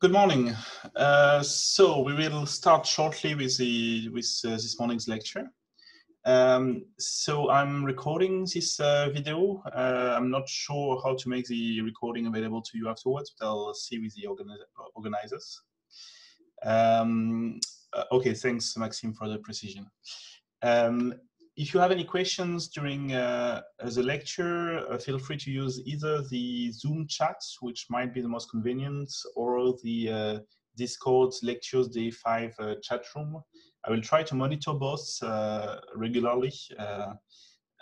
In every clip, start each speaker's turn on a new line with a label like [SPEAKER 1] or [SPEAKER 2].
[SPEAKER 1] Good morning. Uh, so we will start shortly with the with uh, this morning's lecture. Um, so I'm recording this uh, video. Uh, I'm not sure how to make the recording available to you afterwards, but I'll see with the organizers. Um, uh, okay, thanks, Maxime, for the precision. Um, if you have any questions during uh, the lecture, uh, feel free to use either the Zoom chat, which might be the most convenient, or the uh, Discord Lectures Day 5 uh, chat room. I will try to monitor both uh, regularly.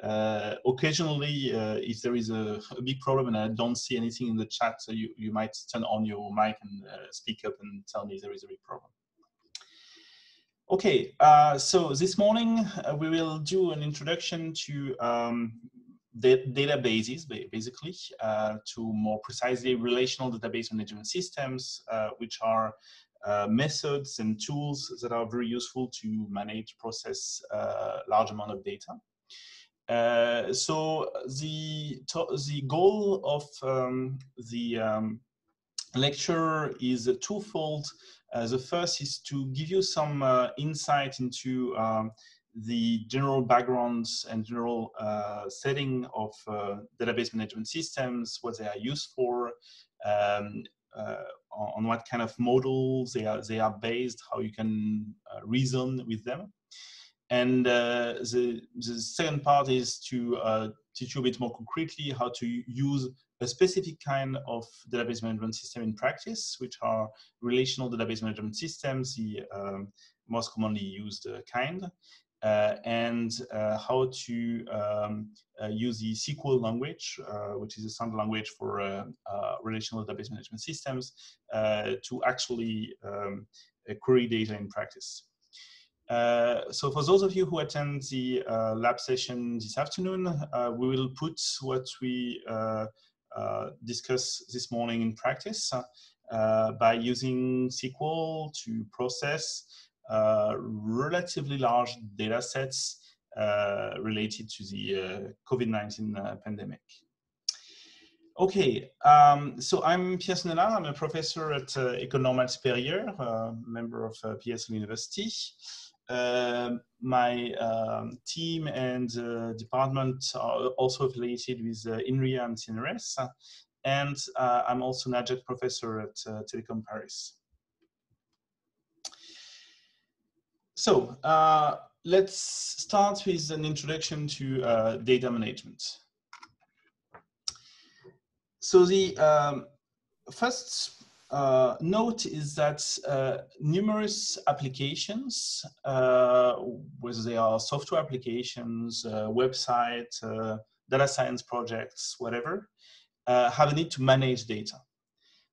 [SPEAKER 1] Uh, occasionally, if there is a, a, big problem and I don't see anything in the chat, you, you might turn on your mic and speak up and tell me there is a big problem. Okay, uh, so this morning uh, we will do an introduction to um, databases, basically, uh, to more precisely relational database management systems, uh, which are uh, methods and tools that are very useful to manage, process uh, large amount of data. so the the goal of um, the um, lecture is twofold. Uh, the first is to give you some uh, insight into um, the general backgrounds and general uh, setting of uh, database management systems, what they are used for, um, uh, on what kind of models they are, they are based, how you can uh, reason with them. And the, the second part is to teach you a bit more concretely how to use a specific kind of database management system in practice, which are relational database management systems, the um, most commonly used uh, kind, uh, and uh, how to um, uh, use the SQL language, uh, which is a standard language for uh, relational database management systems, to actually um, query data in practice. So for those of you who attend the lab session this afternoon, we will put what we uh, discuss this morning in practice uh, by using SQL to process uh, relatively large data sets related to the COVID-19 pandemic. Okay, um, so I'm Pierre Senellart. I'm a professor at uh, Normale Supérieure, uh, member of uh, PSL University. Uh, my um, team and uh, department are also affiliated with uh, INRIA and CNRS, and uh, I'm also an adjunct professor at uh, Telecom Paris. So uh, let's start with an introduction to data management. So the um, first uh, note is that uh, numerous applications, uh, whether they are software applications, uh, website, uh, data science projects, whatever, uh, have a need to manage data.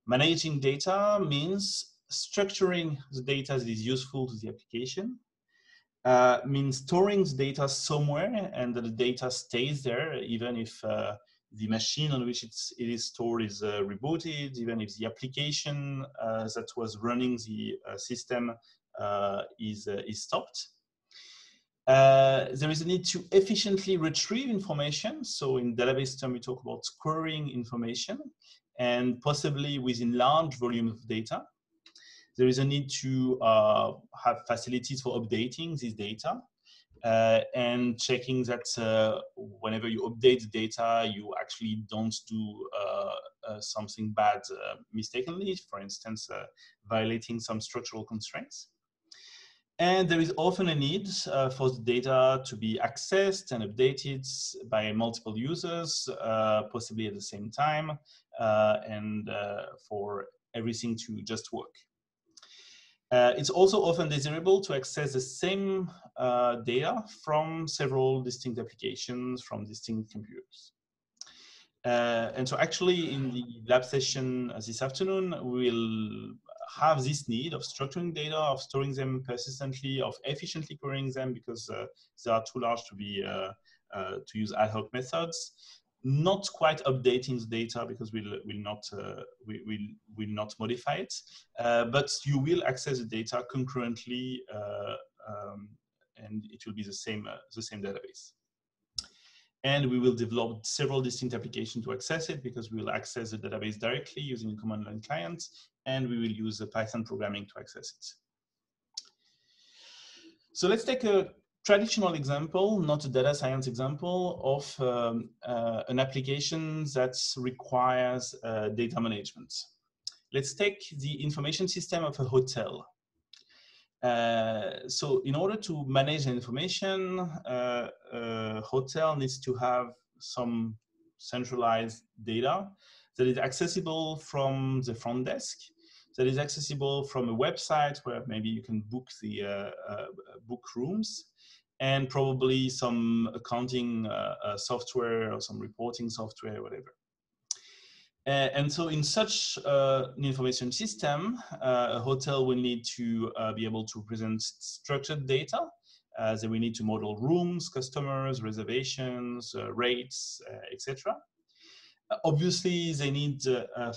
[SPEAKER 1] Managing data means structuring the data that is useful to the application, means storing the data somewhere and that the data stays there even if the machine on which it's, it is stored is uh, rebooted, even if the application uh, that was running the uh, system uh, is, uh, is stopped. Uh, there is a need to efficiently retrieve information. So in database term, we talk about querying information and possibly within large volumes of data. There is a need to have facilities for updating this data uh, and checking that uh, whenever you update the data, you actually don't do uh, uh something bad uh, mistakenly, for instance, uh, violating some structural constraints. And there is often a need for the data to be accessed and updated by multiple users, possibly at the same time, and for everything to just work. Uh, it's also often desirable to access the same uh, data from several distinct applications from distinct computers. Uh, and so actually in the lab session this afternoon, we'll have this need of structuring data, of storing them persistently, of efficiently querying them because uh, they are too large to be uh, uh, to use ad hoc methods not quite updating the data because we'll, we'll not uh, we will will not modify it, uh, but you will access the data concurrently, uh, um, and it will be the same uh, the same database. and we will develop several distinct applications to access it because we will access the database directly using command line client, and we will use the Python programming to access it. So let's take a traditional example, not a data science example, of um, uh, an application that requires uh, data management. Let's take the information system of a hotel. Uh, so in order to manage information, uh, a hotel needs to have some centralized data that is accessible from the front desk, that is accessible from a website where maybe you can book the uh, uh book rooms, and probably some accounting uh, uh, software or some reporting software, whatever. Uh, and so in such uh, an information system, uh, a hotel will need to uh, be able to present structured data. they will need to model rooms, customers, reservations, rates, etc. obviously, they need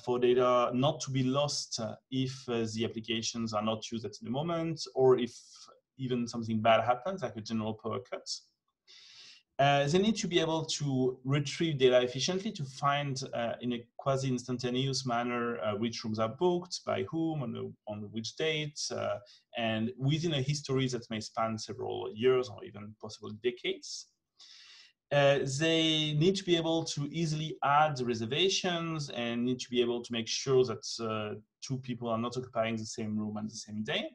[SPEAKER 1] for data not to be lost if the applications are not used at the moment or if even something bad happens, like a general power cut. Uh, they need to be able to retrieve data efficiently to find uh, in a quasi-instantaneous manner uh, which rooms are booked, by whom, on, the, on which date, uh, and within a history that may span several years or even possible decades. Uh, they need to be able to easily add the reservations and need to be able to make sure that uh, two people are not occupying the same room on the same day.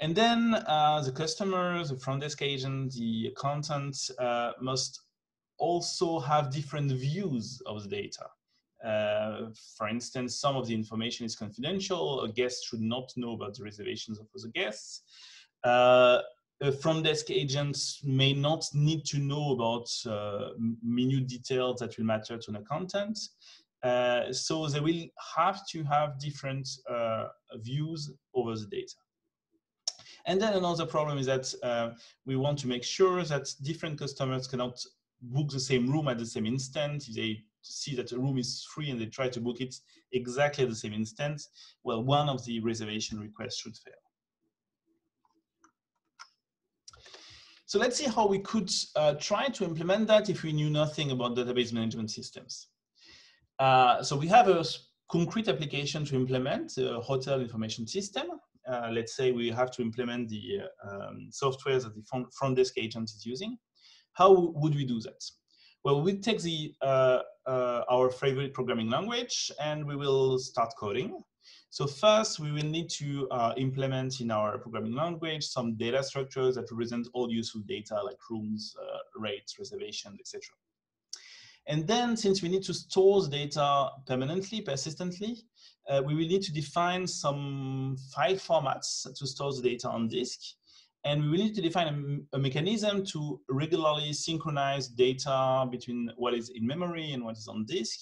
[SPEAKER 1] And then uh, the customer, the front desk agent, the accountant uh, must also have different views of the data. Uh, for instance, some of the information is confidential. A guest should not know about the reservations of other guests. Uh, front desk agents may not need to know about uh, minute details that will matter to an accountant. Uh, so they will have to have different views over the data. And then another problem is that uh, we want to make sure that different customers cannot book the same room at the same instant. If they see that a room is free and they try to book it exactly at the same instant, well, one of the reservation requests should fail. So let's see how we could uh, try to implement that if we knew nothing about database management systems. Uh, so we have a concrete application to implement, a hotel information system. Uh, let's say we have to implement the um, software that the front, front desk agent is using, how would we do that? Well, we take the uh, uh, our favorite programming language and we will start coding. So first, we will need to uh, implement in our programming language some data structures that represent all useful data like rooms, uh, rates, reservations, etc. And then since we need to store data permanently, persistently, uh, we will need to define some file formats to store the data on disk. And we will need to define a, a, mechanism to regularly synchronize data between what is in memory and what is on disk,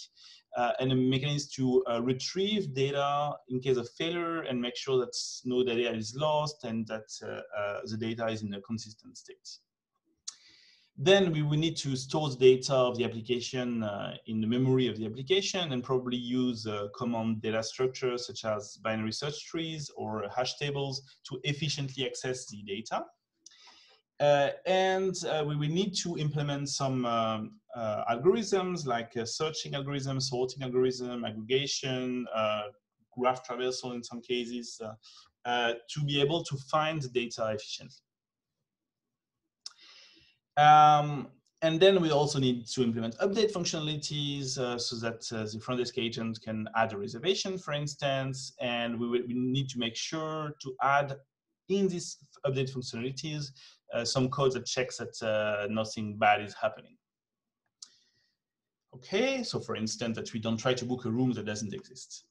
[SPEAKER 1] uh, and a mechanism to uh, retrieve data in case of failure and make sure that no data is lost and that uh, uh, the data is in a consistent state. Then we will need to store the data of the application uh, in the memory of the application and probably use uh, common data structures such as binary search trees or hash tables to efficiently access the data. Uh, and uh, we will need to implement some um, algorithms like searching algorithm, sorting algorithm, aggregation, uh, graph traversal in some cases, to be able to find data efficiently. Um, and then we also need to implement update functionalities uh, so that uh, the front desk agent can add a reservation, for instance, and we, we need to make sure to add in these update functionalities uh, some code that checks that uh, nothing bad is happening. Okay, so for instance, that we don't try to book a room that doesn't exist.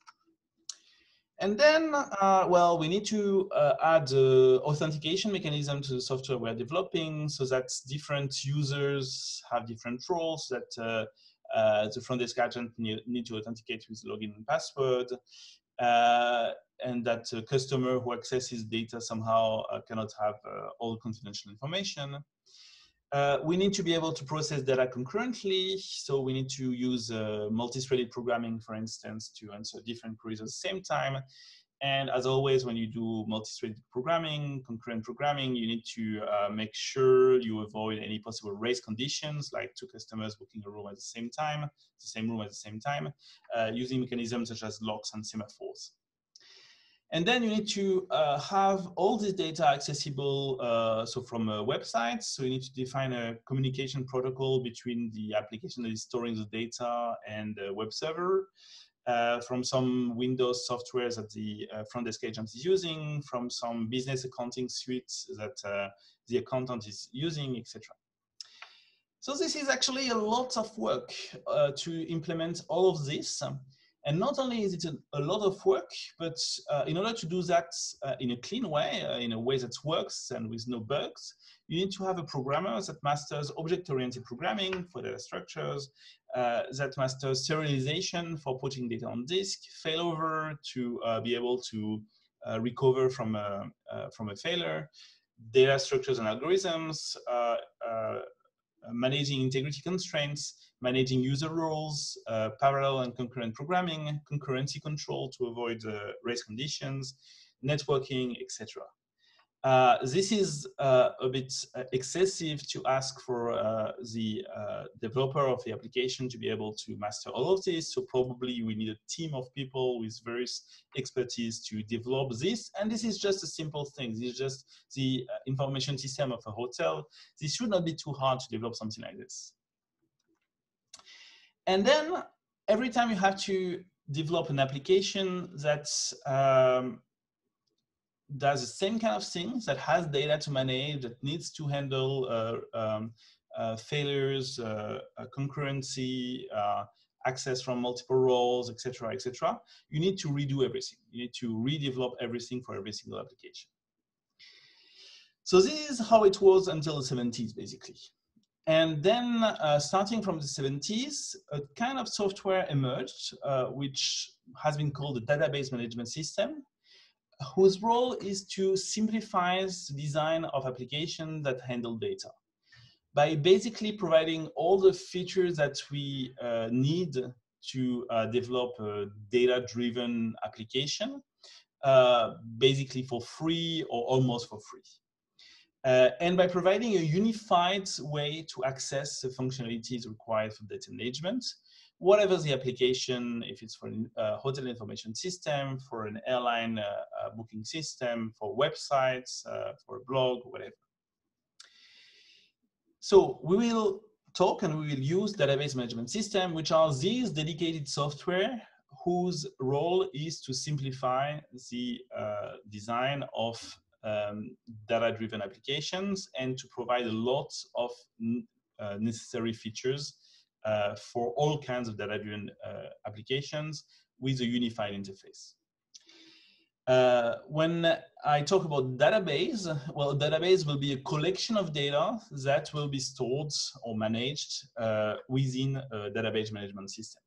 [SPEAKER 1] And then, uh, well, we need to uh, add uh, authentication mechanism to the software we're developing so that different users have different roles that uh, uh, the front desk agent need, need, to authenticate with login and password. Uh, and that a customer who accesses data somehow cannot have all confidential information. Uh, we need to be able to process data concurrently. So we need to use uh, multi-threaded programming, for instance, to answer different queries at the same time. And as always, when you do multi-threaded programming, concurrent programming, you need to uh, make sure you avoid any possible race conditions, like two customers booking a room at the same time, the same room at the same time, uh, using mechanisms such as locks and semaphores. And then you need to uh, have all this data accessible, uh, so from a website. So you need to define a communication protocol between the application that is storing the data and the web server. Uh, from some Windows softwares that the uh, front desk agent is using, from some business accounting suites that uh, the accountant is using, etc. So this is actually a lot of work uh, to implement all of this. And not only is it a, a lot of work, but uh, in order to do that uh, in a clean way, uh, in a way that works and with no bugs, you need to have a programmer that masters object-oriented programming for data structures, uh, that masters serialization for putting data on disk, failover to uh, be able to uh, recover from a, from a failure, data structures and algorithms, managing integrity constraints, managing user roles, uh, parallel and concurrent programming, concurrency control to avoid uh, race conditions, networking, etc. Uh, this is uh, a bit uh, excessive to ask for uh, the developer of the application to be able to master all of this. So probably we need a team of people with various expertise to develop this. And this is just a simple thing. This is just the information system of a hotel. This should not be too hard to develop something like this. And then every time you have to develop an application that um, does the same kind of things, that has data to manage, that needs to handle uh, um, uh, failures, uh, uh concurrency, uh, access from multiple roles, etc., etc. You need to redo everything. You need to redevelop everything for every single application. So this is how it was until the 70s, basically. And then uh, starting from the 70s, a kind of software emerged, uh, which has been called the database management system, whose role is to simplify the design of applications that handle data by basically providing all the features that we uh, need to uh, develop a data-driven application, uh, basically for free or almost for free. Uh, and by providing a unified way to access the functionalities required for data management, whatever the application, if it's for a uh, hotel information system, for an airline uh, uh, booking system, for websites, uh, for a blog, whatever. So we will talk and we will use database management system, which are these dedicated software whose role is to simplify the uh, design of um, data-driven applications and to provide a lot of uh, necessary features uh, for all kinds of data-driven uh, applications with a unified interface. Uh, when I talk about database, well, database will be a collection of data that will be stored or managed uh, within a database management system.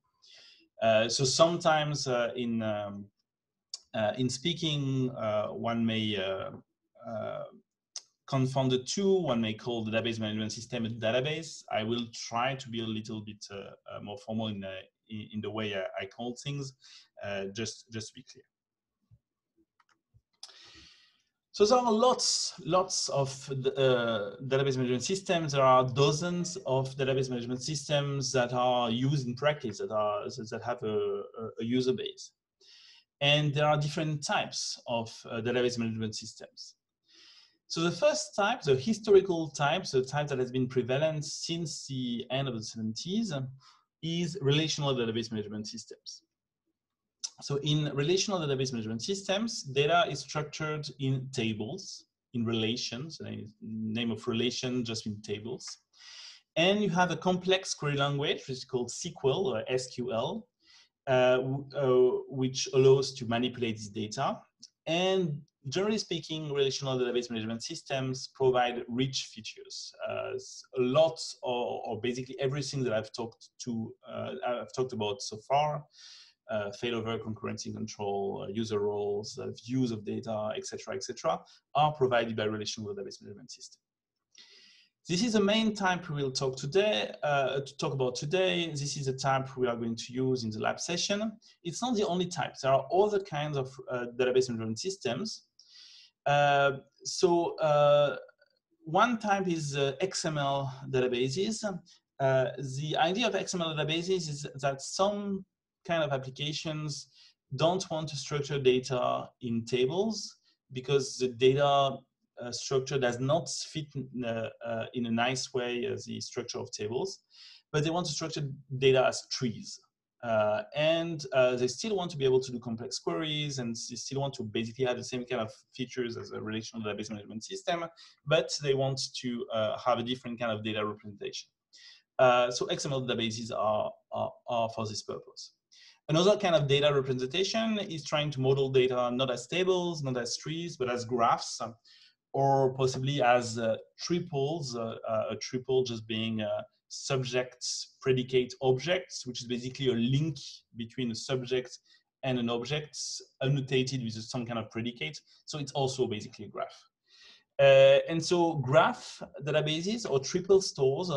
[SPEAKER 1] Uh, so sometimes in um, in speaking, one may uh, confound the two. One may call the database management system a database. I will try to be a little bit uh, uh, more formal in, in, in, the way I, I call things, just, just to be clear. So there are lots, lots of uh, database management systems. There are dozens of database management systems that are used in practice that are that have a, a user base, and there are different types of uh, database management systems. So the first type, the historical type, the type that has been prevalent since the end of the 70s, is relational database management systems. So in relational database management systems, data is structured in tables, in relations, name of relation just in tables. And you have a complex query language, which is called SQL or SQL, uh, uh, which allows to manipulate this data. And generally speaking, relational database management systems provide rich features. Uh, a lot, or, or, basically everything that I've talked to, uh, I've talked about so far, uh, failover, concurrency control, uh, user roles, uh, views of data, etc., etc., are provided by relational database management system. This is the main type we will talk today, uh, to talk about today. This is the type we are going to use in the lab session. It's not the only type. There are other kinds of uh, database management systems. Uh, so uh, one type is uh, XML databases. The idea of XML databases is that some kind of applications don't want to structure data in tables because the data uh, structure does not fit in, uh, uh, in a nice way as the structure of tables, but they want to structure data as trees. Uh, and uh, they still want to be able to do complex queries and they still want to basically have the same kind of features as a relational database management system, but they want to uh, have a different kind of data representation. so XML databases are, are, are for this purpose. Another kind of data representation is trying to model data not as tables, not as trees, but as graphs, or possibly as uh, triples, uh, uh, a triple just being uh, subject, predicate, objects, which is basically a link between a subject and an object annotated with some kind of predicate. So it's also basically a graph. Uh, and so graph databases or triple stores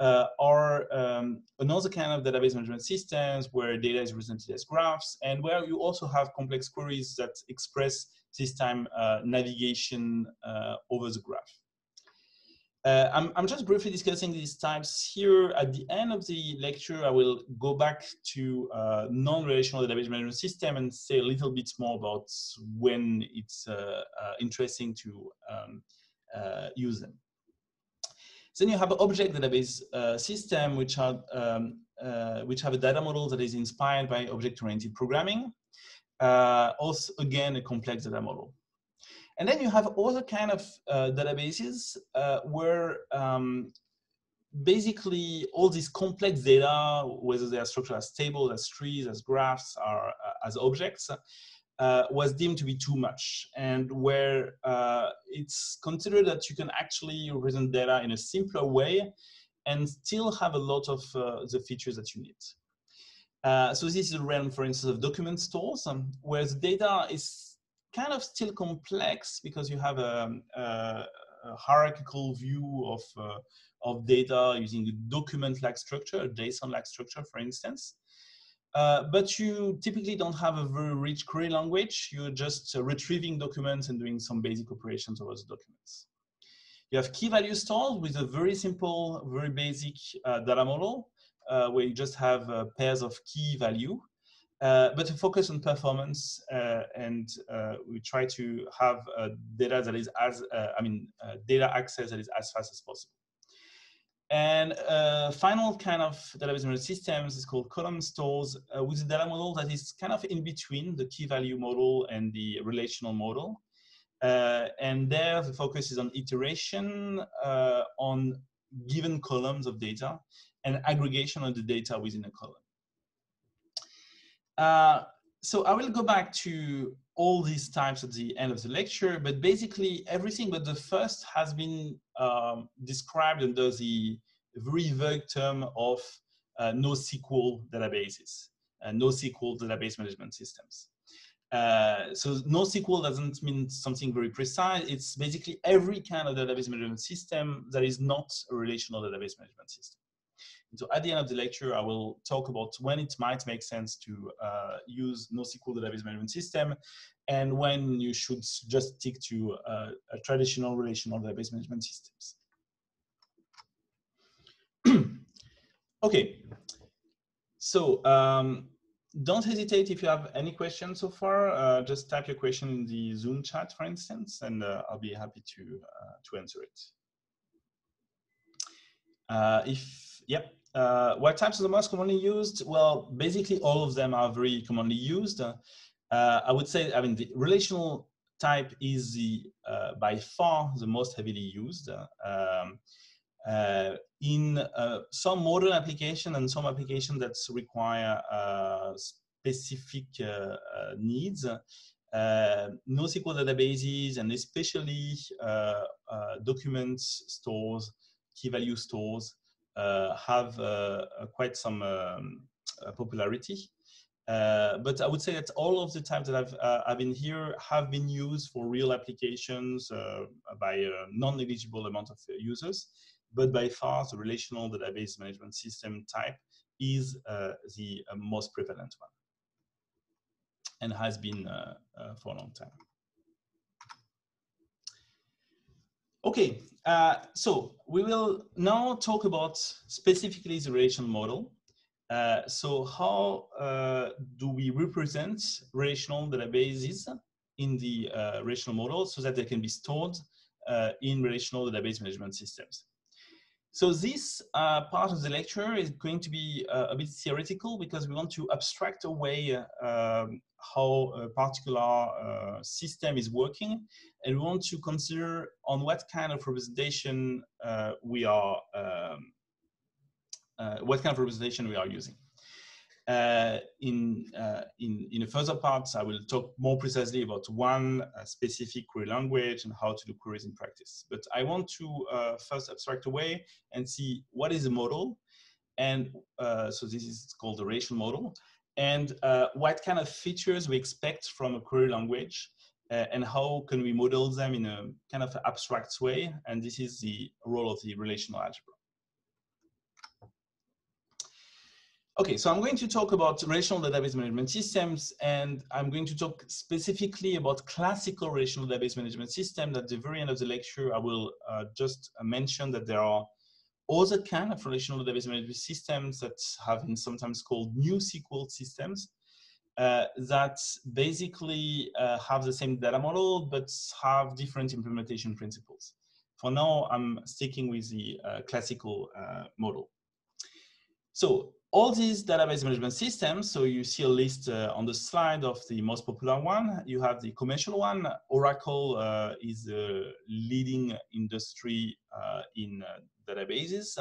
[SPEAKER 1] uh, are um, another kind of database management systems where data is represented as graphs and where you also have complex queries that express this time uh, navigation uh, over the graph. Uh, I'm, I'm, just briefly discussing these types here. At the end of the lecture, I will go back to uh, non-relational database management system and say a little bit more about when it's uh, interesting to um, use them. Then you have object database uh, system, which are um, uh, which have a data model that is inspired by object-oriented programming. Uh, also, again, a complex data model. And then you have other kind of uh, databases uh, where um, basically all these complex data, whether they are structured as tables, as trees, as graphs, or uh, as objects, uh, was deemed to be too much and where uh, it's considered that you can actually represent data in a simpler way and still have a lot of uh, the features that you need. Uh, so this is a realm, for instance, of document stores um, where the data is kind of still complex because you have a, a, a hierarchical view of, uh, of data using a document-like structure, a JSON-like structure, for instance. Uh, but you typically don't have a very rich query language. You're just uh, retrieving documents and doing some basic operations over the documents. You have key value stores with a very simple, very basic uh, data model uh, where you just have uh, pairs of key value, but a focus on performance and we try to have data that is as, I mean, data access that is as fast as possible. And uh, final kind of database management systems is called column stores uh, with a data model that is kind of in between the key value model and the relational model. Uh, and there the focus is on iteration uh, on given columns of data and aggregation of the data within a column. Uh, so I will go back to all these types at the end of the lecture, but basically everything but the first has been um, described under the very vague term of uh, NoSQL databases, uh, NoSQL database management systems. Uh, so NoSQL doesn't mean something very precise. It's basically every kind of database management system that is not a relational database management system. So at the end of the lecture, I will talk about when it might make sense to uh, use NoSQL database management system and when you should just stick to uh, a traditional relational database management systems. okay, so um, don't hesitate if you have any questions so far. Uh, just type your question in the Zoom chat, for instance, and uh, I'll be happy to uh, to answer it. Uh, if yep, uh, what types are the most commonly used? Well, basically all of them are very commonly used. Uh, I would say, I mean, the relational type is the by far the most heavily used. Um, uh, in uh, some modern application and some application that require uh, specific needs, NoSQL databases and especially documents stores, key value stores have quite some um, popularity. Uh, but I would say that all of the times that I've, uh, I've been here have been used for real applications uh, by a non-negligible amount of users. but by far the relational database management system type is uh, the uh, most prevalent one and has been uh, uh, for a long time. Okay, uh, so we will now talk about specifically the relational model. Uh, so how uh, do we represent relational databases in the uh, relational model so that they can be stored uh, in relational database management systems? So this uh, part of the lecture is going to be a bit theoretical because we want to abstract away um, how a particular uh, system is working and we want to consider on what kind of representation uh, we are um, uh, what kind of representation we are using. Uh, in, uh, in, in a further parts, I will talk more precisely about one uh, specific query language and how to do queries in practice. But I want to first abstract away and see what is a model. And so this is called the relational model and uh, what kind of features we expect from a query language uh, and how can we model them in a kind of abstract way. And this is the role of the relational algebra. Okay, so I'm going to talk about relational database management systems, and I'm going to talk specifically about classical relational database management systems. At the very end of the lecture, I will uh, just mention that there are other kind of relational database management systems that have been sometimes called NewSQL systems uh, that basically uh, have the same data model but have different implementation principles. For now, I'm sticking with the uh, classical uh, model. So all these database management systems, so you see a list uh, on the slide of the most popular one. You have the commercial one. Oracle uh, is the leading industry in databases.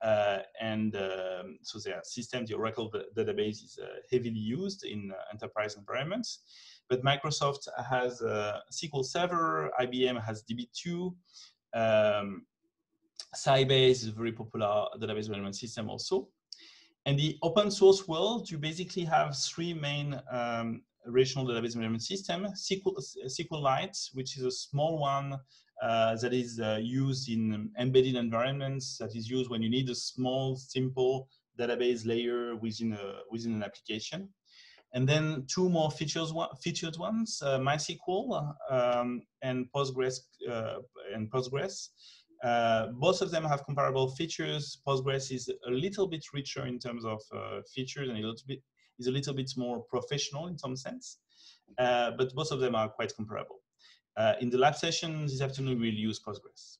[SPEAKER 1] Uh, and um, so their system, the Oracle database is uh, heavily used in enterprise environments. But Microsoft has SQL Server, IBM has DB2, um, Sybase is a very popular database management system also. And the open source world, you basically have three main um, relational database management system. SQL, SQLite, which is a small one uh, that is uh, used in embedded environments, that is used when you need a small, simple database layer within, a, within an application. And then two more features, featured ones, uh, MySQL um, and Postgres, uh, and Postgres. Uh, both of them have comparable features. Postgres is a little bit richer in terms of uh, features and a little bit is a little bit more professional in some sense, but both of them are quite comparable. Uh, in the lab session this afternoon, we'll use Postgres.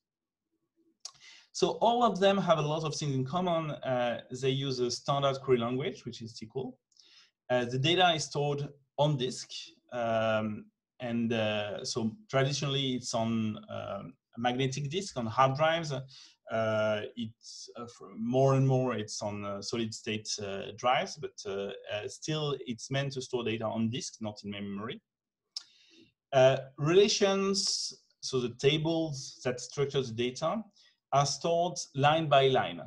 [SPEAKER 1] So all of them have a lot of things in common. Uh, they use a standard query language, which is SQL. Uh, the data is stored on disk. Um, and so traditionally it's on um, magnetic disk on hard drives. Uh, it's uh, more and more it's on uh, solid state uh, drives, but uh, uh, still it's meant to store data on disk, not in memory. Relations, so the tables that structure the data, are stored line by line.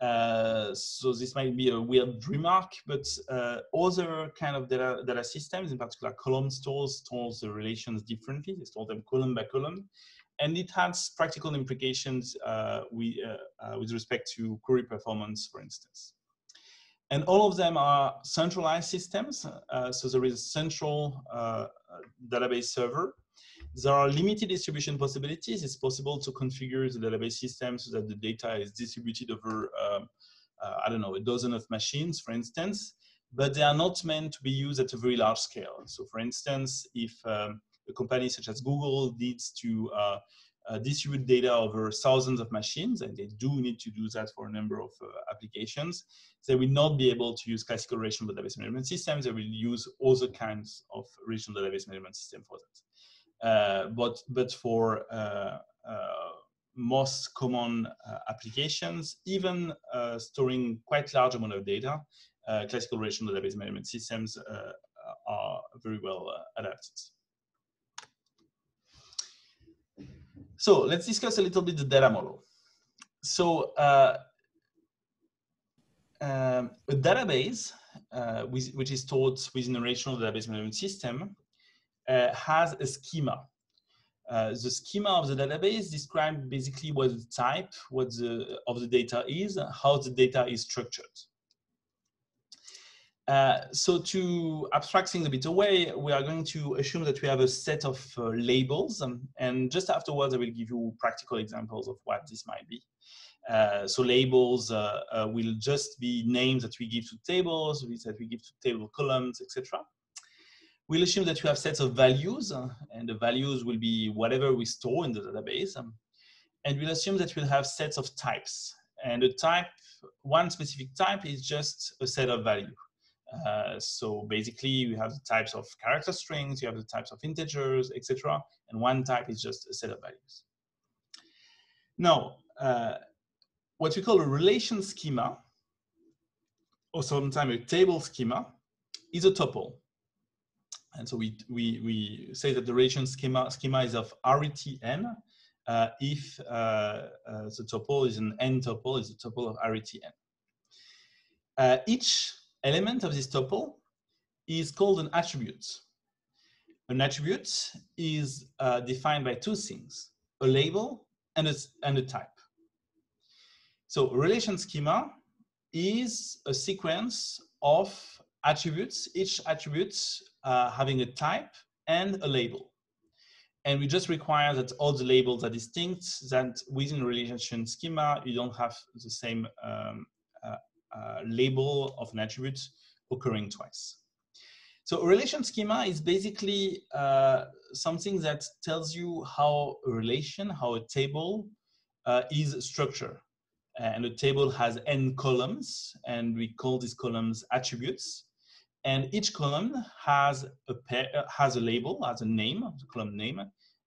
[SPEAKER 1] Uh, so this might be a weird remark, but uh, other kind of data, data systems, in particular column stores, stores the relations differently. They store them column by column and it has practical implications uh, we, uh, uh, with respect to query performance, for instance. And all of them are centralized systems. Uh, so there is a central uh, database server. There are limited distribution possibilities. It's possible to configure the database system so that the data is distributed over, um, uh, I don't know, a dozen of machines, for instance, but they are not meant to be used at a very large scale. So for instance, if um, a company such as Google needs to uh, distribute data over thousands of machines, and they do need to do that for a number of uh, applications. They will not be able to use classical relational database management systems. They will use other kinds of relational database management system for that. Uh, but but for uh, uh, most common uh, applications, even storing quite large amount of data, classical relational database management systems are very well adapted. So let's discuss a little bit the data model. So uh, um, a database, uh, with, which is stored within a relational database management system, uh, has a schema. Uh, the schema of the database describes basically what the type what the, of the data is, how the data is structured. Uh, so to abstract things a bit away, we are going to assume that we have a set of uh, labels, um, and just afterwards I will give you practical examples of what this might be. Uh, so labels uh, uh, will just be names that we give to tables, that we give to table columns, etc. We'll assume that we have sets of values, and the values will be whatever we store in the database. Um, and we'll assume that we'll have sets of types. And the type, one specific type is just a set of value. Uh, so basically you have the types of character strings, you have the types of integers, etc. And one type is just a set of values. Now, uh, what we call a relation schema, or sometimes a table schema, is a tuple. And so we, we, we say that the relation schema, schema is of arity n uh, if uh, uh, the tuple is an n tuple, is a tuple of arity n. Each element of this tuple is called an attribute. An attribute is uh, defined by two things, a label and a, and a type. So relation schema is a sequence of attributes, each attribute uh, having a type and a label. And we just require that all the labels are distinct, that within relation schema, you don't have the same um, uh, uh, label of an attribute occurring twice. So a relation schema is basically uh, something that tells you how a relation, how a table uh, is structured. And a table has n columns, and we call these columns attributes and each column has a pair, uh, has a label, has a name, the column name,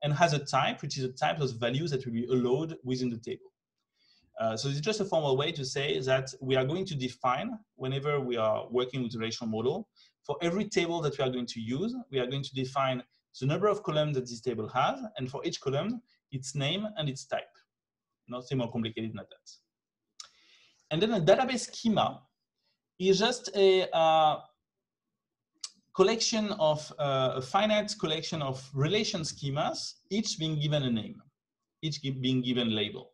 [SPEAKER 1] and has a type, which is a type of values that will be allowed within the table. Uh, so it's just a formal way to say that we are going to define whenever we are working with a relational model. For every table that we are going to use, we are going to define the number of columns that this table has, and for each column, its name and its type. Nothing more complicated than that. And then a database schema is just a uh, collection of uh, a finite collection of relation schemas, each being given a name, each being given label.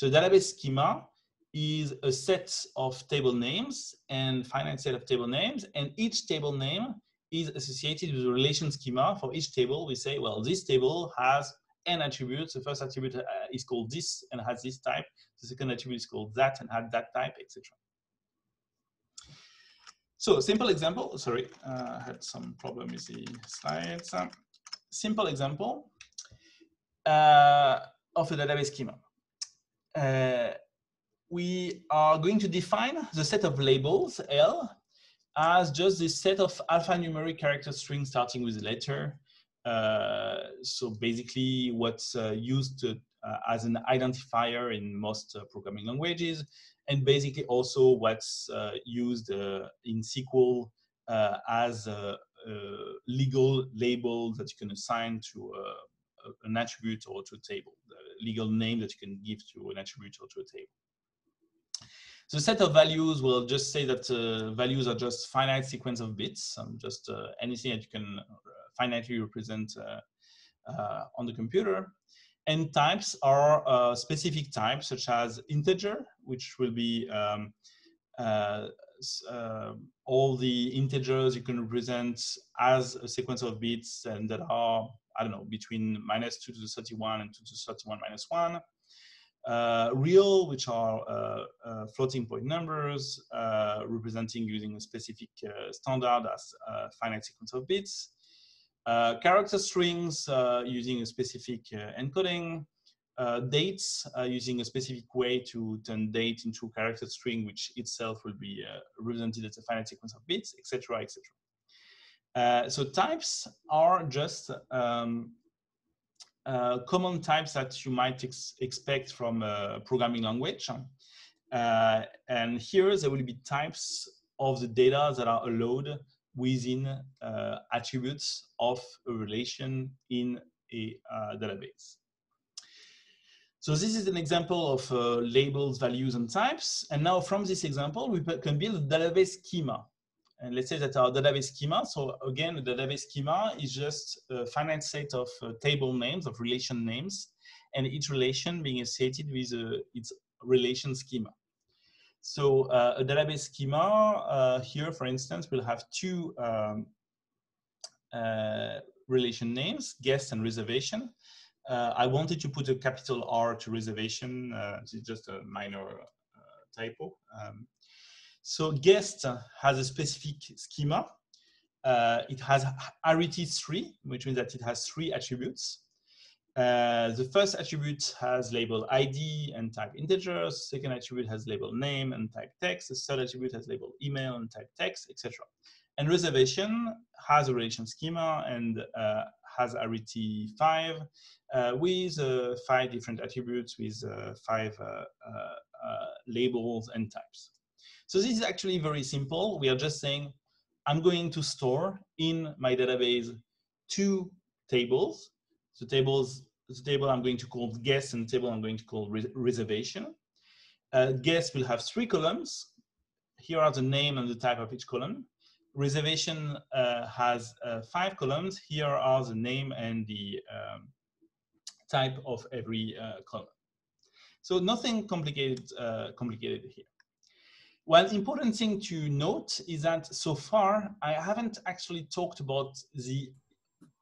[SPEAKER 1] So database schema is a set of table names and finite set of table names, and each table name is associated with a relation schema. For each table, we say, well, this table has n attributes. The first attribute uh, is called this and has this type. The second attribute is called that and had that type, etc. So simple example, sorry, uh, I had some problem with the slides. Um, simple example uh, of a database schema. Uh, we are going to define the set of labels, L, as just this set of alphanumeric character strings starting with a letter. Uh, so basically what's uh, used to, uh, as an identifier in most programming languages and basically also what's uh, used uh, in SQL uh, as a, a, legal label that you can assign to an attribute or to a table, the legal name that you can give to an attribute or to a table. So set of values will just say that uh, values are just finite sequence of bits, um, just uh, anything that you can finitely represent uh, on the computer. And types are uh, specific types such as integer, which will be um, uh, uh, all the integers you can represent as a sequence of bits and that are, I don't know, between minus 2 to the 31 and 2 to the 31 minus 1. Uh, real, which are uh, uh, floating point numbers, representing using a specific standard as a finite sequence of bits. Uh, character strings uh, using a specific uh, encoding, dates using a specific way to turn date into character string, which itself will be represented as a finite sequence of bits, etc., etc. Uh, so types are just um, uh, common types that you might ex expect from a programming language. Uh, and here there will be types of the data that are allowed within uh, attributes of a relation in a uh, database. So this is an example of labels, values, and types. And now from this example, we can build a database schema. And let's say that our database schema. So again, the database schema is just a finite set of uh, table names, of relation names, and each relation being associated with uh, its relation schema. So uh, a database schema uh, here, for instance, will have two um, uh, relation names, guest and reservation. Uh, I wanted to put a capital R to reservation. it's just a minor typo. Um, so guest has a specific schema. Uh, it has arity 3, which means that it has three attributes. Uh, the first attribute has label ID and type integers. Second attribute has label name and type text. The third attribute has label email and type text, etc. And reservation has a relation schema and uh, has arity 5 uh, with uh, five different attributes with uh, five labels and types. So this is actually very simple. We are just saying, I'm going to store in my database two tables. The tables, the table I'm going to call guest and the table I'm going to call re reservation. Uh, guest will have three columns. Here are the name and the type of each column. Reservation uh, has uh, five columns. Here are the name and the um, type of every uh, column. So nothing complicated, uh, complicated here. Well, important thing to note is that so far, I haven't actually talked about the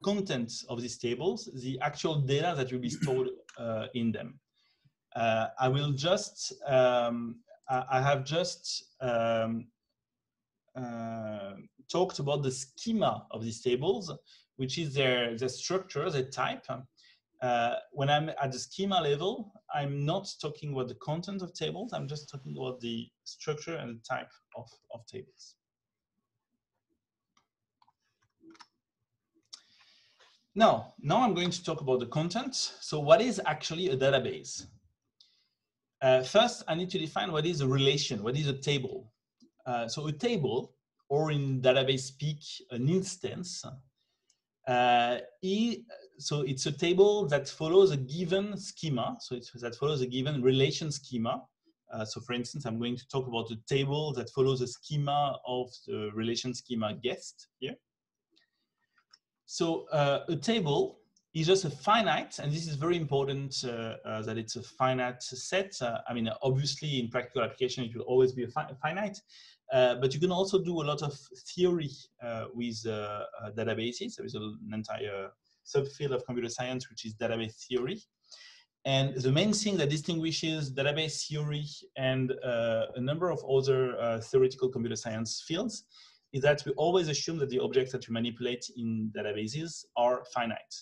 [SPEAKER 1] content of these tables, the actual data that will be stored uh, in them. Uh, I will just, um, I have just um, uh, talked about the schema of these tables, which is their, their structure, their type, uh, when I'm at the schema level, I'm not talking about the content of tables, I'm just talking about the structure and the type of, of tables. Now, now I'm going to talk about the content. So what is actually a database? Uh, first, I need to define what is a relation, what is a table. Uh, so a table, or in database speak, an instance, uh, so it's a table that follows a given schema. So it's, that follows a given relation schema. Uh, so for instance, I'm going to talk about a table that follows a schema of the relation schema guest here. So uh, a table is just a finite, and this is very important uh, uh that it's a finite set. Uh, I mean, obviously in practical application, it will always be a fi finite, uh, but you can also do a lot of theory with databases. There is an entire subfield of computer science, which is database theory. And the main thing that distinguishes database theory and uh, a number of other uh, theoretical computer science fields is that we always assume that the objects that we manipulate in databases are finite.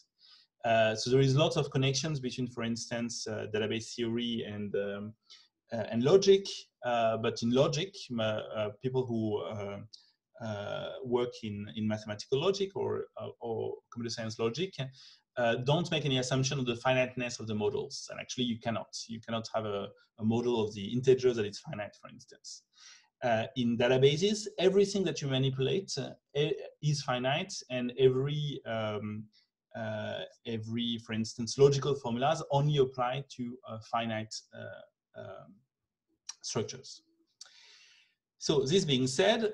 [SPEAKER 1] Uh, so there is lots of connections between, for instance, uh, database theory and um, uh, and logic. Uh, but in logic, people who work in, in mathematical logic or, uh, or computer science logic uh, don't make any assumption of the finiteness of the models. And actually you cannot. You cannot have a, a model of the integers that is finite, for instance. Uh, in databases, everything that you manipulate uh, is finite and every, um, uh, every, for instance, logical formulas only apply to finite um, structures. So this being said,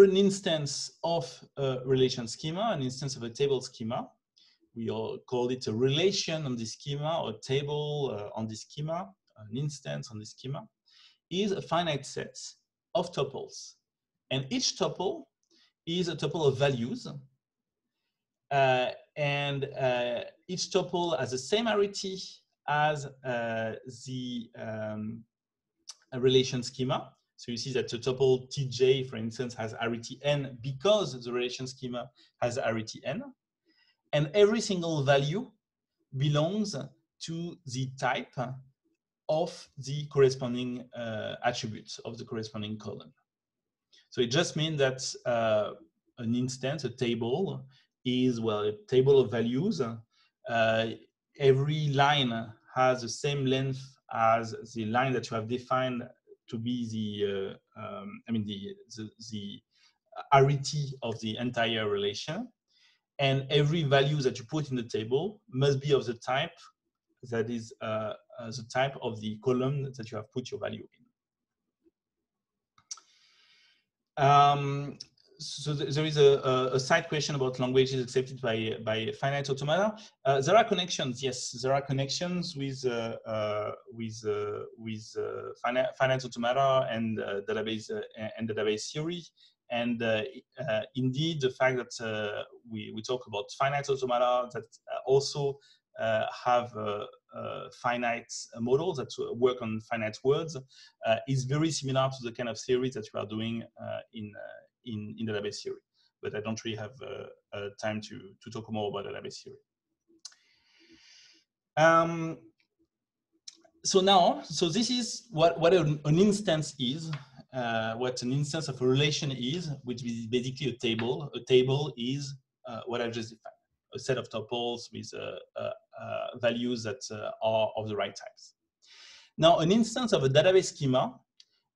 [SPEAKER 1] an instance of a relation schema, an instance of a table schema. We all call it a relation on the schema or table uh, on the schema, an instance on the schema, is a finite set of tuples. And each tuple is a tuple of values. Uh, and uh, each tuple has the same arity as uh, the um, relation schema. So you see that the tuple tj, for instance, has arity n because the relation schema has arity n. And every single value belongs to the type of the corresponding uh, attributes of the corresponding column. So it just means that uh, an instance, a table, is, well, a table of values. Uh, every line has the same length as the line that you have defined to be the, uh, um, I mean, the, the, the arity of the entire relation. And every value that you put in the table must be of the type that is uh, uh, the type of the column that you have put your value in. Um, so th there is a, a, side question about languages accepted by by finite automata. Uh, there are connections. Yes, there are connections with uh, uh, with uh, with uh, finite, finite automata and uh, database and database theory. And indeed, the fact that we we talk about finite automata that also have finite models that work on finite words is very similar to the kind of theory that we are doing in in, in database theory. But I don't really have uh, uh, time to, to talk more about the database theory. Um, so now, so this is what, what an, an instance is, uh, what an instance of a relation is, which is basically a table. A table is uh, what I just defined, a set of tuples with uh, uh, values that are of the right types. Now, an instance of a database schema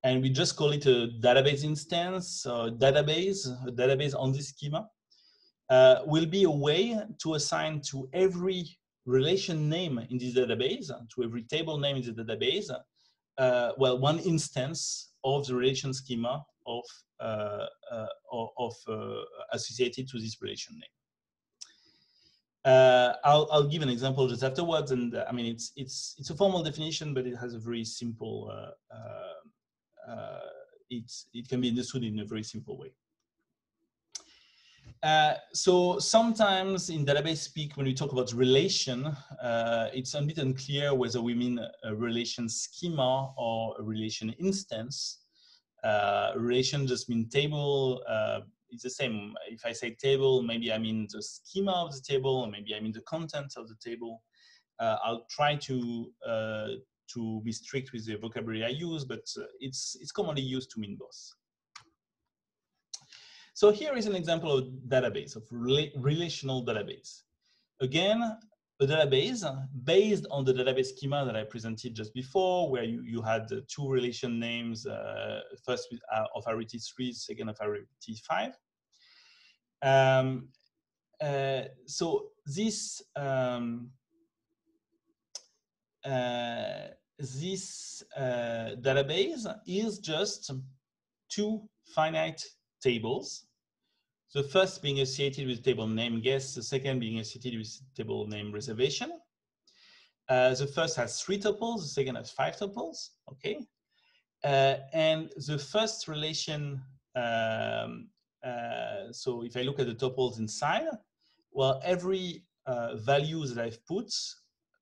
[SPEAKER 1] and we just call it a database instance, or database, a database on this schema, uh, will be a way to assign to every relation name in this database, to every table name in the database, uh, well, one instance of the relation schema of, uh, uh of uh, associated to this relation name. Uh, I'll, I'll, give an example just afterwards, and I mean it's it's it's a formal definition, but it has a very simple uh, it's, it can be understood in a very simple way. Uh, so sometimes in database speak, when we talk about relation, uh, it's a bit unclear whether we mean a relation schema or a relation instance. Uh, relation just mean table. Uh, it's the same. If I say table, maybe I mean the schema of the table, or maybe I mean the content of the table. Uh, I'll try to to be strict with the vocabulary I use, but uh, it's, it's commonly used to mean both. So here is an example of database, of rela relational database. Again, a database based on the database schema that I presented just before, where you, you had two relation names, uh, first with, uh, of arity 3, second of arity 5. Um, uh, so this um, uh, this uh, database is just two finite tables. The first being associated with table name guest, the second being associated with table name reservation. Uh, the first has three tuples, the second has five tuples, okay? Uh, and the first relation, um, uh, so if I look at the tuples inside, well, every uh, value that I've put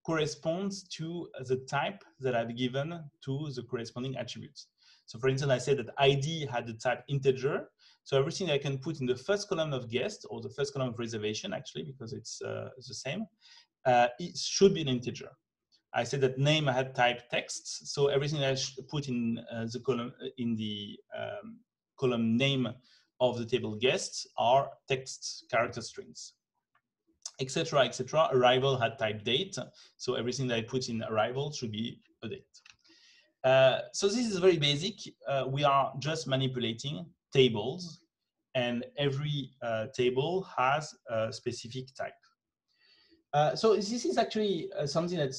[SPEAKER 1] corresponds to the type that I've given to the corresponding attributes. So for instance, I said that ID had the type integer. So everything I can put in the first column of guest or the first column of reservation, actually, because it's uh, the same, uh, it should be an integer. I said that name had type text. So everything I put in uh, the column in the um, column name of the table guests are text character strings etc., etc. Arrival had type date, so everything that I put in arrival should be a date. Uh, so this is very basic. Uh, we are just manipulating tables, and every uh, table has a specific type. Uh, so this is actually uh, something that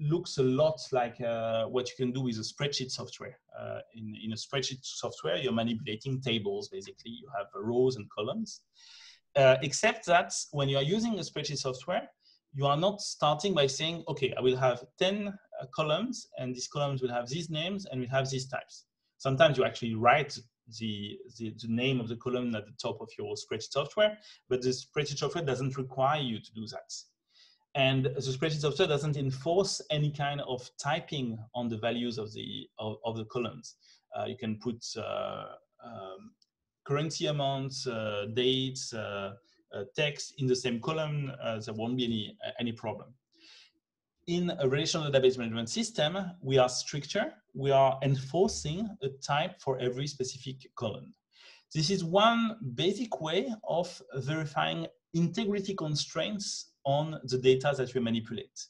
[SPEAKER 1] looks a lot like uh, what you can do with a spreadsheet software. in, in a spreadsheet software, you're manipulating tables, basically. You have rows and columns. Uh, except that when you are using a spreadsheet software, you are not starting by saying, okay, I will have 10 uh, columns and these columns will have these names and will have these types. Sometimes you actually write the, the, the, name of the column at the top of your spreadsheet software, but the spreadsheet software doesn't require you to do that. And the spreadsheet software doesn't enforce any kind of typing on the values of the, of, of the columns. Uh, you can put uh, um, currency amounts, uh, dates, uh, uh, text in the same column, there won't be any, any problem. In a relational database management system, we are stricter. We are enforcing a type for every specific column. This is one basic way of verifying integrity constraints on the data that we manipulate.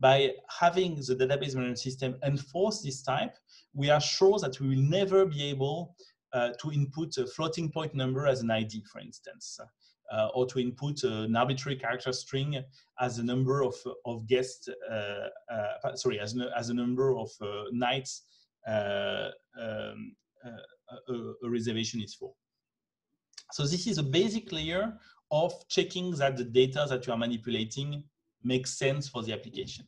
[SPEAKER 1] By having the database management system enforce this type, we are sure that we will never be able to input a floating point number as an ID, for instance, uh, or to input an arbitrary character string as a number of, of guests, uh, uh sorry, as, a, as a number of uh, nights um, a, a reservation is for. So this is a basic layer of checking that the data that you are manipulating makes sense for the application.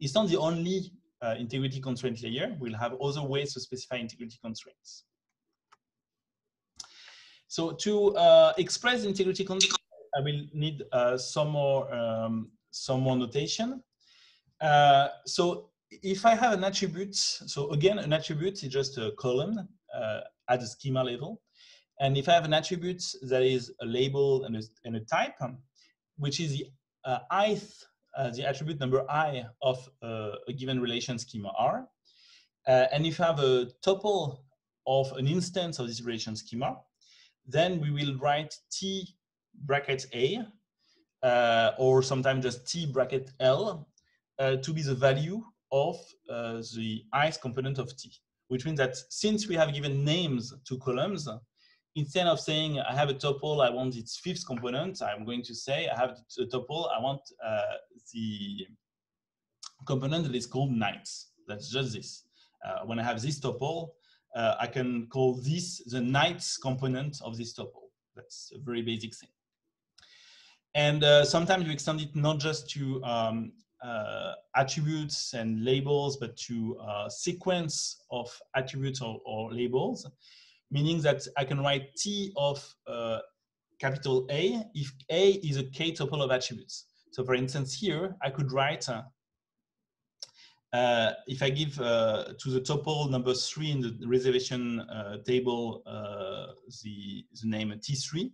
[SPEAKER 1] It's not the only uh, integrity constraint layer. We'll have other ways to specify integrity constraints. So to uh, express integrity constraint, I will need uh, some more um, some more notation. Uh, so if I have an attribute, so again, an attribute is just a column uh, at the schema level. And if I have an attribute that is a label and a, and a type, which is the uh, ith, uh, the attribute number i of uh, a given relation schema R, uh, and if I have a tuple of an instance of this relation schema, then we will write t bracket a, uh, or sometimes just t bracket l, uh, to be the value of the ith component of t, which means that since we have given names to columns, instead of saying I have a tuple, I want its fifth component, I'm going to say I have a tuple, I want uh, the component that is called nights. That's just this. Uh, when I have this tuple, uh, I can call this the nights component of this tuple. That's a very basic thing. And uh, sometimes you extend it not just to um, uh, attributes and labels, but to uh, sequence of attributes or, or labels meaning that I can write T of uh, capital A if A is a K tuple of attributes. So for instance, here I could write, uh, uh, if I give uh, to the tuple number three in the reservation uh, table uh, the, the name T3,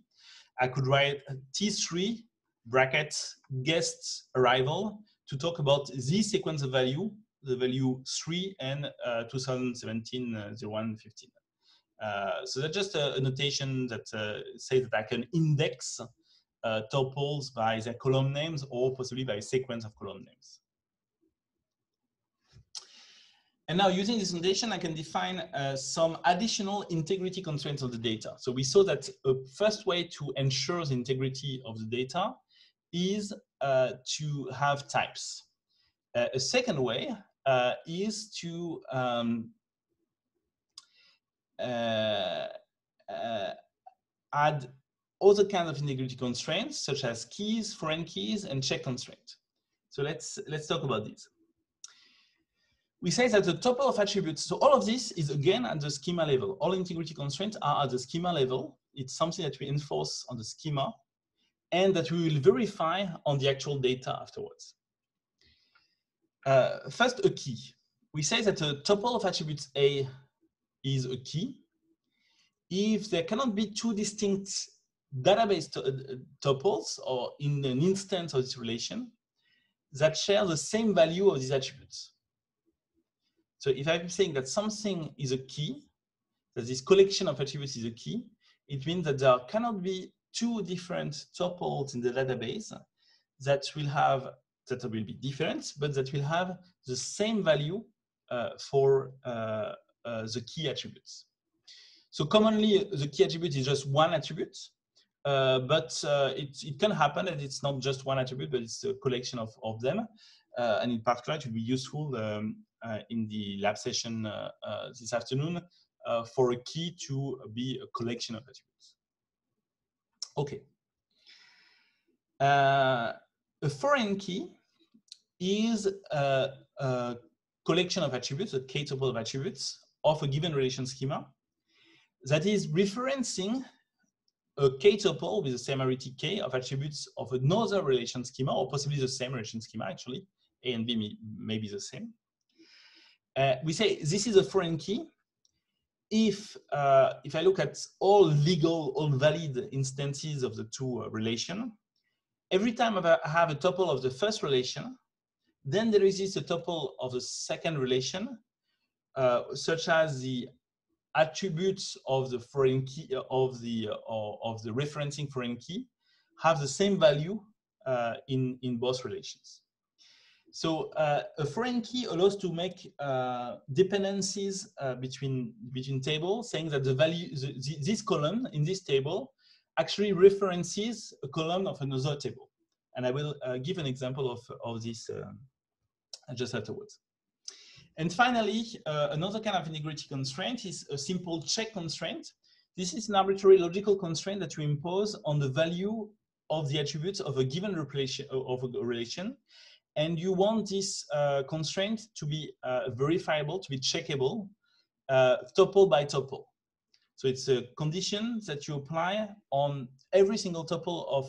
[SPEAKER 1] I could write T3 bracket guest arrival to talk about the sequence of value, the value 3 and 2017 0115. Uh, so that's just a, a notation that uh, says that I can index uh, tuples by their column names or possibly by sequence of column names. And now using this notation, I can define uh, some additional integrity constraints of the data. So we saw that a first way to ensure the integrity of the data is uh, to have types. Uh, a second way is to um, uh, uh, add other kinds of integrity constraints, such as keys, foreign keys, and check constraints. So let's, let's talk about these. We say that the tuple of attributes, so all of this is again at the schema level. All integrity constraints are at the schema level. It's something that we enforce on the schema and that we will verify on the actual data afterwards. Uh, first, a key. We say that a tuple of attributes A is a key. If there cannot be two distinct database uh, tuples or in an instance of this relation that share the same value of these attributes. So if I'm saying that something is a key, that this collection of attributes is a key, it means that there cannot be two different tuples in the database that will have that will be different, but that will have the same value uh, for uh, uh, the key attributes. So commonly, the key attribute is just one attribute, uh, but uh, it, it can happen that it's not just one attribute, but it's a collection of, of them. Uh, and in particular, it will be useful um, Uh, in the lab session uh, uh this afternoon uh, for a key to be a collection of attributes. Okay. a foreign key is a, a collection of attributes, a k tuple of attributes of a given relation schema that is referencing a k-tuple with the same arity k of attributes of another relation schema, or possibly the same relation schema, actually. A and B may, may be the same. Uh, we say this is a foreign key. If, uh, if I look at all legal, all valid instances of the two uh, relation, every time I have a tuple of the first relation, then there exists a tuple of the second relation uh, such as the attributes of the foreign key uh, of the uh, of the referencing foreign key have the same value in in both relations. So uh, a foreign key allows to make uh, dependencies between between tables, saying that the value the, this column in this table actually references a column of another table, and I will give an example of of this just afterwards. And finally, uh, another kind of integrity constraint is a simple check constraint. This is an arbitrary logical constraint that you impose on the value of the attributes of a given relation, of a relation. And you want this uh, constraint to be uh, verifiable, to be checkable, uh, tuple by tuple. So it's a condition that you apply on every single tuple of,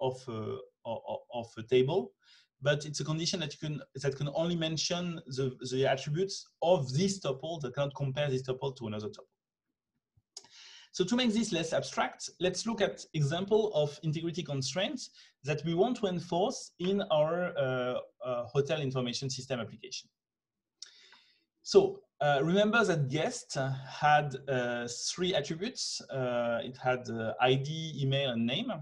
[SPEAKER 1] of, uh, of, of a table but it's a condition that you can that can only mention the, the attributes of this tuple that cannot compare this tuple to another tuple. So to make this less abstract, let's look at example of integrity constraints that we want to enforce in our uh, uh, hotel information system application. So uh, remember that guest had uh, three attributes. Uh, it had uh, ID, email, and name.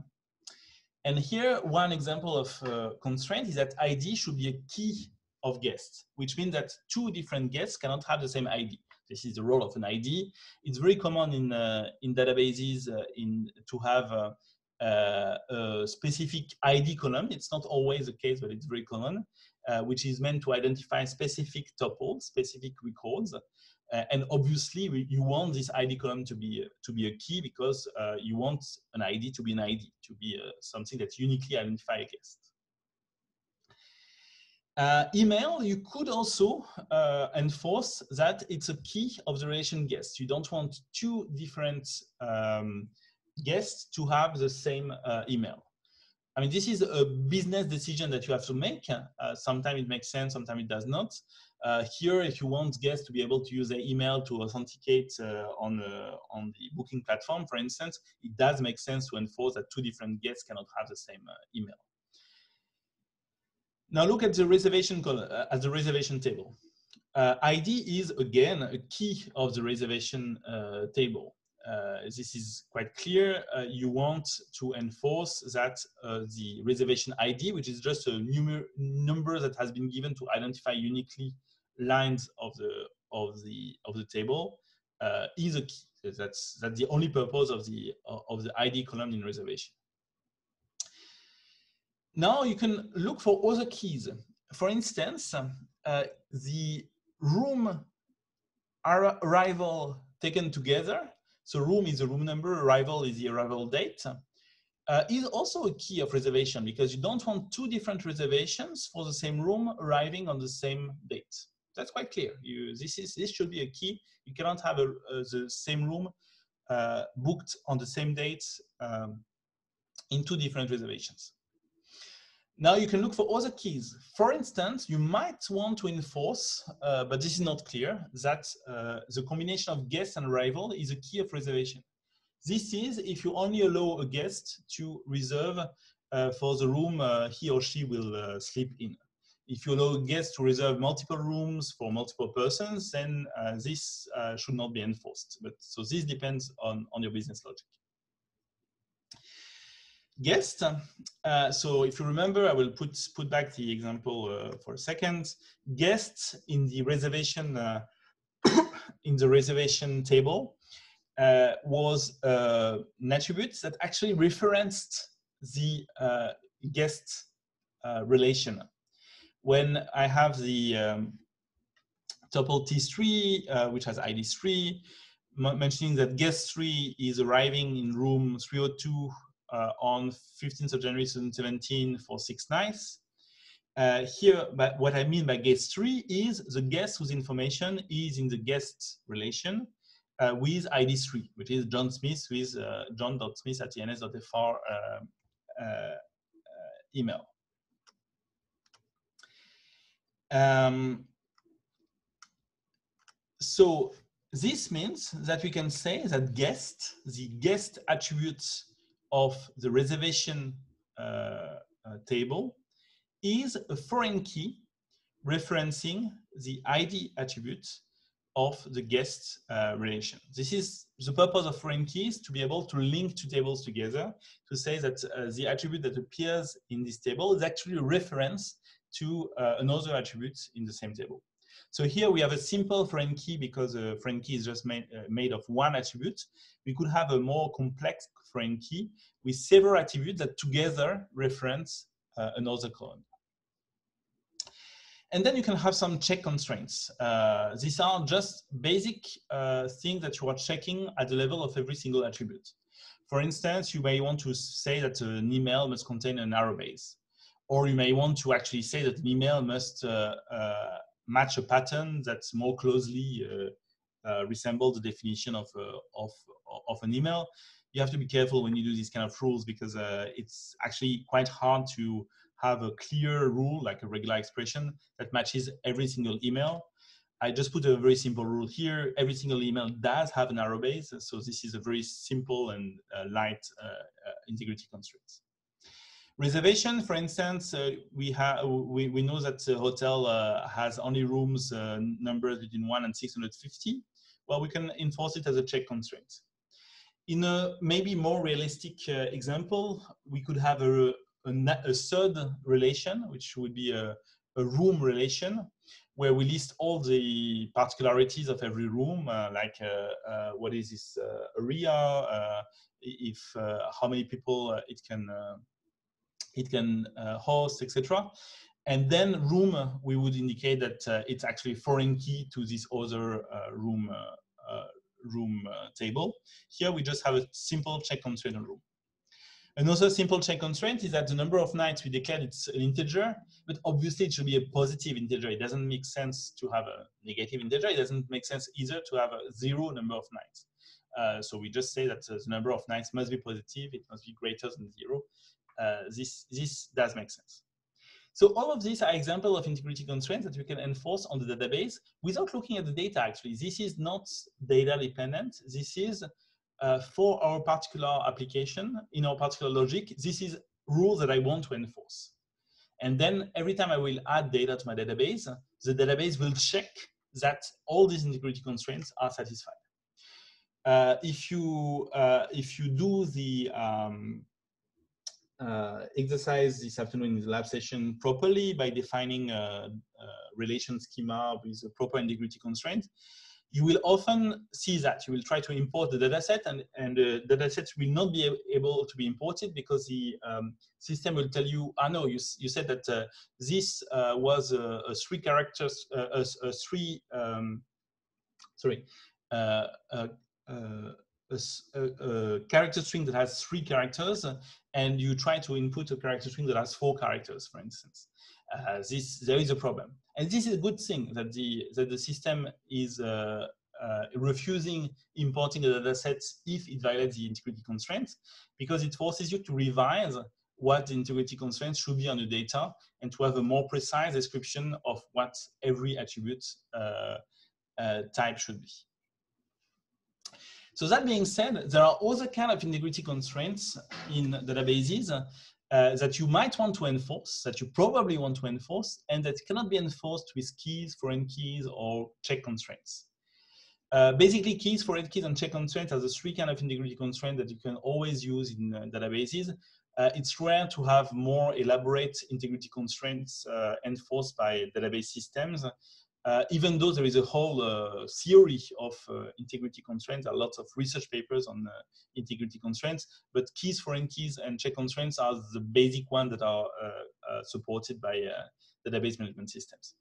[SPEAKER 1] And here, one example of constraint is that ID should be a key of guests, which means that two different guests cannot have the same ID. This is the role of an ID. It's very common in, uh, in databases uh, in, to have uh, uh, a specific ID column. It's not always the case, but it's very common, uh, which is meant to identify specific tuples, specific records. Uh, and obviously, we, you want this ID column to be to be a key because you want an ID to be an ID, to be something that uniquely identify a guest. Uh, email, you could also uh, enforce that it's a key relation guest. You don't want two different um, guests to have the same email. I mean, this is a business decision that you have to make. sometimes it makes sense, sometimes it does not. Uh, here, if you want guests to be able to use their email to authenticate uh, on, uh, on the booking platform, for instance, it does make sense to enforce that two different guests cannot have the same uh, email. Now look at the reservation uh, at the reservation table. Uh, ID is again a key of the reservation table. Uh, this is quite clear. Uh, you want to enforce that uh, the reservation ID, which is just a number that has been given to identify uniquely lines of the of the of the table uh, is a key. That's that's the only purpose of the of the ID column in reservation. Now you can look for other keys. For instance, uh, the room arrival taken together. So room is the room number, arrival is the arrival date. Uh, is also a key of reservation because you don't want two different reservations for the same room arriving on the same date that's quite clear. You, this, is, this should be a key. You cannot have a the same room uh, booked on the same date um, in two different reservations. Now you can look for other keys. For instance, you might want to enforce, uh, but this is not clear, that uh, the combination of guest and arrival is a key of reservation. This is if you only allow a guest to reserve uh, for the room uh, he or she will uh, sleep in if you allow guests to reserve multiple rooms for multiple persons, then uh, this should not be enforced. But so this depends on, on your business logic. Guest. Uh, so if you remember, I will put put back the example uh, for a second. Guest in the reservation uh, in the reservation table uh, was an attribute that actually referenced the guest relation when I have the um, tuple T3, uh, which has ID 3, mentioning that guest 3 is arriving in room 302 uh, on 15th of January 2017 for six nights. Uh, here, but what I mean by guest 3 is the guest whose information is in the guest relation uh, with ID 3, which is John Smith with uh, john.smith at ens.fr uh, email. Um, so this means that we can say that guest, the guest attributes of the reservation uh, uh, table is a foreign key referencing the ID attribute of the guest uh, relation. This is the purpose of foreign keys to be able to link two tables together to say that uh, the attribute that appears in this table is actually a reference to uh, another attribute in the same table. So here we have a simple foreign key because a foreign key is just made, uh, made of one attribute. We could have a more complex foreign key with several attributes that together reference uh, another column. And then you can have some check constraints. Uh, these are just basic uh, things that you are checking at the level of every single attribute. For instance, you may want to say that an email must contain an arobase, or you may want to actually say that an email must uh, uh match a pattern that's more closely uh, uh, resemble the definition of, of, of an email. You have to be careful when you do these kind of rules because it's actually quite hard to have a clear rule, like a regular expression that matches every single email. I just put a very simple rule here. Every single email does have an arobase. So this is a very simple and uh, light uh, uh, integrity constraint. Reservation, for instance, uh, we, have we, we know that the hotel uh, has only rooms uh, numbers between 1 and 650. Well, we can enforce it as a check constraint. In a maybe more realistic example, we could have a, a, a third relation, which would be a, a, room relation, where we list all the particularities of every room, uh, like uh, uh, what is this uh, area, uh, if uh, how many people it can it can uh, host, etc. And then room, uh, we would indicate that uh, it's actually foreign key to this other room room table. Here we just have a simple check constraint on room. Another simple check constraint is that the number of nights we declare it's an integer, but obviously it should be a positive integer. It doesn't make sense to have a negative integer. It doesn't make sense either to have a zero number of nights. Uh, so we just say that the number of nights must be positive. It must be greater than zero. Uh, this, this does make sense. So all of these are examples of integrity constraints that we can enforce on the database without looking at the data actually. This is not data dependent. This is uh, for our particular application, in our particular logic, this is rule that I want to enforce. And then every time I will add data to my database, the database will check that all these integrity constraints are satisfied. Uh, if you uh, if you do the um, uh, exercise this afternoon in the lab session properly by defining a, a relation schema with a proper integrity constraint, you will often see that. You will try to import the dataset and, and the dataset will not be able to be imported because the um, system will tell you, ah, know you, you said that uh, this uh, was a, a, three characters, uh, a, a, three, um, sorry, uh, a, a, character string that has three characters and you try to input a character string that has four characters, for instance. Uh, this there is a problem, and this is a good thing that the that the system is uh, uh, refusing importing the data sets if it violates the integrity constraints, because it forces you to revise what the integrity constraints should be on the data and to have a more precise description of what every attribute uh, uh, type should be. So that being said, there are other kind of integrity constraints in databases uh, that you might want to enforce, that you probably want to enforce, and that cannot be enforced with keys, foreign keys, or check constraints. Uh, basically, keys, foreign keys, and check constraints are the three kind of integrity constraints that you can always use in uh, databases. Uh, it's rare to have more elaborate integrity constraints uh, enforced by database systems uh, even though there is a whole uh, theory of uh, integrity constraints, there are lots of research papers on uh, integrity constraints, but keys, foreign keys, and check constraints are the basic ones that are uh, uh, supported by database management systems.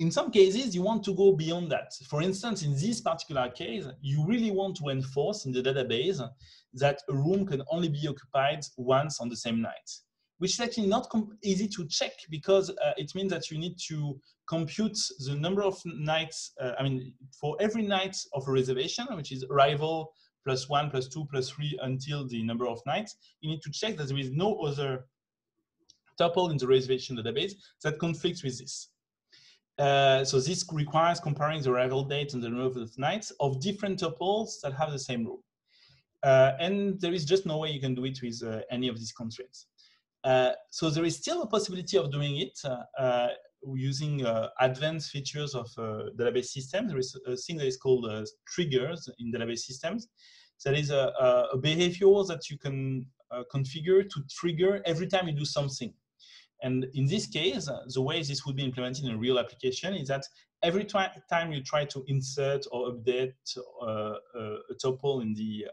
[SPEAKER 1] In some cases, you want to go beyond that. For instance, in this particular case, you really want to enforce in the database that a room can only be occupied once on the same night which is actually not easy to check because uh, it means that you need to compute the number of nights, uh, I mean, for every night of a reservation, which is arrival plus one, plus two, plus three until the number of nights, you need to check that there is no other tuple in the reservation database that conflicts with this. Uh, so this requires comparing the arrival date and the number of nights of different tuples that have the same rule. Uh, and there is just no way you can do it with uh, any of these constraints. Uh, so there is still a possibility of doing it uh, uh, using uh, advanced features of database systems. There is a thing that is called triggers in database systems. That is a, a behavior that you can configure to trigger every time you do something. And in this case, uh, the way this would be implemented in a real application is that every time you try to insert or update uh, a tuple in the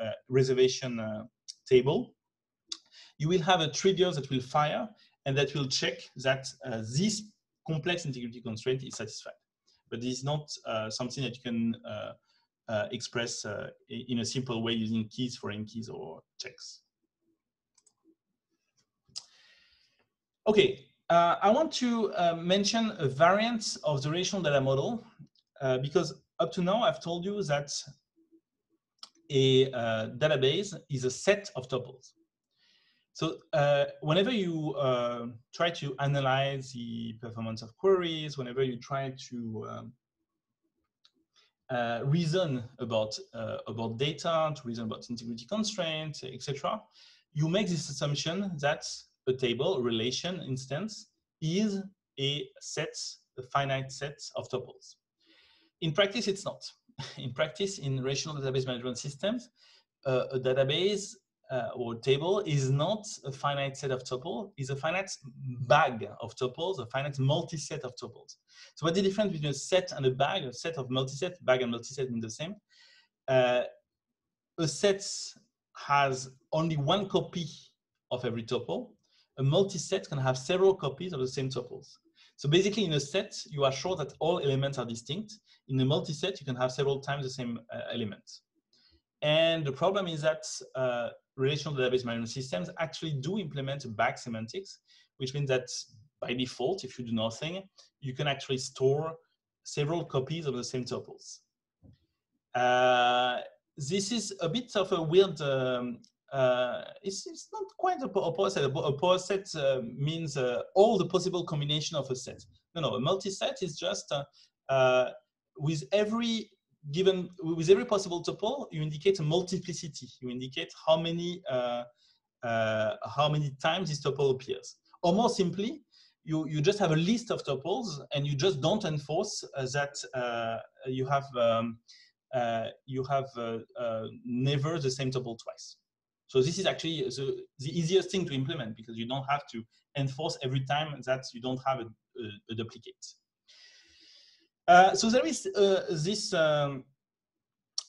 [SPEAKER 1] uh, reservation table, you will have a trigger that will fire and that will check that uh, this complex integrity constraint is satisfied. But this is not uh, something that you can uh, uh, express uh, in a simple way using keys, foreign keys, or checks. Okay, uh, I want to mention a variant of the relational data model because up to now I've told you that a database is a set of tuples. So uh, whenever you uh, try to analyze the performance of queries, whenever you try to um, uh, reason about uh, about data, to reason about integrity constraints, etc., you make this assumption that a table, a relation instance, is a set, a finite set of tuples. In practice, it's not. In practice, in relational database management systems, uh, a database uh, or table is not a finite set of tuples, is a finite bag of tuples, a finite multi-set of tuples. So what's the difference between a set and a bag? A set of multi-set, bag and multi-set in the same. Uh, a set has only one copy of every tuple. A multi-set can have several copies of the same tuples. So basically in a set, you are sure that all elements are distinct. In a multi-set, you can have several times the same uh, element. And the problem is that uh, relational database management systems actually do implement bag semantics, which means that by default, if you do nothing, you can actually store several copies of the same tuples. Uh, this is a bit of a weird, um, uh, it's, it's, not quite a, a power set. A, a power set uh, means uh, all the possible combination of a set. No, no, a multi-set is just uh, uh, with every given with every possible tuple, you indicate a multiplicity. You indicate how many uh, uh, how many times this tuple appears. Or more simply, you, you just have a list of tuples and you just don't enforce uh, that uh, you have um, uh, you have uh, never the same tuple twice. So this is actually the, the easiest thing to implement because you don't have to enforce every time that you don't have a, a, a duplicate. Uh, so there is uh, this um,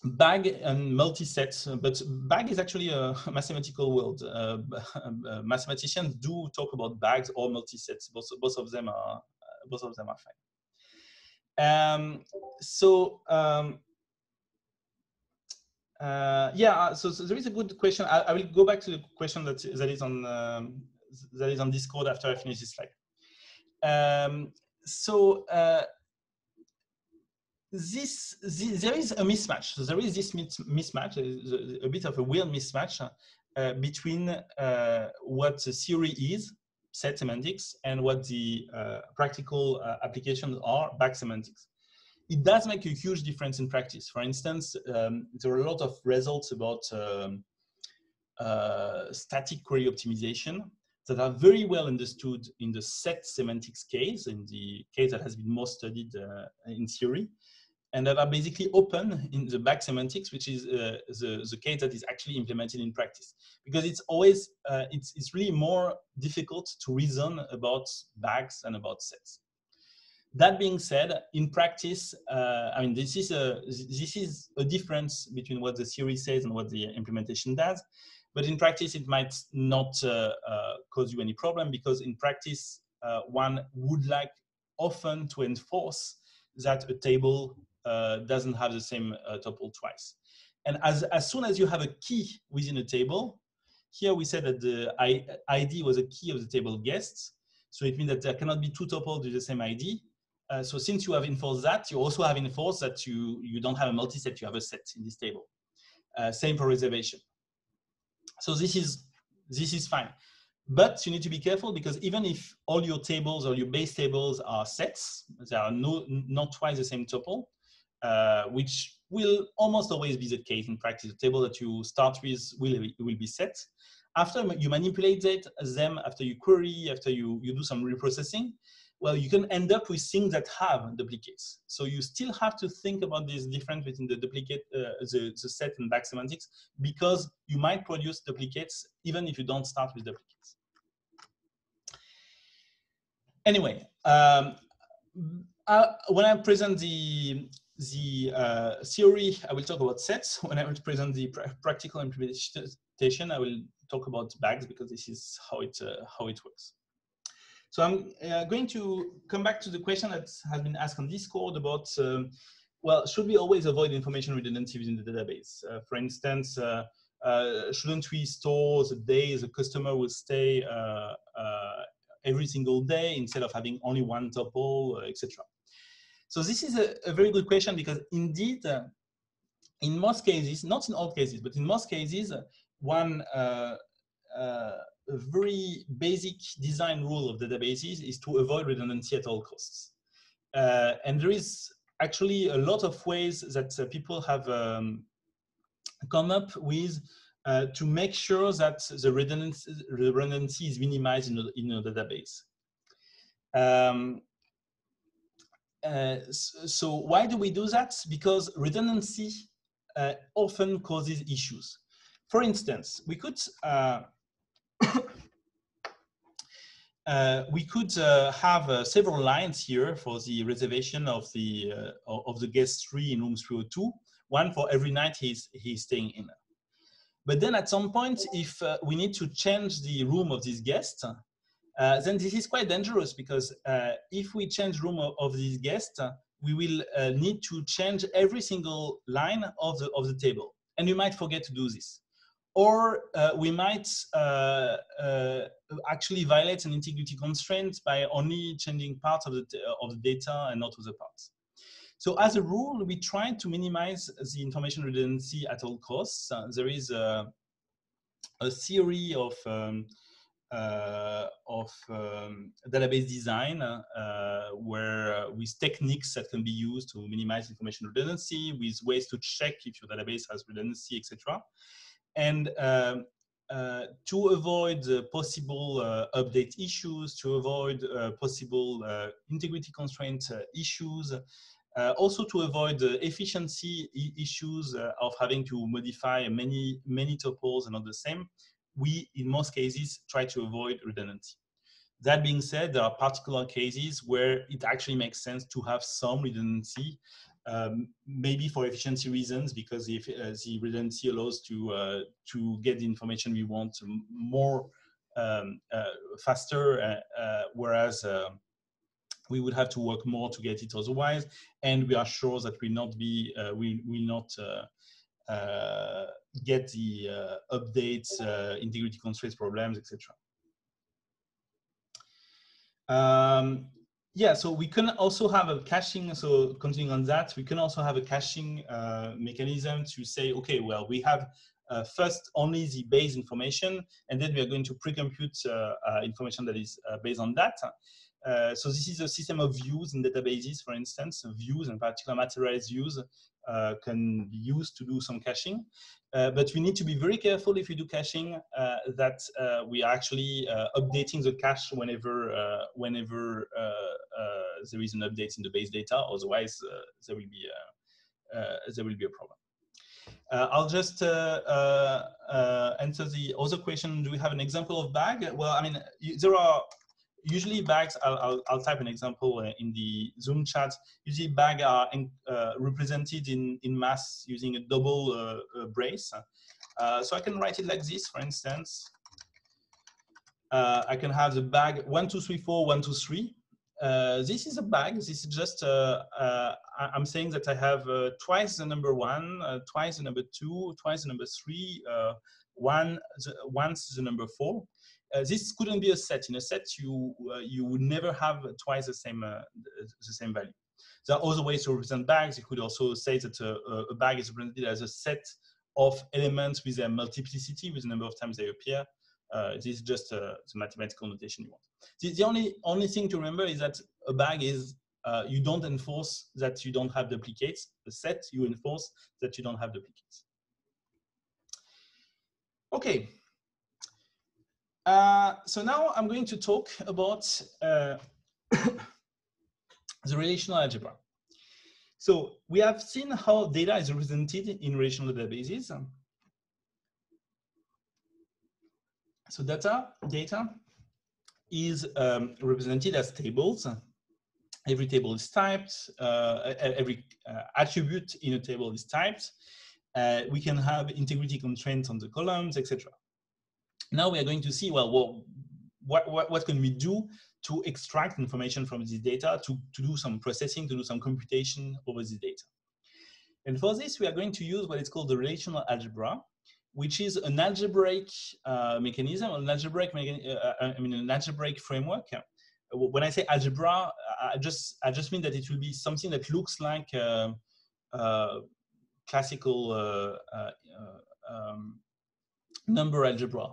[SPEAKER 1] bag and multi-set, but bag is actually a mathematical world. Uh, uh, mathematicians do talk about bags or multi-sets. Both, both of them are both of them are fine. Um, so um, uh, yeah, so, so, there is a good question. I, I, will go back to the question that that is on um, that is on Discord after I finish this slide. Um, so uh, this, this, there is a mismatch. So there is this mismatch, a bit of a weird mismatch uh, between uh, what the theory is, set semantics, and what the uh, practical uh, applications are, bag semantics. It does make a huge difference in practice. For instance, um, there are a lot of results about um, uh, static query optimization that are very well understood in the set semantics case, in the case that has been most studied uh, in theory and that are basically open in the bag semantics, which is uh, the, the case that is actually implemented in practice. Because it's always, uh, it's, it's really more difficult to reason about bags and about sets. That being said, in practice, uh, I mean, this is, a, this is a difference between what the theory says and what the implementation does. But in practice, it might not uh, uh, cause you any problem because in practice, uh, one would like often to enforce that a table doesn't have the same uh, tuple twice. And as, as soon as you have a key within a table, here we said that the ID was a key of the table guests. So it means that there cannot be two tuples with the same ID. Uh, so since you have enforced that, you also have enforced that you, you don't have a multi-set, you have a set in this table. Uh, same for reservation. So this is, this is fine. But you need to be careful because even if all your tables or your base tables are sets, there are no, not twice the same tuple, uh, which will almost always be the case in practice. The table that you start with will, will be set. After you manipulate them, after you query, after you, you do some reprocessing, well, you can end up with things that have duplicates. So you still have to think about this difference between the duplicate, uh, the, the set and bag semantics, because you might produce duplicates even if you don't start with duplicates. Anyway, um, uh, when I present the the uh, theory, I will talk about sets. When I will present the pr practical implementation, I will talk about bags because this is how it, uh, how it works. So I'm uh, going to come back to the question that has been asked on Discord about, um, well, should we always avoid information redundancy within the database? Uh, for instance, uh, uh shouldn't we store the days a customer will stay every single day instead of having only one tuple, etc. So this is a, a, very good question because indeed, in most cases, not in all cases, but in most cases, one a very basic design rule of databases is to avoid redundancy at all costs. Uh, and there is actually a lot of ways that uh, people have um, come up with uh, to make sure that the redundancy, redundancy is minimized in a, in a database. Um, uh, so why do we do that? Because redundancy uh, often causes issues. For instance, we could uh, uh, we could uh, have uh, several lines here for the reservation of the of the guest three in room 302, one for every night he's he's staying in. But then at some point, if we need to change the room of this guest, uh, then this is quite dangerous because if we change room of, of this guest, we will need to change every single line of the of the table, and we might forget to do this or uh, we might uh, uh, actually violate an integrity constraint by only changing parts of the, of the data and not other parts. So as a rule, we try to minimize the information redundancy at all costs. Uh, there is a, a theory of um, uh, of um, database design uh, where uh, with techniques that can be used to minimize information redundancy, with ways to check if your database has redundancy, etc. And um, uh, to avoid uh, possible uh, update issues, to avoid uh, possible uh, integrity constraint uh, issues, also to avoid efficiency issues of having to modify many, many tuples and not the same, we, in most cases, try to avoid redundancy. That being said, there are particular cases where it actually makes sense to have some redundancy um, maybe for efficiency reasons, because if uh, the redundancy allows to uh, to get the information we want more um, uh, faster, uh, uh, whereas uh, we would have to work more to get it otherwise, and we are sure that we not be we will not get the updates, integrity constraints problems, etc. Um, yeah, so we can also have a caching. So continuing on that, we can also have a caching uh, mechanism to say, okay, well, we have uh, first only the base information, and then we are going to pre-compute uh, uh information that is uh, based on that. Uh, so this is a system of views in databases, for instance, views and particular materialized views uh, can be used to do some caching. Uh, but we need to be very careful if we do caching uh, that uh, we are actually uh, updating the cache whenever whenever there is an update in the base data. Otherwise, there will be there will be a problem. Uh, I'll just uh, uh, answer the other question. Do we have an example of bag? Well, I mean, there are usually bags, I'll, I'll, I'll, type an example uh, in the Zoom chat. Usually bags are in, uh, represented in, in mass using a double uh, uh brace. Uh, so I can write it like this, for instance. Uh, I can have the bag one, two, three, four, one, two, three. this is a bag. This is just, I'm saying that I have twice the number one, twice the number two, twice the number three, one, the, once the number four. Uh, this couldn't be a set. In a set, you uh, you would never have twice the same uh, the same value. There are other ways to represent bags. You could also say that a, a bag is represented as a set of elements with a multiplicity, with the number of times they appear. Uh, this is just uh, the mathematical notation you want. The, the, only only thing to remember is that a bag is uh, you don't enforce that you don't have duplicates. The set you enforce that you don't have duplicates. Okay, uh, so now I'm going to talk about uh, the relational algebra. So we have seen how data is represented in relational databases. So data, data is um, represented as tables. Every table is typed, uh, every uh, attribute in a table is typed. Uh, we can have integrity constraints on the columns, etc. Now we are going to see, well, what, what, what can we do to extract information from this data, to, to do some processing, to do some computation over this data. And for this, we are going to use what is called the relational algebra, which is an algebraic uh, mechanism, an algebraic, uh, I mean, an algebraic framework. When I say algebra, I just I just mean that it will be something that looks like uh, uh, classical uh, uh, um, number algebra.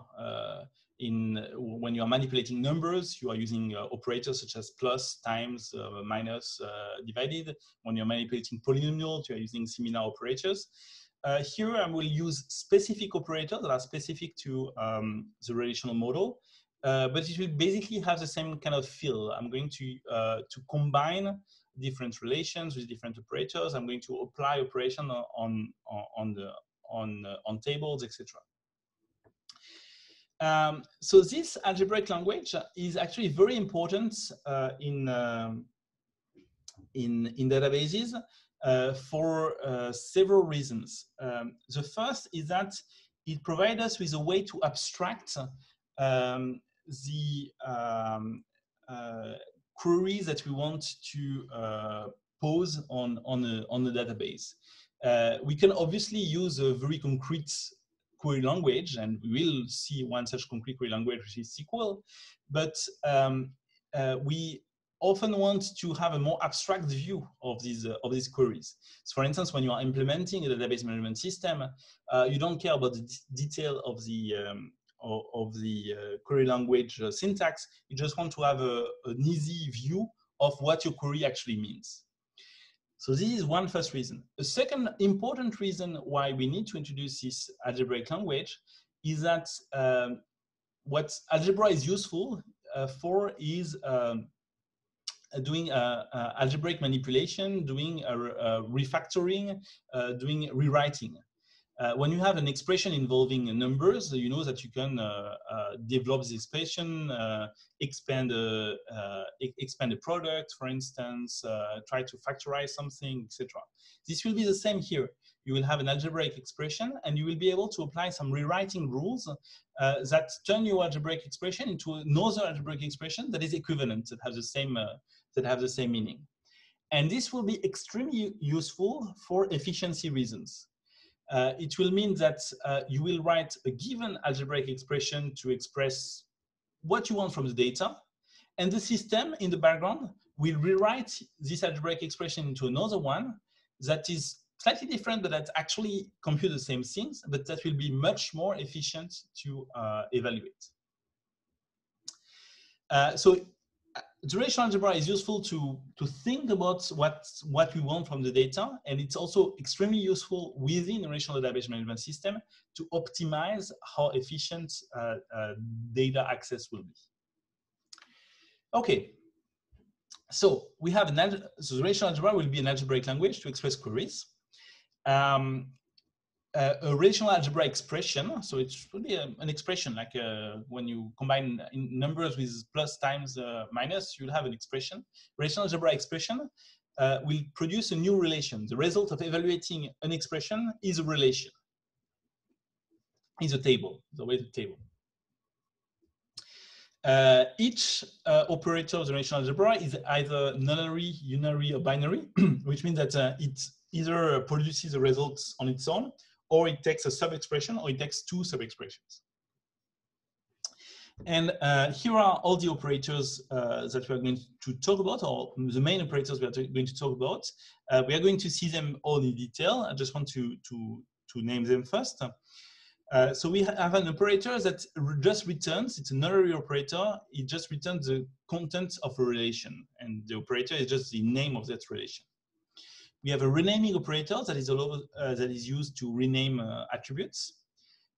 [SPEAKER 1] in when you are manipulating numbers, you are using operators such as plus, times, minus, divided. When you're manipulating polynomials, you are using similar operators. Uh, here I will use specific operators that are specific to um, the relational model, uh, but it will basically have the same kind of feel. I'm going to, uh, to combine different relations with different operators. I'm going to apply operation on, on, on, the, on, uh, on tables, etc. Um, so this algebraic language is actually very important uh, in, um, in, in databases uh, for uh, several reasons. Um, the first is that it provides us with a way to abstract um, the um, uh, queries that we want to uh, pose on, on, a, on the database. Uh, we can obviously use a very concrete query language, and we will see one such concrete query language, which is SQL, but um, uh, we often want to have a more abstract view of these uh, of these queries. So, for instance, when you are implementing a database management system, uh, you don't care about the detail of the um, of, the uh, query language uh, syntax. You just want to have a, an easy view of what your query actually means. So this is one first reason. A second important reason why we need to introduce this algebraic language is that um, what algebra is useful uh, for is um, uh, doing uh, uh, algebraic manipulation, doing refactoring, doing rewriting. Uh, when you have an expression involving numbers, you know that you can uh, uh, develop the expression, expand a expand a product, for instance, try to factorize something, etc. This will be the same here. You will have an algebraic expression, and you will be able to apply some rewriting rules that turn your algebraic expression into another algebraic expression that is equivalent, that has the same that have the same meaning. And this will be extremely useful for efficiency reasons. Uh, it will mean that uh, you will write a given algebraic expression to express what you want from the data, and the system in the background will rewrite this algebraic expression into another one that is slightly different, but that actually compute the same things, but that will be much more efficient to uh, evaluate. Uh, so the relational algebra is useful to, to think about what, what we want from the data, and it's also extremely useful within a relational database management system to optimize how efficient uh, uh, data access will be. Okay, so we have an so relational algebra will be an algebraic language to express queries. Um, uh, a relational algebra expression. So it would be a, an expression like uh, when you combine numbers with plus times uh, minus, you'll have an expression. Relational algebra expression uh, will produce a new relation. The result of evaluating an expression is a relation, is a table, the the table. Uh, each uh, operator of the relational algebra is either nullary, unary, or binary, which means that it either produces a result on its own or it takes a sub-expression, or it takes two sub-expressions. And uh, here are all the operators uh, that we are going to talk about, or the main operators we are going to talk about. Uh, we are going to see them all in detail. I just want to, to, to name them first. Uh, so we have an operator that just returns, it's a nullary operator, it just returns the content of a relation, and the operator is just the name of that relation. We have a renaming operator that is, uh, that is used to rename uh, attributes.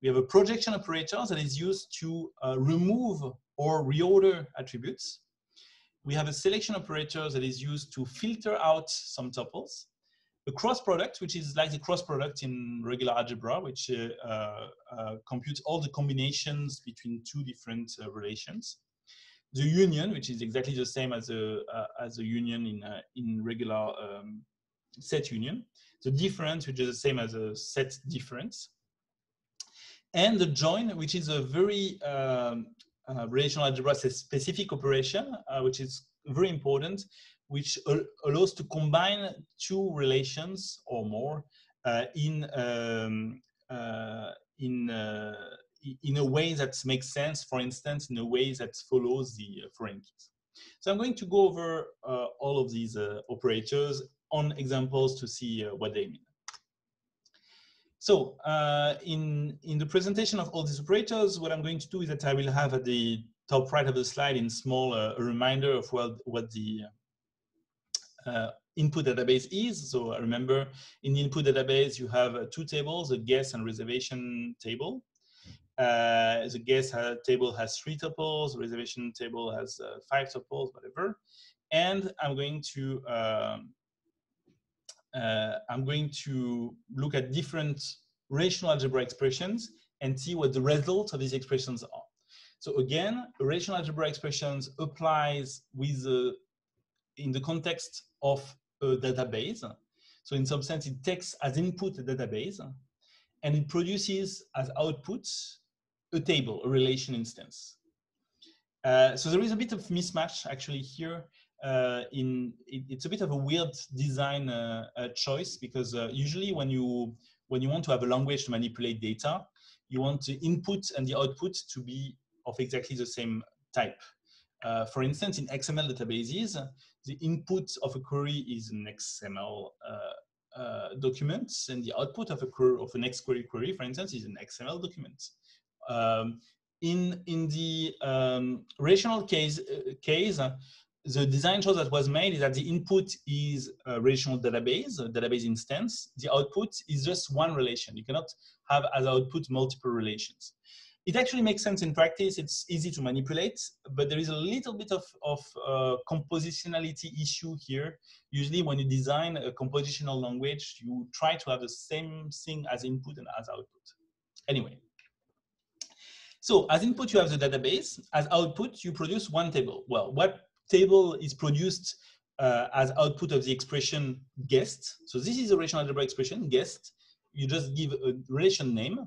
[SPEAKER 1] We have a projection operator that is used to uh, remove or reorder attributes. We have a selection operator that is used to filter out some tuples. A cross product, which is like the cross product in regular algebra, which uh, uh, computes all the combinations between two different uh, relations. The union, which is exactly the same as a, as a union in, in regular um, set union, the difference, which is the same as a set difference, and the join, which is a very um, uh, relational algebra specific operation, uh, which is very important, which al allows to combine two relations or more uh, in um, uh, in uh, in a way that makes sense. For instance, in a way that follows the foreign keys. So I'm going to go over all of these operators on examples to see what they mean. So uh, in, in the presentation of all these operators, what I'm going to do is that I will have at the top right of the slide in small uh, a reminder of what, what the uh, input database is. So remember in the input database, you have uh, two tables, a guest and reservation table. Uh, the guest table has three tuples, reservation table has uh, five tuples, whatever. And I'm going to um, uh, I'm going to look at different relational algebra expressions and see what the results of these expressions are. So again, relational algebra expressions applies with uh, in the context of a database. So in some sense, it takes as input a database and it produces as output a table, a relation instance. Uh, so there is a bit of mismatch actually here uh, in it, it's a bit of a weird design uh, uh, choice because uh, usually when you when you want to have a language to manipulate data, you want the input and the output to be of exactly the same type. Uh, for instance, in XML databases, the input of a query is an XML uh, document, and the output of a query, of an XQuery query, for instance, is an XML document. Um, in in the um, relational case case, the design choice that was made is that the input is a relational database, a database instance. The output is just one relation. You cannot have as output multiple relations. It actually makes sense in practice. It's easy to manipulate, but there is a little bit of, of uh, compositionality issue here. Usually when you design a compositional language, you try to have the same thing as input and as output. Anyway, so as input, you have the database. As output, you produce one table. Well, what table is produced uh, as output of the expression guest. So this is a relational algebra expression, guest. You just give a relation name.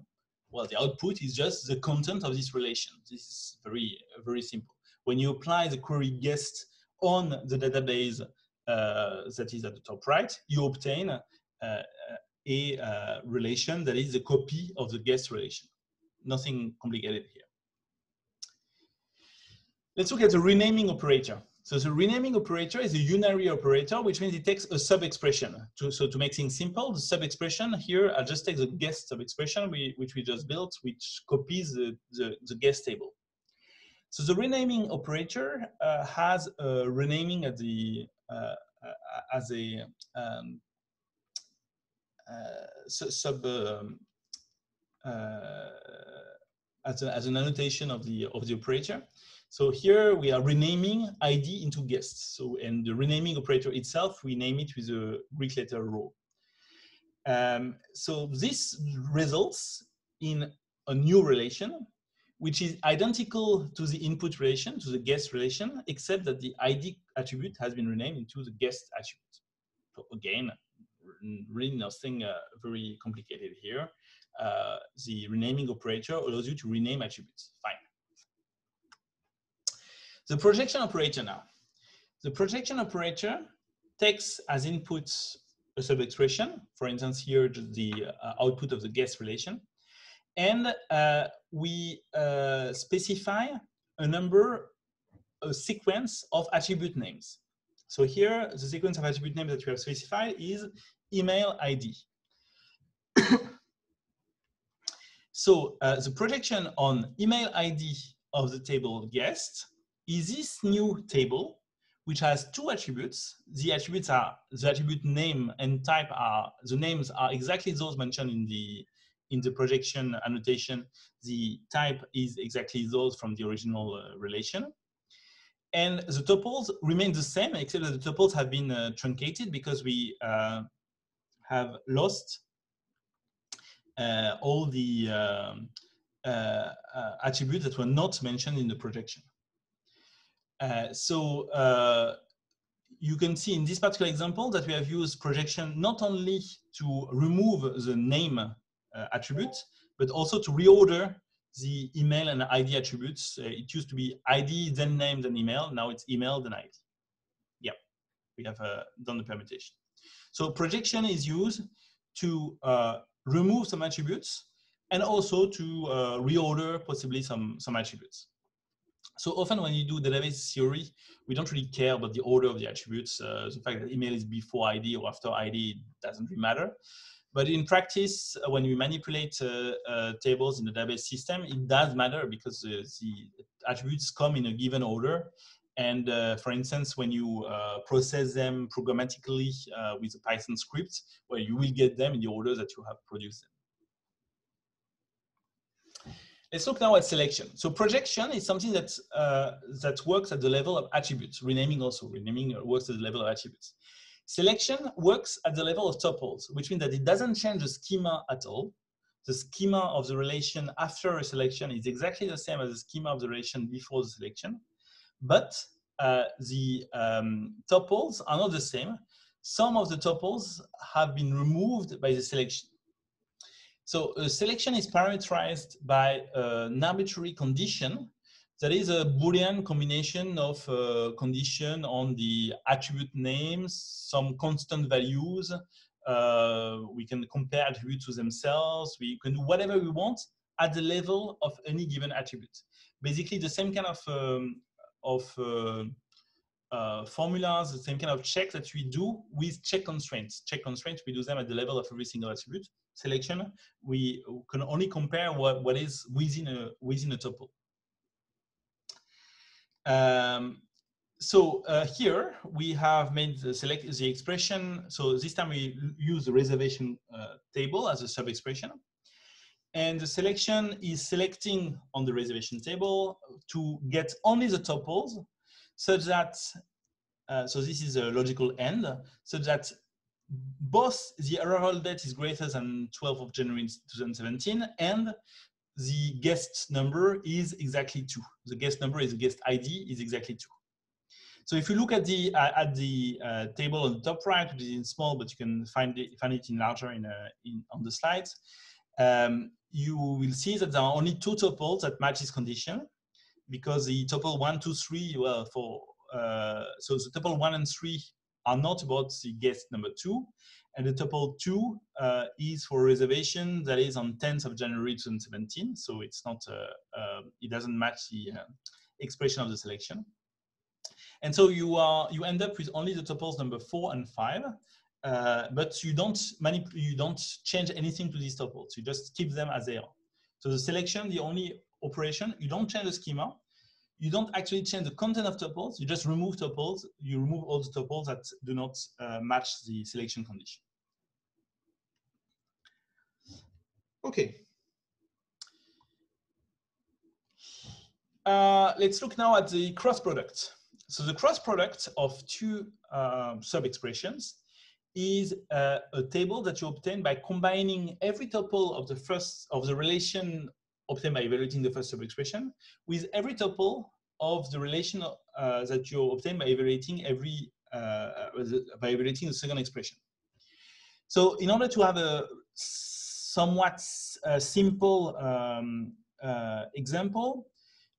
[SPEAKER 1] Well, the output is just the content of this relation. This is very, very simple. When you apply the query guest on the database uh, that is at the top right, you obtain uh, a uh, relation that is a copy of the guest relation. Nothing complicated here. Let's look at the renaming operator. So the renaming operator is a unary operator, which means it takes a sub-expression. so to make things simple, the sub-expression here, I'll just take the guest sub-expression we, which we just built, which copies the, the, the guest table. So the renaming operator uh, has a renaming at the uh, as a um, uh, sub um, uh, as, a, as an annotation of the of the operator. So here we are renaming ID into guests. So, and the renaming operator itself, we name it with a Greek letter rho. Um, so this results in a new relation, which is identical to the input relation, to the guest relation, except that the ID attribute has been renamed into the guest attribute. So again, really nothing uh, very complicated here. Uh, the renaming operator allows you to rename attributes. Fine. The projection operator now. The projection operator takes as inputs a sub-expression, for instance, here the uh, output of the guest relation, and uh, we uh, specify a number, a sequence of attribute names. So here, the sequence of attribute names that we have specified is email ID. so uh, the projection on email ID of the table guest is this new table, which has two attributes. The attributes are the attribute name and type are the names are exactly those mentioned in the in the projection annotation. The type is exactly those from the original uh, relation. And the tuples remain the same, except that the tuples have been uh, truncated because we uh, have lost uh, all the um, uh, uh, attributes that were not mentioned in the projection. Uh, so uh, you can see in this particular example that we have used projection not only to remove the name uh, attribute, but also to reorder the email and ID attributes. Uh, it used to be ID, then name, then email. Now it's email, then ID. Yeah, we have done the permutation. So projection is used to remove some attributes and also to uh, reorder possibly some, some attributes. So often when you do database theory, we don't really care about the order of the attributes. Uh, the fact that email is before ID or after ID doesn't really matter. But in practice, uh, when we manipulate uh, uh, tables in the database system, it does matter because uh, the attributes come in a given order. And uh, for instance, when you process them programmatically with a Python script, well, you will get them in the order that you have produced them. Let's look now at selection. So projection is something that, that works at the level of attributes. Renaming also, renaming works at the level of attributes. Selection works at the level of tuples, which means that it doesn't change the schema at all. The schema of the relation after a selection is exactly the same as the schema of the relation before the selection, but uh, the um, tuples are not the same. Some of the tuples have been removed by the selection. So a selection is parameterized by an arbitrary condition that is a Boolean combination of uh, condition on the attribute names, some constant values. Uh, we can compare attributes to themselves. We can do whatever we want at the level of any given attribute. Basically, the same kind of um, of uh, uh, formulas, the same kind of checks that we do with check constraints. Check constraints, we do them at the level of every single attribute. Selection, we can only compare what, what is within a within a tuple. Um, so uh, here we have made the select the expression. So this time we use the reservation uh, table as a sub expression. And the selection is selecting on the reservation table to get only the tuples such that, uh, so this is a logical end, such that both the arrival date is greater than 12 of January 2017 and the guest number is exactly two. The guest number is the guest ID is exactly two. So if you look at the uh, at the uh, table on the top right, which is in small, but you can find it find it in larger in, uh, in on the slides, um, you will see that there are only two tuples that match this condition, because the tuple one, two, three, well, for uh, so the tuple one and three are not about the guest number two, and the tuple two uh, is for reservation that is on 10th of January 2017. So it's not, uh, uh, it doesn't match the uh, expression of the selection. And so you are, you end up with only the tuples number four and five, uh, but you don't you don't change anything to these tuples. You just keep them as they are. So the selection, the only operation, you don't change the schema, you don't actually change the content of tuples, you just remove tuples, you remove all the tuples that do not uh, match the selection condition. Okay. Uh, let's look now at the cross product. So the cross product of two um, sub-expressions is uh, a table that you obtain by combining every tuple of the first of the relation obtained by evaluating the first sub-expression with every tuple of the relation uh, that you obtain by evaluating every uh, by evaluating the second expression. So in order to have a somewhat uh, simple um, uh, example,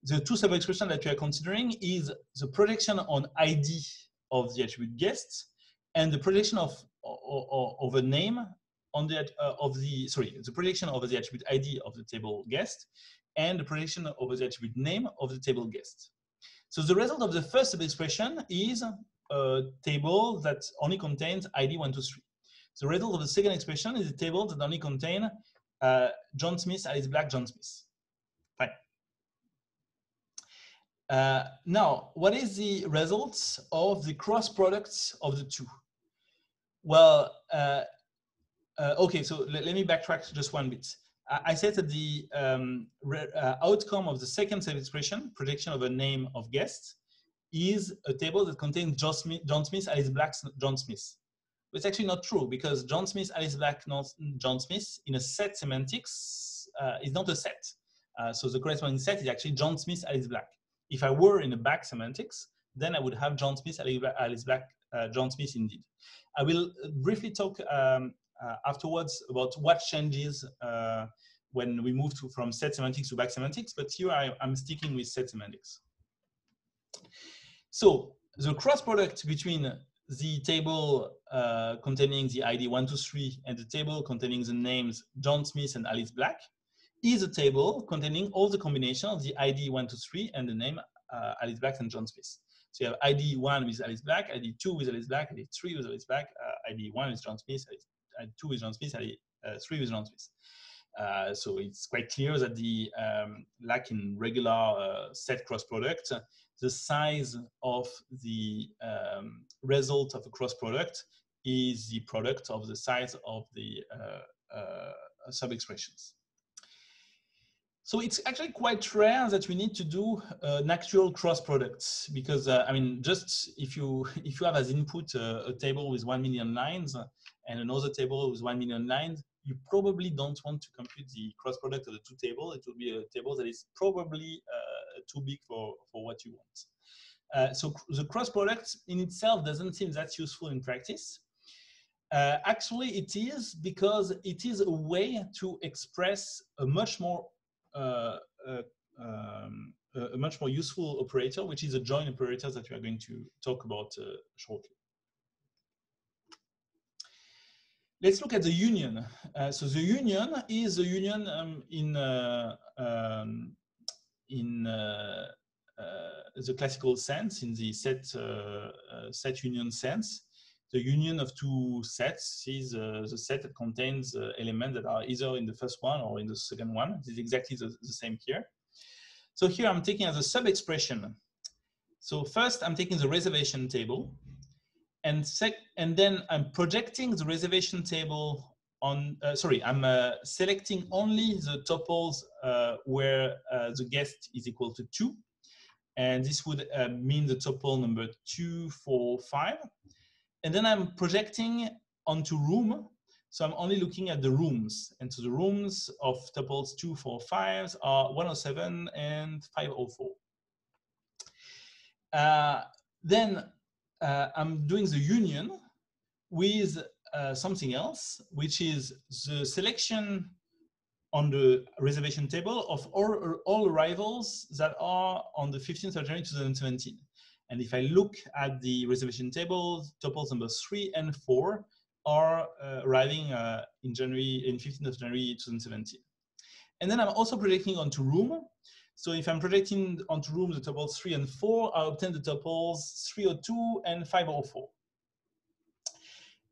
[SPEAKER 1] the two sub-expression that we are considering is the projection on ID of the attribute guest and the projection of, of, of a name on the, uh, of the, sorry, the projection over the attribute ID of the table guest and the projection over the attribute name of the table guest. So the result of the first sub-expression is a table that only contains ID 123. The result of the second expression is a table that only contains uh, John Smith, Alice Black, John Smith. Fine. Uh, now, what is the results of the cross products of the two? Well, uh, uh, okay, so let, let, me backtrack just one bit. I, I said that the um, uh, outcome of the second set expression, projection of a name of guest, is a table that contains John Smith, John Smith Alice Black, John Smith. It's actually not true because John Smith, Alice Black, John Smith in a set semantics uh, is not a set. Uh, so the corresponding set is actually John Smith, Alice Black. If I were in a bag semantics, then I would have John Smith, Alice Black, uh, John Smith indeed. I will briefly talk um, afterwards about what changes uh, when we move to, from set semantics to bag semantics, but here I, am sticking with set semantics. So the cross product between the table uh, containing the ID 123 and the table containing the names John Smith and Alice Black is a table containing all the combination of the ID 123 and the name uh, Alice Black and John Smith. So you have ID 1 with Alice Black, ID 2 with Alice Black, ID 3 with Alice Black, uh, ID 1 with John Smith, ID 2 with John Smith, uh, 3 with John Smith. Uh, so it's quite clear that the, um, like in regular uh, set cross product, the size of the um, result of a cross product is the product of the size of the uh, uh, sub-expressions. So it's actually quite rare that we need to do uh, an actual cross product because uh, I mean, just if you if you have as input a, a, table with one million lines and another table with one million lines, you probably don't want to compute the cross product of the two tables. It will be a table that is probably uh, too big for, for what you want. Uh, so the cross product in itself doesn't seem that useful in practice. Uh, actually, it is because it is a way to express a much more uh, uh, um, a much more useful operator, which is a join operator that we are going to talk about uh, shortly. let's look at the union. Uh, so the union is a union um, in uh, um, in the classical sense, in the set set union sense. The union of two sets is the set that contains elements that are either in the first one or in the second one. It is exactly the, the same here. So here I'm taking as a sub-expression. So first I'm taking the reservation table and sec and then I'm projecting the reservation table on, uh, sorry, I'm uh, selecting only the tuples uh, where uh, the guest is equal to two. And this would uh, mean the tuple number two, four, five. And then I'm projecting onto room. So I'm only looking at the rooms. And so the rooms of tuples two, four, five are 107 and 504. Uh, then uh, I'm doing the union with uh, something else, which is the selection on the reservation table of all, all arrivals that are on the 15th of January 2017. And if I look at the reservation table, tuples number three and four are uh, arriving uh, in January, in 15th of January 2017. And then I'm also projecting onto room so if I'm projecting onto room the tuples 3 and 4, I obtain the tuples 302 and 504.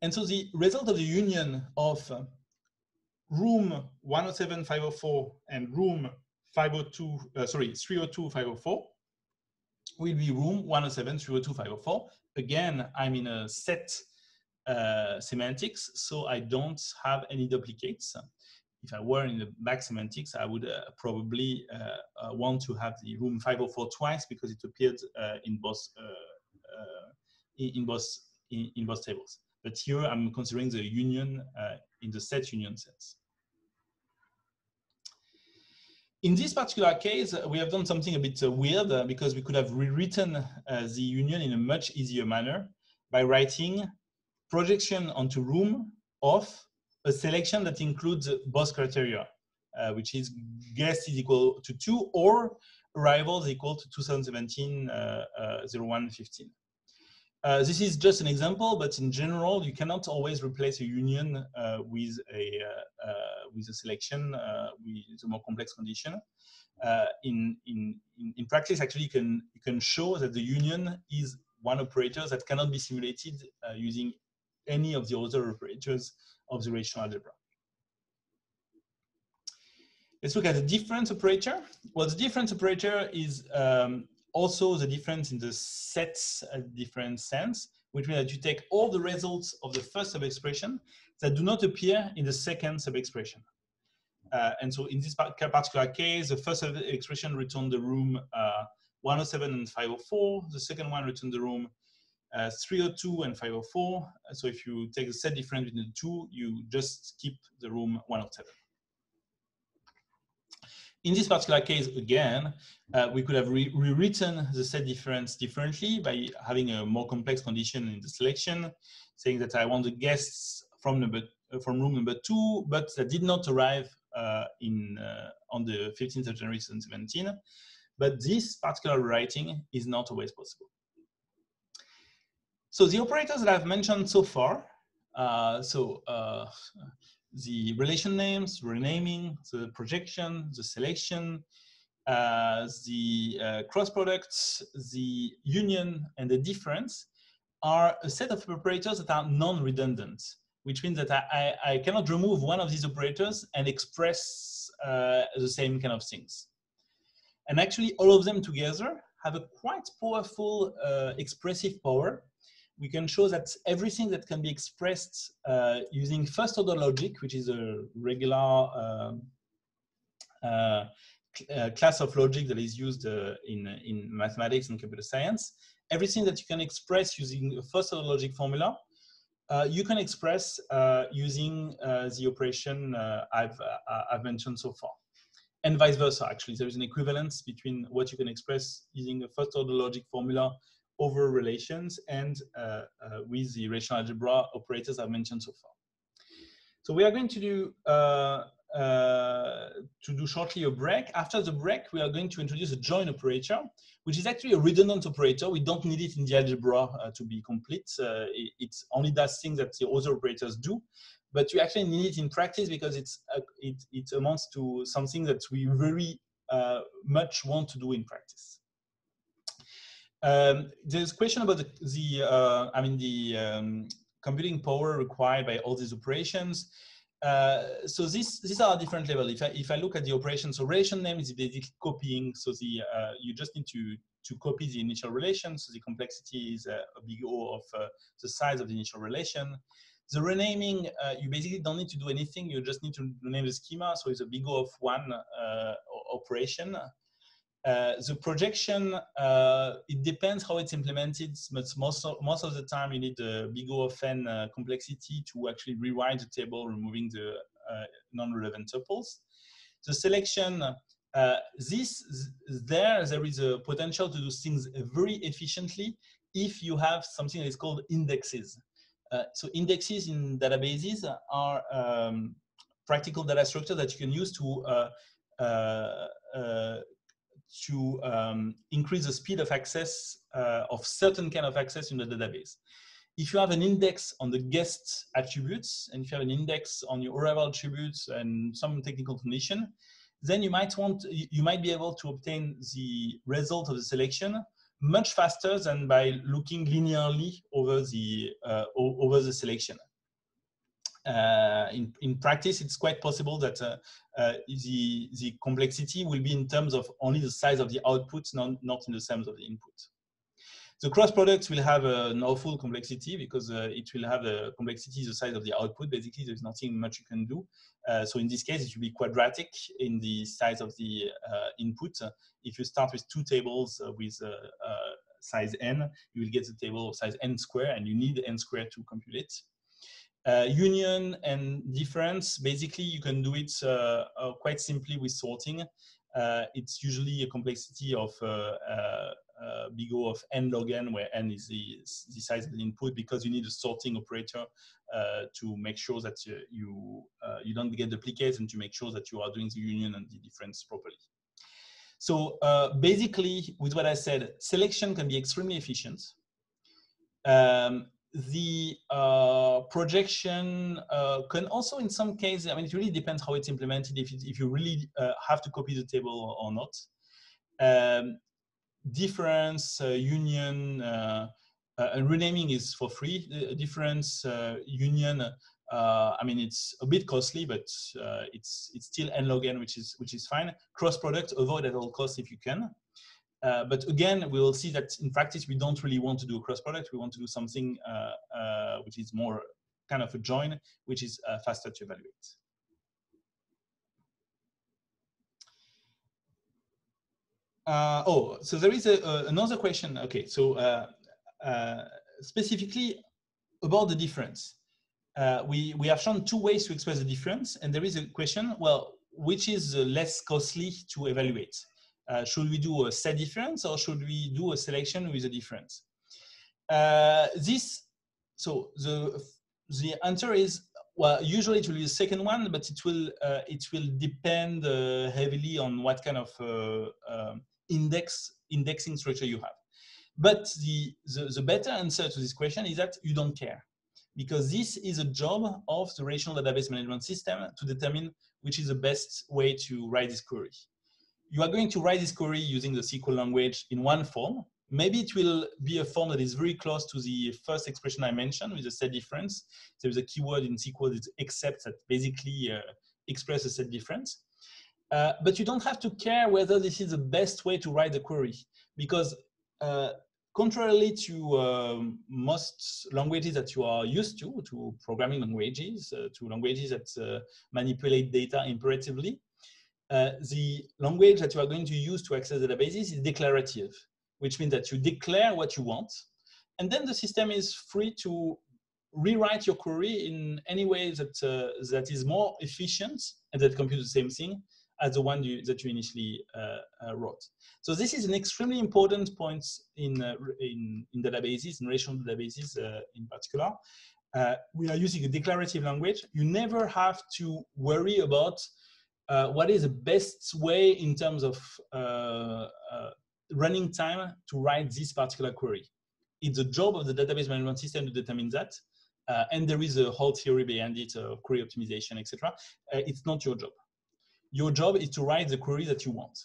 [SPEAKER 1] And so the result of the union of room 107, 504 and room 502, uh, sorry, 302, 504 will be room 107, 302, 504. Again, I'm in a set uh, semantics, so I don't have any duplicates if I were in the bag semantics, I would uh, probably uh, uh want to have the room 504 twice because it appeared uh, in both uh, in both in, in, both tables. But here I'm considering the union in the set union sense. In this particular case, we have done something a bit weird because we could have rewritten the union in a much easier manner by writing projection onto room of a selection that includes both criteria, uh, which is guest is equal to two or arrivals equal to 2017 uh, uh, 0115. Uh, this is just an example, but in general, you cannot always replace a union uh, with a uh, with a selection with a more complex condition. in, in in practice, actually, you can you can show that the union is one operator that cannot be simulated using any of the other operators of the relational algebra. Let's look at the difference operator. Well, the difference operator is um, also the difference in the sets a different sense, which means that you take all the results of the first sub-expression that do not appear in the second sub-expression. Uh, and so in this particular case, the first expression returned the room uh, 107 and 504. The second one returned the room uh, 302 and 504. So if you take the set difference between the two, you just keep the room 107. In this particular case, again, uh, we could have re rewritten the set difference differently by having a more complex condition in the selection, saying that I want the guests from number uh, from room number two, but that did not arrive uh, in on the 15th of January 2017. But this particular writing is not always possible. So the operators that I've mentioned so far, uh, so uh, the relation names, renaming, the projection, the selection, uh, the uh, cross products, the union, and the difference are a set of operators that are non-redundant, which means that I, I, I, cannot remove one of these operators and express uh, the same kind of things. And actually, all of them together have a quite powerful uh, expressive power. We can show that everything that can be expressed uh, using first order logic, which is a regular um, uh, uh, class of logic that is used uh, in, in mathematics and computer science, everything that you can express using a first order logic formula, uh, you can express using the operation I've, I've mentioned so far. And vice versa, actually. There is an equivalence between what you can express using a first order logic formula over relations and with the relational algebra operators I've mentioned so far. So we are going to do uh, to do shortly a break. After the break, we are going to introduce a join operator, which is actually a redundant operator. We don't need it in the algebra uh, to be complete. Uh, it, it, only does things that the other operators do, but you actually need it in practice because it's uh, it, it amounts to something that we very uh, much want to do in practice. Um, there's a question about the, the uh, I mean, the um, computing power required by all these operations. Uh, so this, these are different levels. If I, if I look at the operation, so relation name is basically copying. So the uh, you just need to to copy the initial relation. So the complexity is a, a big O of uh, the size of the initial relation. The renaming, uh, you basically don't need to do anything. You just need to rename the schema. So it's a big O of one uh, operation. Uh, the projection, uh, it depends how it's implemented, but most of, most of the time you need a big O of n uh, complexity to actually rewrite the table, removing the uh, non-relevant tuples. The selection, uh, this there, there is a potential to do things very efficiently if you have something that is called indexes. so indexes in databases are um, practical data structures that you can use to to um, increase the speed of access uh, of certain kind of access in the database. If you have an index on the guest attributes, and if you have an index on your arrival attributes and some technical condition, then you might want, you might be able to obtain the result of the selection much faster than by looking linearly over the, uh, over the selection in, in practice, it's quite possible that uh, uh, the, the complexity will be in terms of only the size of the output, not, not in the terms of the input. The cross products will have an awful complexity because uh, it will have a complexity the size of the output. Basically, there's nothing much you can do. Uh, so in this case, it will be quadratic in the size of the uh, input. if you start with two tables with size n, you will get the table of size n square, and you need n square to compute it. Uh, union and difference, basically you can do it uh, uh, quite simply with sorting. Uh, it's usually a complexity of uh, uh, big O of n log n, where n is the, the size of the input, because you need a sorting operator to make sure that you you, you don't get duplicates and to make sure that you are doing the union and the difference properly. So basically, with what I said, selection can be extremely efficient. Um, the uh, projection uh, can also in some cases, I mean, it really depends how it's implemented, if, it, if you really uh, have to copy the table or, not. Um, difference, uh, union, uh, uh, and renaming is for free. Difference, union, I mean, it's a bit costly, but it's it's still n log n, which is which is fine. Cross product, avoid at all costs if you can. Uh, but again, we will see that in practice, we don't really want to do a cross product. We want to do something uh, uh, which is more kind of a join, which is uh, faster to evaluate. Uh, oh, so there is a, another question. Okay, so specifically about the difference. we, we have shown two ways to express the difference, and there is a question, well, which is less costly to evaluate? Uh, should we do a set difference or should we do a selection with a difference? Uh, this, so the, the answer is well, usually it will be the second one, but it will uh, it will depend uh, heavily on what kind of uh, um, index indexing structure you have. But the, the, the better answer to this question is that you don't care, because this is a job of the relational database management system to determine which is the best way to write this query. You are going to write this query using the SQL language in one form, maybe it will be a form that is very close to the first expression I mentioned with the set difference. There is a keyword in SQL that except that basically uh, express a set difference. Uh, but you don't have to care whether this is the best way to write the query because uh, to um, most languages that you are used to, to programming languages, uh, to languages that uh, manipulate data imperatively, uh, the language that you are going to use to access databases is declarative which means that you declare what you want, and then the system is free to rewrite your query in any way that uh, that is more efficient and that computes the same thing as the one you, that you initially uh, uh, wrote. So this is an extremely important point in uh, in, in databases, in relational databases in particular. We are using a declarative language. You never have to worry about what is the best way in terms of running time to write this particular query. It's the job of the database management system to determine that. Uh, and there is a whole theory behind it, uh, query optimization, etc. Uh, it's not your job. Your job is to write the query that you want.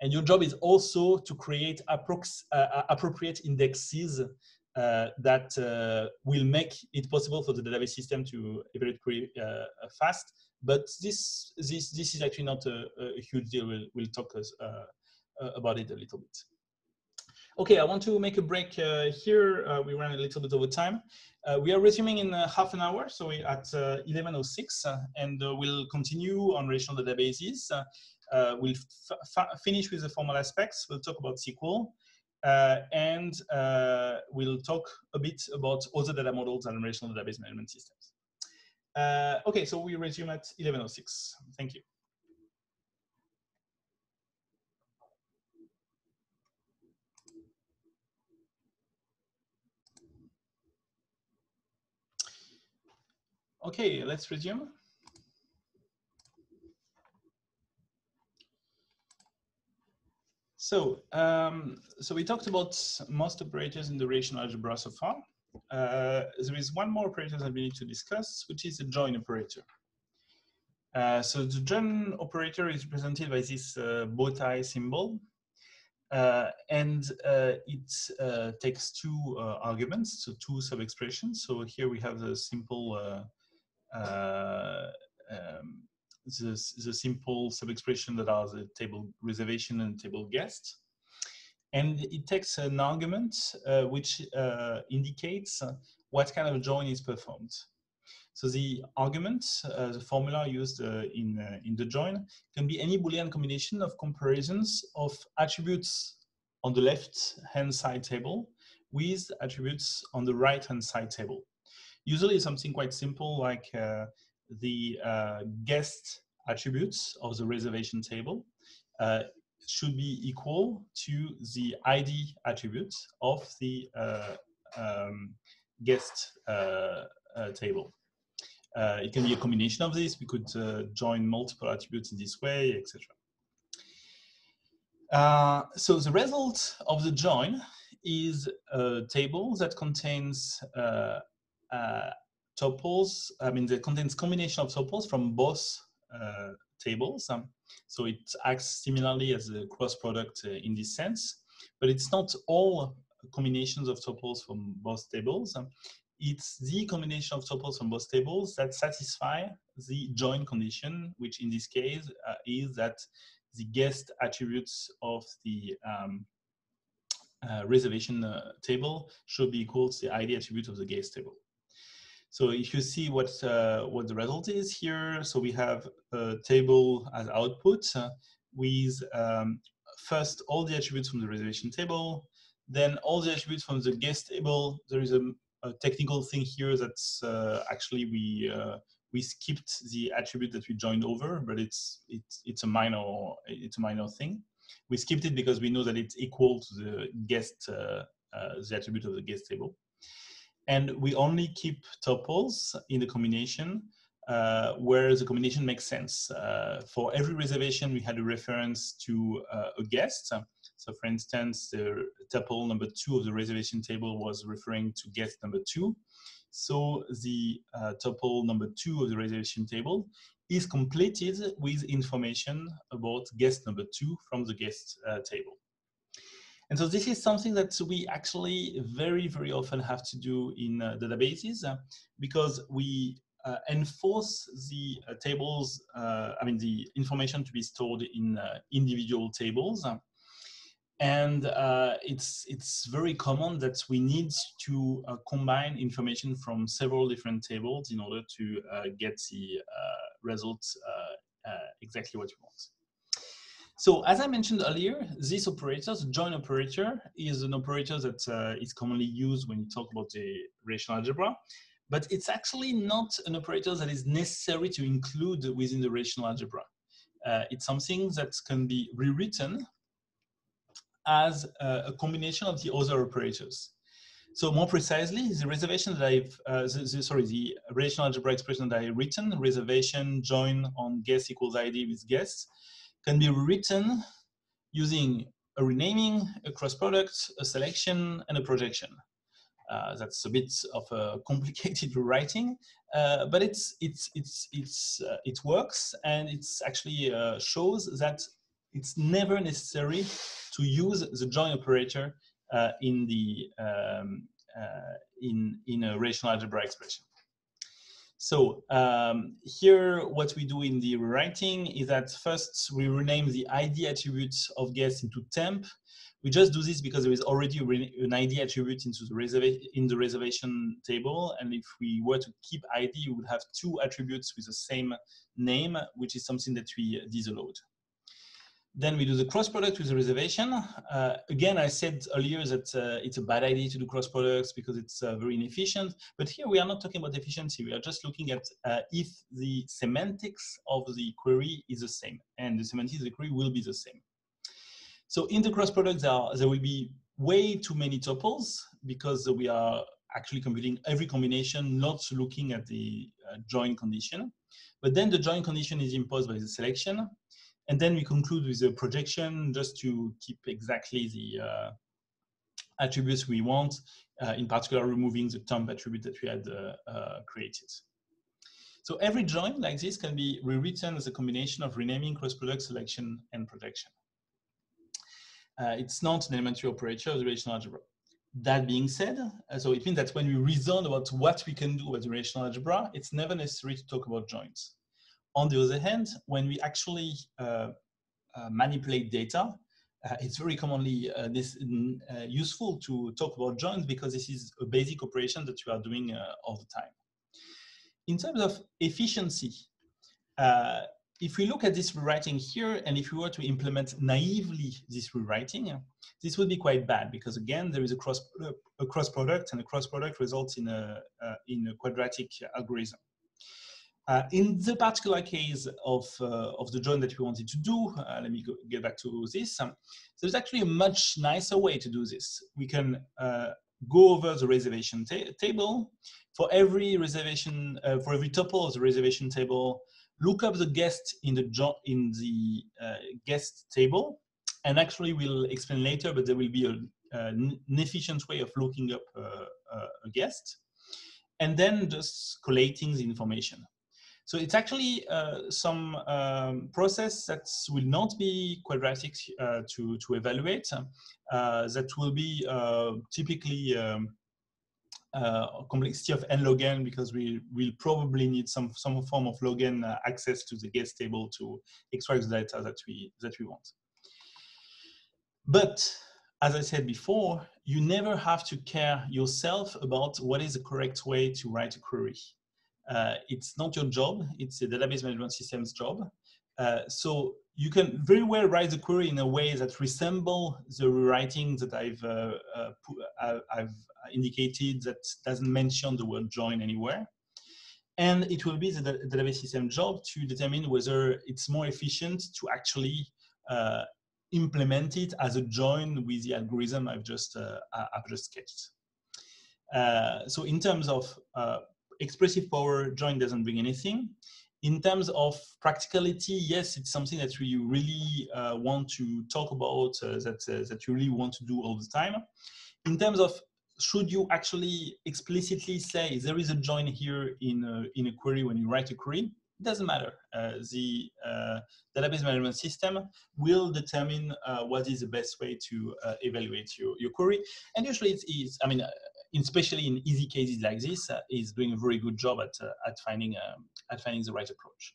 [SPEAKER 1] And your job is also to create uh, uh, appropriate indexes uh, that will make it possible for the database system to evaluate query fast. But this, this, this is actually not a, a huge deal. We'll, we'll talk uh, about it a little bit. Okay, I want to make a break uh, here. Uh, we ran a little bit over time. we are resuming in half an hour, so we're at 11.06, and we'll continue on relational databases. we'll finish with the formal aspects. We'll talk about SQL. Uh, and uh, we'll talk a bit about other data models and relational database management systems. Uh, okay, so we resume at 11.06. Thank you. Okay, let's resume. So, um, so we talked about most operators in the relational algebra so far. Uh, there is one more operator that we need to discuss, which is the join operator. Uh, so the join operator is represented by this uh, bow tie symbol. Uh, and uh, it uh, takes two arguments, so two sub-expressions. So here we have the simple um, the, the simple sub-expression that are the table reservation and table guest. And it takes an argument uh, which uh, indicates what kind of join is performed. So the argument, uh, the formula used uh, in, uh, in the join, can be any Boolean combination of comparisons of attributes on the left-hand side table with attributes on the right-hand side table usually something quite simple like uh, the uh, guest attributes of the reservation table uh, should be equal to the ID attribute of the uh, um, guest uh, uh, table. it can be a combination of this. We could join multiple attributes in this way, etc. so the result of the join is a table that contains uh, tuples, I mean, the contains combination of tuples from both uh, tables. Um, so it acts similarly as a cross product uh, in this sense, but it's not all combinations of tuples from both tables. It's the combination of tuples from both tables that satisfy the join condition, which in this case uh, is that the guest attributes of the um, uh, reservation uh, table should be equal to the ID attribute of the guest table. So if you see what, uh, what the result is here, so we have a table as output uh, with um, first all the attributes from the reservation table, then all the attributes from the guest table. There is a, a technical thing here that's uh, actually we uh, we skipped the attribute that we joined over, but it's it's it's a minor it's a minor thing. We skipped it because we know that it's equal to the guest uh, uh, the attribute of the guest table. And we only keep tuples in the combination uh, where the combination makes sense. Uh, for every reservation, we had a reference to uh, a guest. So for instance, the tuple number two of the reservation table was referring to guest number two. So the uh, tuple number two of the reservation table is completed with information about guest number two from the guest uh, table. And so this is something that we actually very, very often have to do in uh, databases uh, because we uh, enforce the uh, tables, uh, I mean, the information to be stored in uh, individual tables. And it's, it's very common that we need to combine information from several different tables in order to get the results exactly what you want. So as I mentioned earlier, this operator, the join operator, is an operator that uh, is commonly used when you talk about the relational algebra, but it's actually not an operator that is necessary to include within the relational algebra. Uh, it's something that can be rewritten as a, combination of the other operators. So more precisely, the reservation that I've, uh, the, the, sorry, the relational algebra expression that I've written, reservation join on guest equals ID with guest, can be written using a renaming, a cross product, a selection, and a projection. Uh, that's a bit of a complicated writing, uh, but it's it's it's it's uh, it works and it's actually uh, shows that it's never necessary to use the join operator uh, in the um, uh, in in a relational algebra expression. So um, here, what we do in the rewriting is that first we rename the ID attribute of guest into temp. We just do this because there is already an ID attribute into the in the reservation table. And if we were to keep ID, we would have two attributes with the same name, which is something that we disallowed. Then we do the cross product with the reservation. Uh, again, I said earlier that uh, it's a bad idea to do cross products because it's uh, very inefficient. But here we are not talking about efficiency. We are just looking at uh, if the semantics of the query is the same and the semantics of the query will be the same. So in the cross product, there, are, there will be way too many tuples because we are actually computing every combination, not looking at the uh, join condition. But then the join condition is imposed by the selection and then we conclude with a projection just to keep exactly the uh, attributes we want, uh, in particular removing the temp attribute that we had uh, uh, created. So every join like this can be rewritten as a combination of renaming, cross-product, selection, and projection. Uh, it's not an elementary operator of the relational algebra. That being said, so it means that when we reason about what we can do with the relational algebra, it's never necessary to talk about joins. On the other hand, when we actually uh, uh, manipulate data, uh, it's very commonly uh, this, uh, useful to talk about joins because this is a basic operation that you are doing uh, all the time. In terms of efficiency, if we look at this rewriting here, and if we were to implement naively this rewriting, this would be quite bad because again, there is a cross, a cross product and a cross product results in a, in a quadratic algorithm. Uh, in the particular case of, uh, of the join that we wanted to do, uh, let me go, get back to this. Um, there's actually a much nicer way to do this. We can uh, go over the reservation ta table. For every reservation, uh, for every tuple of the reservation table, look up the guest in the, in the uh, guest table. And actually we'll explain later, but there will be a, an efficient way of looking up a guest and then just collating the information. So it's actually uh, some um, process that will not be quadratic uh, to, to evaluate, uh, that will be uh, typically um, uh, complexity of n log n because we will probably need some, some form of log n uh, access to the guest table to extract the data that we, that we want. But as I said before, you never have to care yourself about what is the correct way to write a query. Uh, it's not your job, it's a database management system's job. Uh, so you can very well write the query in a way that resemble the rewriting that I've, uh, uh I've indicated that doesn't mention the word join anywhere. And it will be the, the database system job to determine whether it's more efficient to actually uh, implement it as a join with the algorithm I've just, uh, I've just sketched. so in terms of expressive power, join doesn't bring anything. In terms of practicality, yes, it's something that we really uh, want to talk about, uh, that, uh, that you really want to do all the time. In terms of should you actually explicitly say there is a join here in a, in a query when you write a query? It doesn't matter. Uh, the uh, database management system will determine uh, what is the best way to uh, evaluate your, your query. And usually it is, I mean, especially in easy cases like this, uh, is doing a very good job at, at, finding, um, at finding the right approach.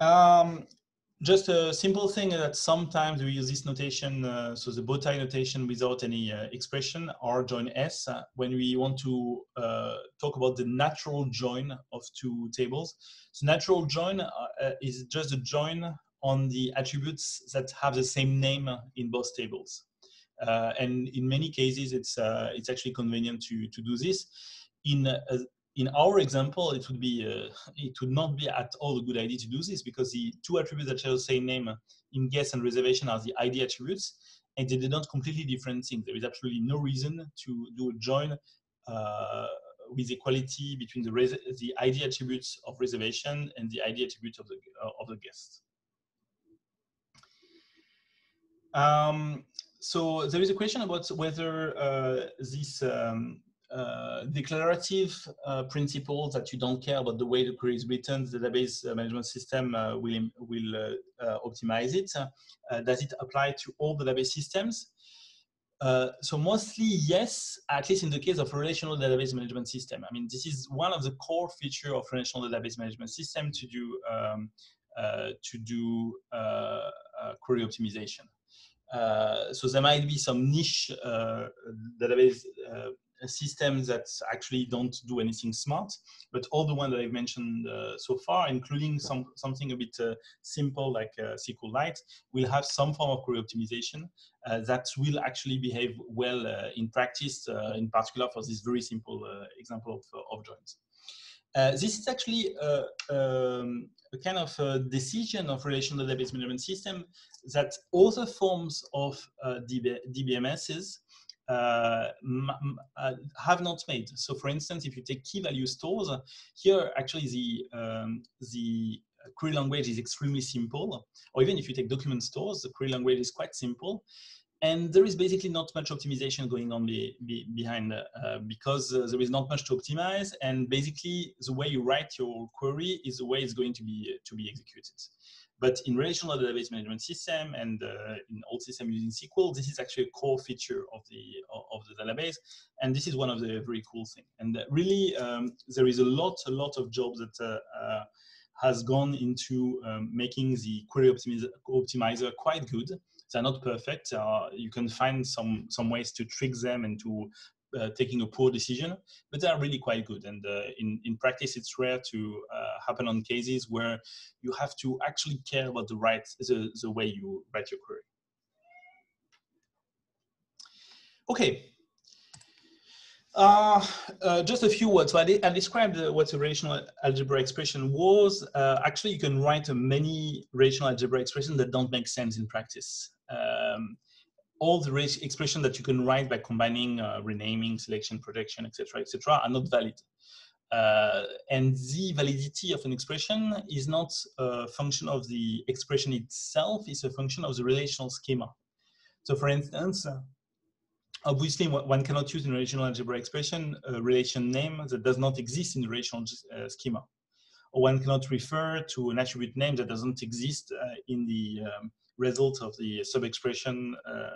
[SPEAKER 1] Um, just a simple thing that sometimes we use this notation, uh, so the bow tie notation without any uh, expression, R join S, uh, when we want to uh, talk about the natural join of two tables. So natural join uh, uh, is just a join on the attributes that have the same name in both tables. And in many cases, it's, it's actually convenient to, to do this. In in our example, it would be uh, it would not be at all a good idea to do this because the two attributes that share the same name in guest and reservation are the ID attributes, and they denote completely different things. There is absolutely no reason to do a join uh, with equality between the the ID attributes of reservation and the ID attributes of the uh, of the guest. Um, so there is a question about whether uh, this um, uh, declarative uh, principles that you don't care about the way the query is written, the database uh, management system uh, will, will uh, optimize it. does it apply to all the database systems? so mostly yes, at least in the case of relational database management system. I mean, this is one of the core feature of relational database management system to do um, to do query optimization. Uh, so there might be some niche uh, database uh, systems that actually don't do anything smart, but all the ones that I've mentioned uh, so far, including some something a bit uh, simple like uh, SQLite, will have some form of query optimization uh, that will actually behave well uh, in practice, uh, in particular for this very simple example of, of joins. this is actually um, a kind of a decision of relational database management system that other forms of DB DBMSs uh, uh, have not made. So for instance, if you take key value stores, here actually the, um, the query language is extremely simple. Or even if you take document stores, the query language is quite simple. And there is basically not much optimization going on be, be, behind uh, because uh, there is not much to optimize. And basically the way you write your query is the way it's going to be, to be executed. But in relational database management system and uh, in old system using SQL, this is actually a core feature of the of the database, and this is one of the very cool things. And really, um, there is a lot, a lot of jobs that uh, uh, has gone into um, making the query optimizer, optimizer quite good. They're not perfect. Uh, you can find some some ways to trick them and to uh, taking a poor decision, but they are really quite good. And uh, in, in practice, it's rare to uh, happen on cases where you have to actually care about the right, the, the way you write your query. Okay. Uh, uh, just a few words. So I, I described what a relational algebra expression was. actually, you can write many relational algebra expressions that don't make sense in practice. Um, all the expressions that you can write by combining uh, renaming, selection, projection, etc., etc., are not valid. Uh, and the validity of an expression is not a function of the expression itself, it's a function of the relational schema. So for instance, uh, obviously one cannot use in relational algebra expression a relation name that does not exist in the relational uh, schema. Or one cannot refer to an attribute name that doesn't exist uh, in the um, result of the sub-expression uh,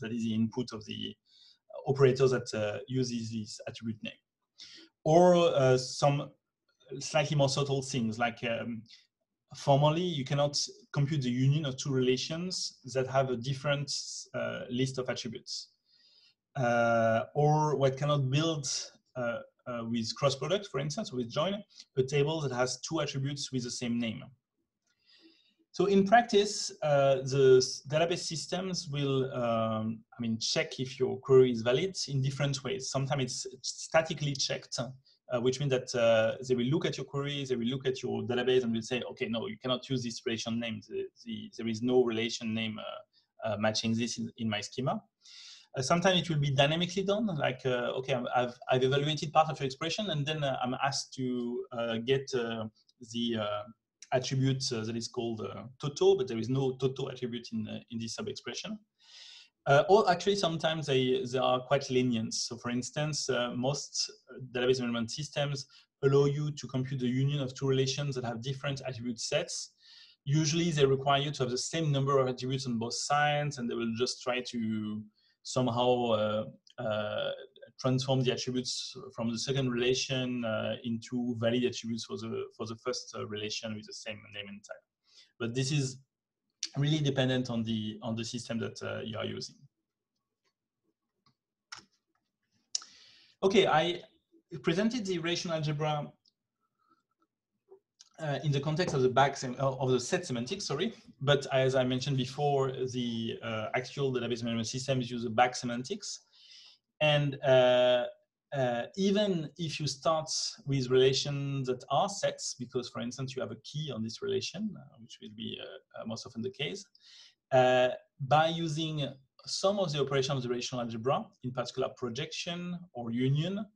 [SPEAKER 1] that is the input of the operator that uh, uses this attribute name. Or uh, some slightly more subtle things like um, formally you cannot compute the union of two relations that have a different uh, list of attributes uh, or what cannot build uh, with cross product for instance with join a table that has two attributes with the same name so in practice, uh, the database systems will, um, I mean, check if your query is valid in different ways. Sometimes it's statically checked, uh, which means that uh, they will look at your query, they will look at your database and will say, okay, no, you cannot use this relation name. The, the, there is no relation name uh, uh, matching this in, in, my schema. Uh, sometimes it will be dynamically done, like, okay, I've, I've evaluated part of your expression and then I'm asked to get the attribute uh, that is called uh, Toto, but there is no Toto attribute in, uh, in this sub-expression. or actually, sometimes they, they are quite lenient. So for instance, most database management systems allow you to compute the union of two relations that have different attribute sets usually they require you to have the same number of attributes on both sides and they will just try to somehow uh, uh, transform the attributes from the second relation uh, into valid attributes for the for the first uh, relation with the same name and type but this is really dependent on the on the system that uh, you are using okay i presented the relational algebra uh, in the context of the bag of the set semantics, sorry. But as I mentioned before, the uh, actual database management systems use the bag semantics. And uh, uh, even if you start with relations that are sets, because for instance, you have a key on this relation, uh, which will be uh, most often the case, by using some of the operations of the relational algebra, in particular projection or union,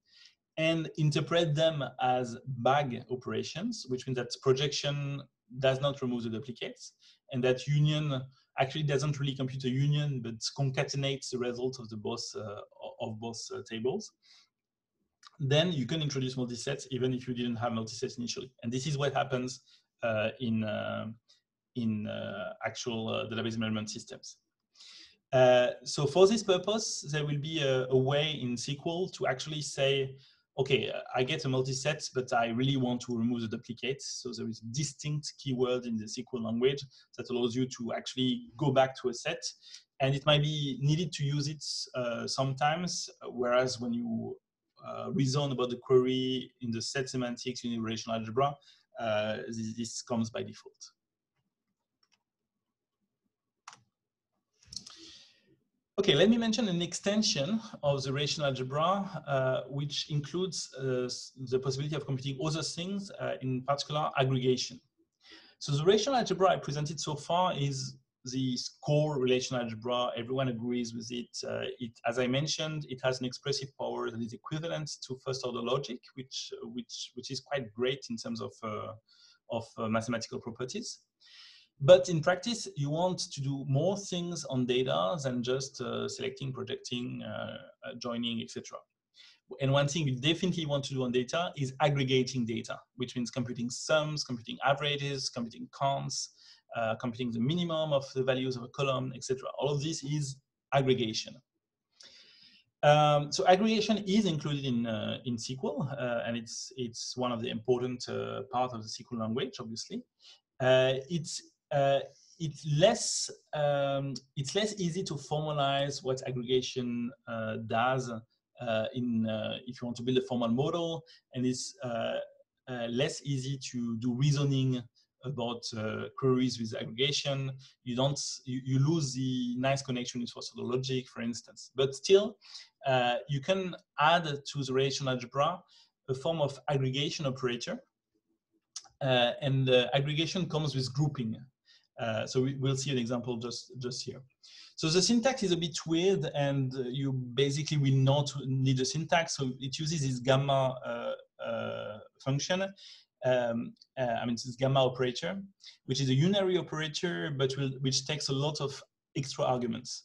[SPEAKER 1] and interpret them as bag operations, which means that projection does not remove the duplicates, and that union actually doesn't really compute a union, but concatenates the result of the both uh, of both uh, tables. Then you can introduce multisets even if you didn't have multisets initially, and this is what happens uh, in uh, in uh, actual uh, database management systems. so for this purpose, there will be a, a way in SQL to actually say, okay, I get a multi-set, but I really want to remove the duplicates. So there is distinct keyword in the SQL language that allows you to actually go back to a set. And it might be needed to use it uh, sometimes, whereas when you uh, reason about the query in the set semantics in relational algebra, uh, this comes by default. Okay, let me mention an extension of the relational algebra, uh, which includes uh, the possibility of computing other things, uh, in particular aggregation. So the relational algebra I presented so far is the core relational algebra. Everyone agrees with it. Uh, it. As I mentioned, it has an expressive power that is equivalent to first order logic, which, which, which is quite great in terms of, uh, of uh, mathematical properties. But in practice, you want to do more things on data than just uh, selecting, projecting, uh, uh joining, etc. And one thing you definitely want to do on data is aggregating data, which means computing sums, computing averages, computing counts, uh, computing the minimum of the values of a column, etc. All of this is aggregation. Um, so aggregation is included in uh, in SQL, uh, and it's it's one of the important uh, part of the SQL language. Obviously, uh, it's uh, it's less um, it's less easy to formalize what aggregation uh, does uh, in uh, if you want to build a formal model, and it's uh, uh, less easy to do reasoning about queries with aggregation. You don't you, you lose the nice connection with order logic, for instance. But still, you can add to the relational algebra a form of aggregation operator. and aggregation comes with grouping. Uh, so we, will see an example just, just here. So the syntax is a bit weird and you basically will not need a syntax. So it uses this gamma uh, uh, function. Um, uh, I mean, it's gamma operator, which is a unary operator, but will, which takes a lot of extra arguments.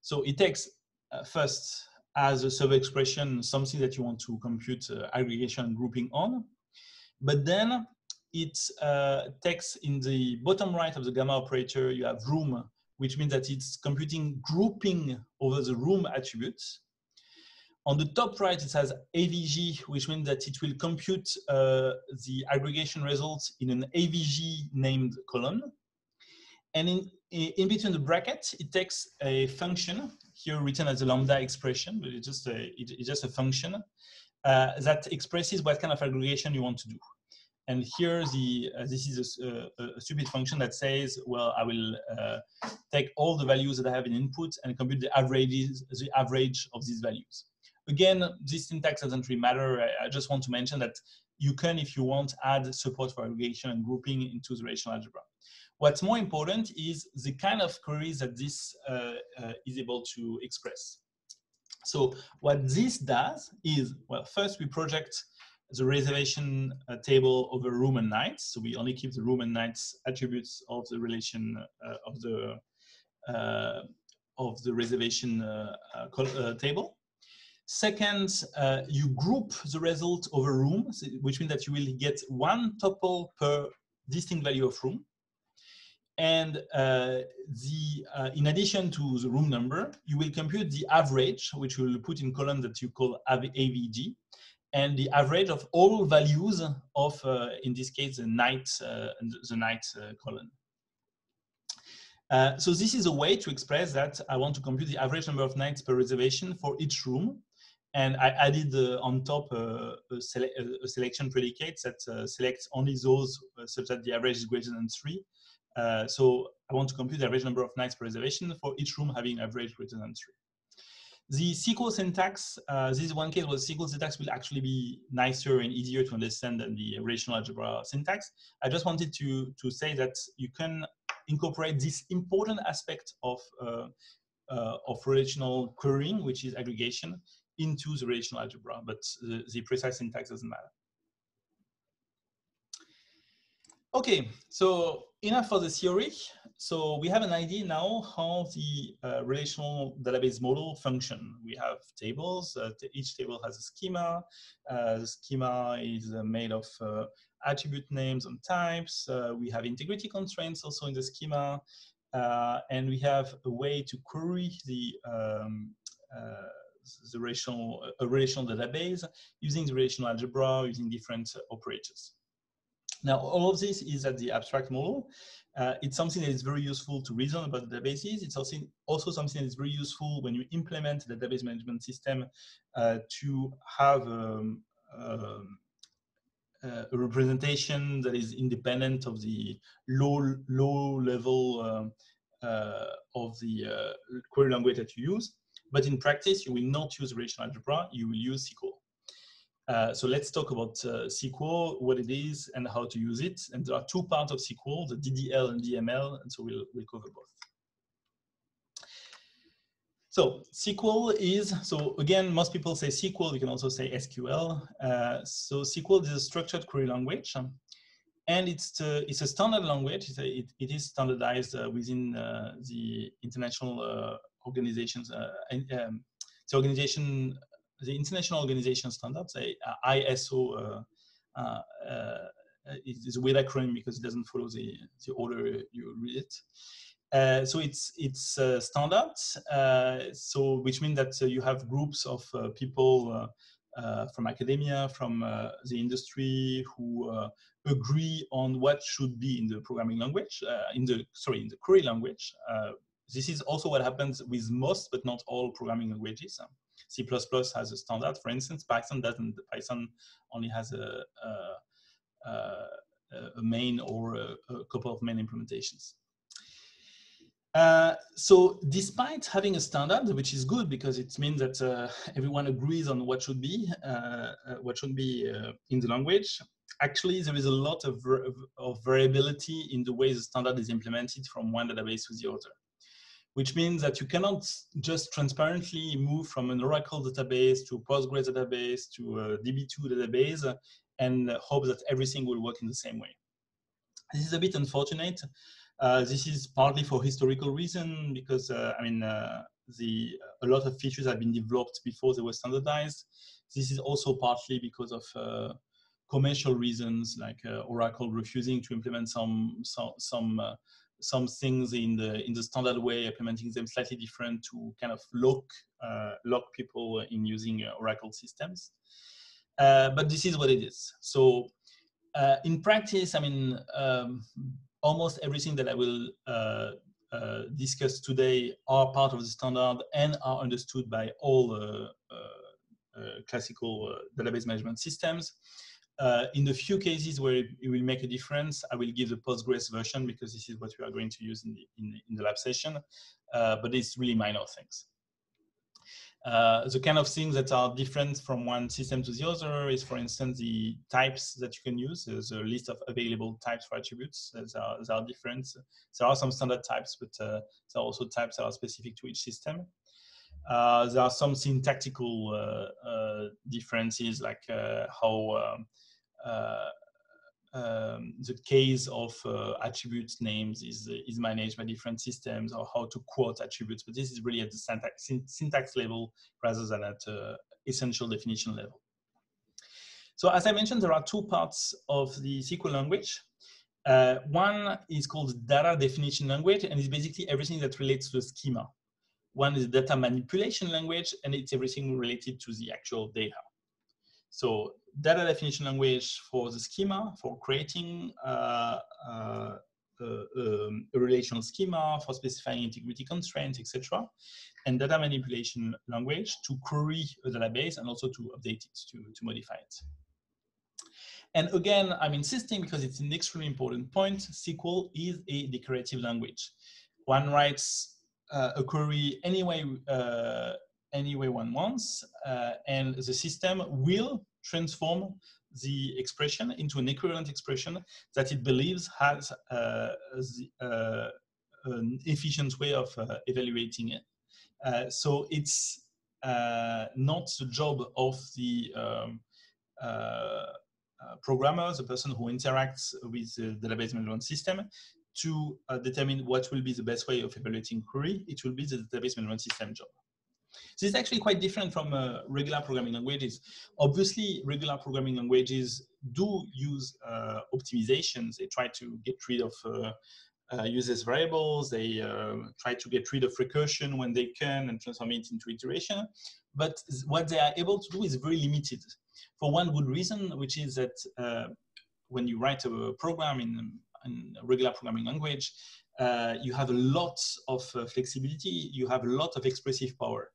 [SPEAKER 1] So it takes uh, first as a sub expression something that you want to compute aggregation grouping on, but then it uh, takes in the bottom right of the gamma operator, you have room, which means that it's computing grouping over the room attributes. On the top right, it has AVG, which means that it will compute uh, the aggregation results in an AVG named column. And in, in between the brackets, it takes a function, here written as a lambda expression, but it's just a, it's just a function uh, that expresses what kind of aggregation you want to do. And here, the uh, this is a, a, a, stupid function that says, well, I will uh, take all the values that I have in input and compute the averages, the average of these values. Again, this syntax doesn't really matter. I, I, just want to mention that you can, if you want, add support for aggregation and grouping into the relational algebra. What's more important is the kind of queries that this uh, uh is able to express. So what this does is, well, first we project the reservation uh, table over room and nights. So we only keep the room and nights attributes of the relation uh, of the uh, of the reservation uh, uh, table. Second, you group the result over rooms, which means that you will get one tuple per distinct value of room. And uh, the, uh, in addition to the room number, you will compute the average, which you will put in column that you call AVG, and the average of all values of, uh, in this case, the night, uh, the night uh, column. Uh, so this is a way to express that I want to compute the average number of nights per reservation for each room. And I added on top a, sele a, selection predicate that selects only those such that the average is greater than three uh, so I want to compute the average number of nights per reservation for each room having average greater than three. The SQL syntax, uh, this is one case where SQL syntax will actually be nicer and easier to understand than the relational algebra syntax. I just wanted to, to say that you can incorporate this important aspect of, uh, uh, of relational querying, which is aggregation, into the relational algebra, but the, the precise syntax doesn't matter. Okay, so enough for the theory. So we have an idea now how the uh, relational database model function. We have tables. Uh, each table has a schema. Uh, the schema is uh, made of uh, attribute names and types. Uh, we have integrity constraints also in the schema. and we have a way to query the um, the relational, relational database using the relational algebra, using different operators. Now, all of this is at the abstract model. Uh, it's something that is very useful to reason about databases. It's also, also something that is very useful when you implement the database management system uh, to have um, um, uh, a representation that is independent of the low, low level um, uh, of the uh, query language that you use. But in practice, you will not use relational algebra, you will use SQL. Uh, so let's talk about uh, SQL, what it is, and how to use it. And there are two parts of SQL, the DDL and DML, and so we'll, we'll cover both. So SQL is, so again, most people say SQL, you can also say SQL. Uh, so SQL is a structured query language, and it's, the, it's a standard language. It, it is standardized uh, within uh, the international uh, organizations, um, the organization the international organization standards, ISO, uh, uh, uh, is a weird acronym because it doesn't follow the, the order you read it. Uh, so it's it's uh, standard, uh, so which means that you have groups of people from academia, from the industry, who agree on what should be in the programming language, in the sorry in the query language. this is also what happens with most, but not all programming languages. C++ has a standard, for instance. Python doesn't. Python only has a, a, a main or a, a, couple of main implementations. Uh, so despite having a standard, which is good because it means that uh, everyone agrees on what should be, uh, uh what should be uh, in the language, actually there is a lot of, of variability in the way the standard is implemented from one database to the other which means that you cannot just transparently move from an Oracle database to Postgres database to a DB2 database and hope that everything will work in the same way. This is a bit unfortunate. Uh, this is partly for historical reason because uh, I mean uh, the a lot of features have been developed before they were standardized. This is also partly because of uh, commercial reasons like uh, Oracle refusing to implement some some, some uh, some things in the in the standard way, implementing them slightly different to kind of lock uh, lock people in using uh, Oracle systems. Uh, but this is what it is. So uh, in practice, I mean, um, almost everything that I will uh, uh, discuss today are part of the standard and are understood by all classical database management systems. Uh, in the few cases where it will make a difference, I will give the Postgres version because this is what we are going to use in the, in, in the lab session, uh, but it's really minor things. Uh, the kind of things that are different from one system to the other is, for instance, the types that you can use. There's a list of available types for attributes that are, are different. There are some standard types, but uh, there are also types that are specific to each system. Uh, there are some syntactical uh, uh, differences, like uh, how um, um, the case of uh, attribute names is, is managed by different systems or how to quote attributes. But this is really at the syntax, syntax level rather than at essential definition level. So as I mentioned, there are two parts of the SQL language. Uh, one is called data definition language, and it's basically everything that relates to a schema. One is data manipulation language, and it's everything related to the actual data. So data definition language for the schema, for creating uh, uh, uh, um, a relational schema, for specifying integrity constraints, etc. And data manipulation language to query a database and also to update it, to, to modify it. And again, I'm insisting because it's an extremely important point, SQL is a declarative language. One writes uh, a query anyway, uh, any way one wants, uh, and the system will transform the expression into an equivalent expression that it believes has uh, the, uh, an efficient way of uh, evaluating it. Uh, so it's not the job of the um, programmer, the person who interacts with the database management system, to determine what will be the best way of evaluating query. It will be the database management system job. This is actually quite different from uh, regular programming languages. Obviously, regular programming languages do use uh, optimizations. They try to get rid of uh, uh uses variables. They uh, try to get rid of recursion when they can and transform it into iteration. But what they are able to do is very limited for one good reason, which is that uh, when you write a program in, in a regular programming language, uh, you have a lot of uh, flexibility, you have a lot of expressive power.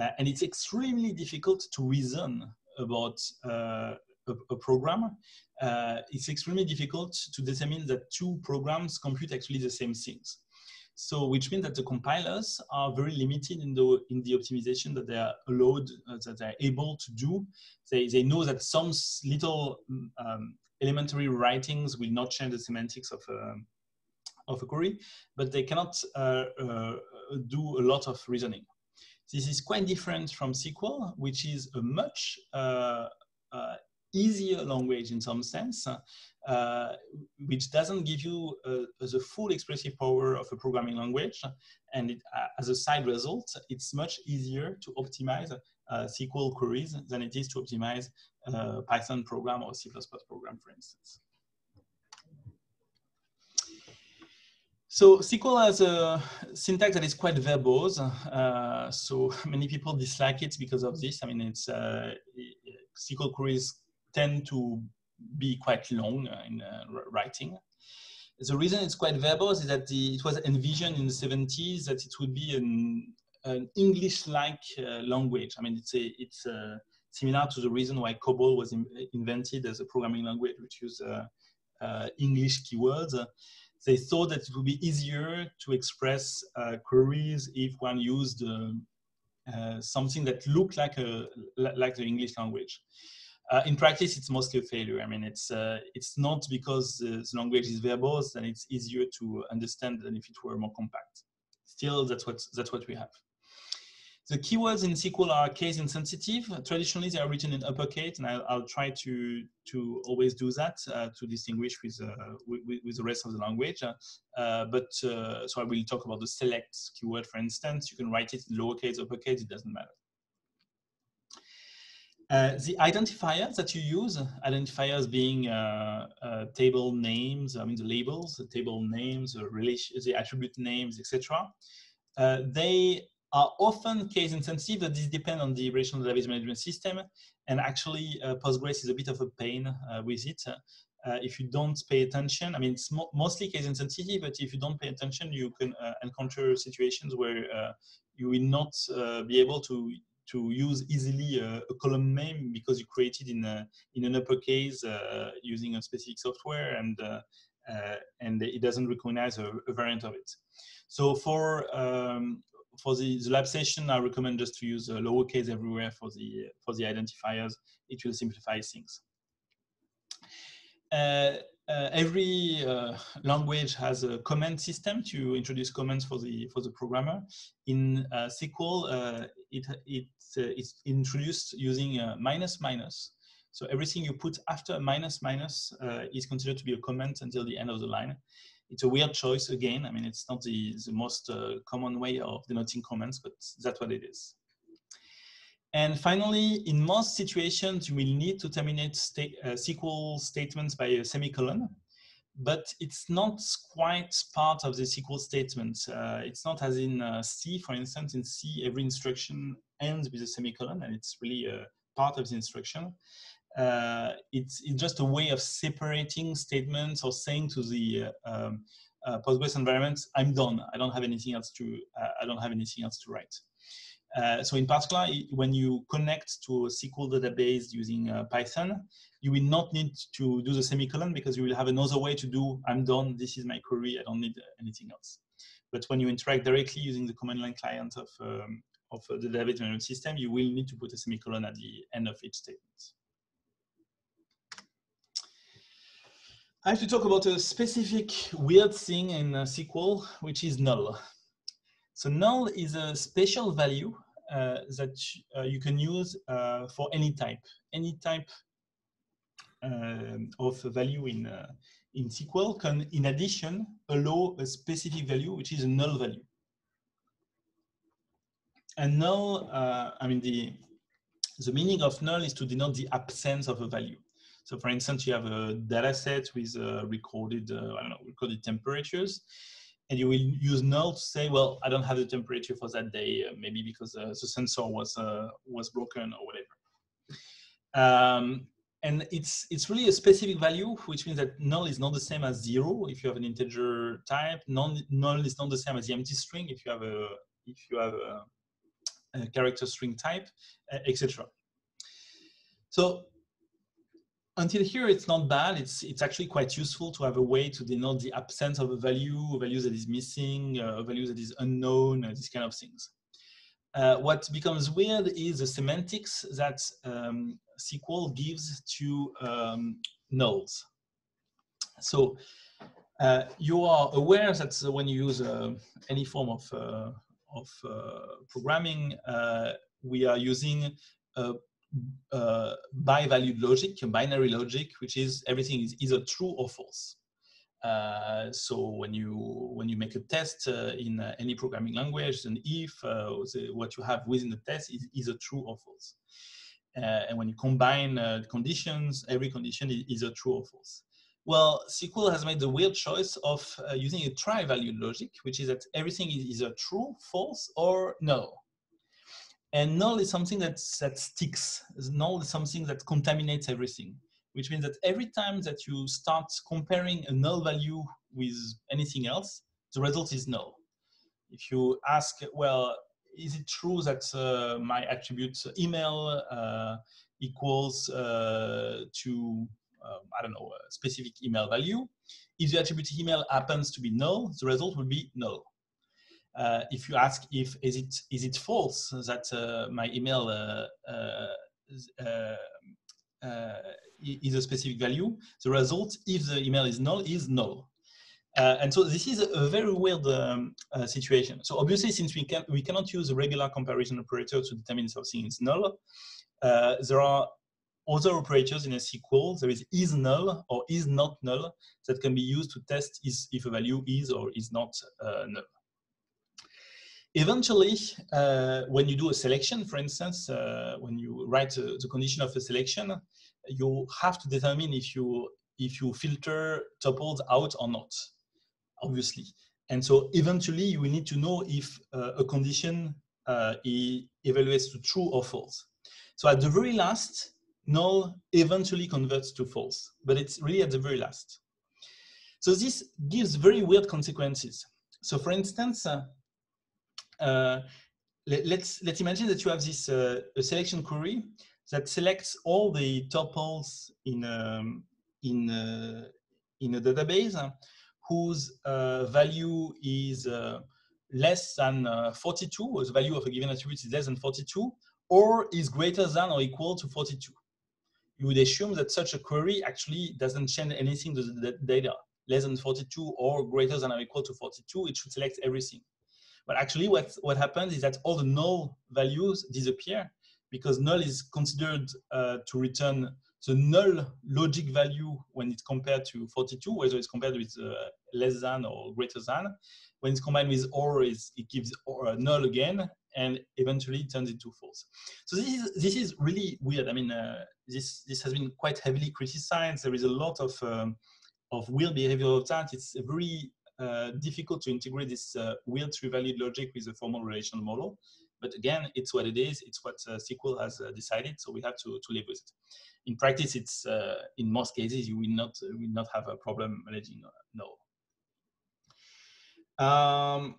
[SPEAKER 1] Uh, and it's extremely difficult to reason about uh, a, a, program. Uh, it's extremely difficult to determine that two programs compute actually the same things. So, which means that the compilers are very limited in the in the optimization that they are allowed, uh, that they're able to do. They they know that some little um, elementary writings will not change the semantics of uh, of a query, but they cannot uh, uh, do a lot of reasoning. This is quite different from SQL, which is a much uh, uh, easier language in some sense, uh, which doesn't give you uh, the full expressive power of a programming language. And it, uh, as a side result, it's much easier to optimize uh, SQL queries than it is to optimize Python program or C++ program, for instance. So SQL has a syntax that is quite verbose. Uh, so many people dislike it because of this. I mean, it's uh, SQL queries tend to be quite long uh, in uh, writing. The reason it's quite verbose is that the, it was envisioned in the 70s that it would be an, an English-like uh, language. I mean, it's a, it's a, similar to the reason why COBOL was in, invented as a programming language, which uses English keywords they thought that it would be easier to express uh, queries if one used uh, something that looked like a like the English language. Uh, in practice, it's mostly a failure. I mean, it's uh, it's not because the language is verbose and it's easier to understand than if it were more compact. Still, that's what that's what we have. The keywords in SQL are case insensitive. Traditionally, they are written in uppercase, and I'll, I'll try to, to always do that uh, to distinguish with, uh, with, with, the rest of the language. Uh, but uh, so I will talk about the select keyword, for instance. You can write it in lowercase, uppercase, it doesn't matter. Uh, the identifiers that you use, identifiers being uh, uh, table names, I mean the labels, the table names, the, relation, the attribute names, etc. Uh, they are often case insensitive, but this depends on the relational database management system. And actually, uh, Postgres is a bit of a pain uh, with it. Uh, if you don't pay attention, I mean, it's mo mostly case insensitive, but if you don't pay attention, you can uh, encounter situations where uh, you will not uh, be able to to use easily a, a, column name because you created in a, in an uppercase using a specific software and and it doesn't recognize a, a variant of it. So for um, for the, the lab session, I recommend just to use a lowercase everywhere for the, for the identifiers. It will simplify things. uh, uh, every uh, language has a comment system to introduce comments for the for the programmer. In uh, SQL, uh, it it it's introduced using minus minus. So everything you put after minus minus is considered to be a comment until the end of the line it's a weird choice again. I mean, it's not the, the most uh, common way of denoting comments, but that's what it is. And finally, in most situations, you will need to terminate state, uh, SQL statements by a semicolon, but it's not quite part of the SQL statement. Uh, it's not as in uh, C, for instance, in C, every instruction ends with a semicolon, and it's really a part of the instruction. Uh, it's, it's, just a way of separating statements or saying to the uh, um, uh, Postgres environment, I'm done. I don't have anything else to, uh, I don't have anything else to write. Uh, so in particular, when you connect to a SQL database using uh, Python, you will not need to do the semicolon because you will have another way to do, I'm done, this is my query, I don't need anything else. But when you interact directly using the command line client of, um, of the database management system, you will need to put a semicolon at the end of each statement. I have to talk about a specific weird thing in uh, SQL, which is null. So null is a special value uh, that uh, you can use uh, for any type, any type um, of value in, uh, in SQL can, in addition, allow a specific value, which is a null value. And null, uh, I mean, the, the meaning of null is to denote the absence of a value. So for instance, you have a data set with uh, recorded, uh, I don't know, recorded temperatures and you will use null to say, well, I don't have the temperature for that day, uh, maybe because uh, the sensor was uh, was broken or whatever. Um, and it's it's really a specific value, which means that null is not the same as zero if you have an integer type. Non, null is not the same as the empty string if you have a if you have a, a character string type, etc. So until here, it's not bad. It's it's actually quite useful to have a way to denote the absence of a value, a value that is missing, uh, a value that is unknown, uh, these kind of things. Uh, what becomes weird is the semantics that um, SQL gives to um, nulls. So uh, you are aware that when you use uh, any form of, uh, of programming, we are using uh, bi-valued logic, binary logic, which is everything is either true or false. Uh, so when you when you make a test uh, in uh, any programming language, then if uh, the, what you have within the test is either true or false. Uh, and when you combine conditions, every condition is either true or false. Well, SQL has made the weird choice of using a tri-valued logic, which is that everything is either true, false, or null. And null is something that, that sticks. Null is something that contaminates everything, which means that every time that you start comparing a null value with anything else, the result is null. If you ask, well, is it true that uh, my attribute email uh, equals uh, to, um, I don't know, a specific email value? If the attribute email happens to be null, the result will be null uh, if you ask if is it is it false that uh, my email uh, uh, uh, is a specific value, the result if the email is null is null. and so this is a, very weird um, situation. So obviously, since we can we cannot use a regular comparison operator to determine something is null, there are other operators in a SQL, there is is null or is not null that can be used to test is, if a value is or is not uh, null. Eventually, uh, when you do a selection, for instance, uh, when you write uh, the condition of a selection, you have to determine if you if you filter tuples out or not, obviously. And so eventually you need to know if uh, a condition uh, evaluates to true or false. So at the very last, null eventually converts to false, but it's really at the very last. So this gives very weird consequences. So for instance, uh, let, us let's imagine that you have this uh, a selection query that selects all the tuples in um, in uh, in a database whose uh, value is uh, less than uh, 42, or the value of a given attribute is less than 42, or is greater than or equal to 42. you would assume that such a query actually doesn't change anything to the data. Less than 42 or greater than or equal to 42, it should select everything. But actually what, what happens is that all the null values disappear because null is considered uh, to return the null logic value when it's compared to 42, whether it's compared with uh, less than or greater than. When it's combined with or, is, it gives or, uh, null again, and eventually turns into false. So this is, this is really weird. I mean, uh, this, this has been quite heavily criticized. There is a lot of, um, of weird behavior of that. It's a very difficult to integrate this uh, weird tri-valued logic with a formal relational model. But again, it's what it is. It's what uh, SQL has uh, decided, so we have to, to live with it. In practice, it's uh, in most cases you will not will not have a problem managing null. Um,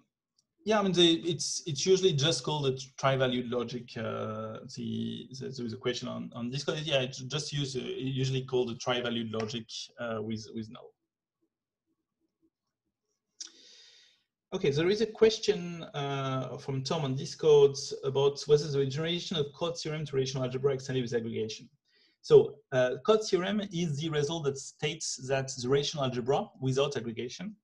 [SPEAKER 1] yeah, I mean, the, it's it's usually just called a tri-valued logic. Uh, the, the, there is a question on on this. Yeah, it's just use uh, usually called a tri-valued logic uh, with with null. Okay, there is a question uh, from Tom on Discord about whether the generation of Codd theorem to relational algebra extended with aggregation. So uh, Codd theorem is the result that states that the relational algebra without aggregation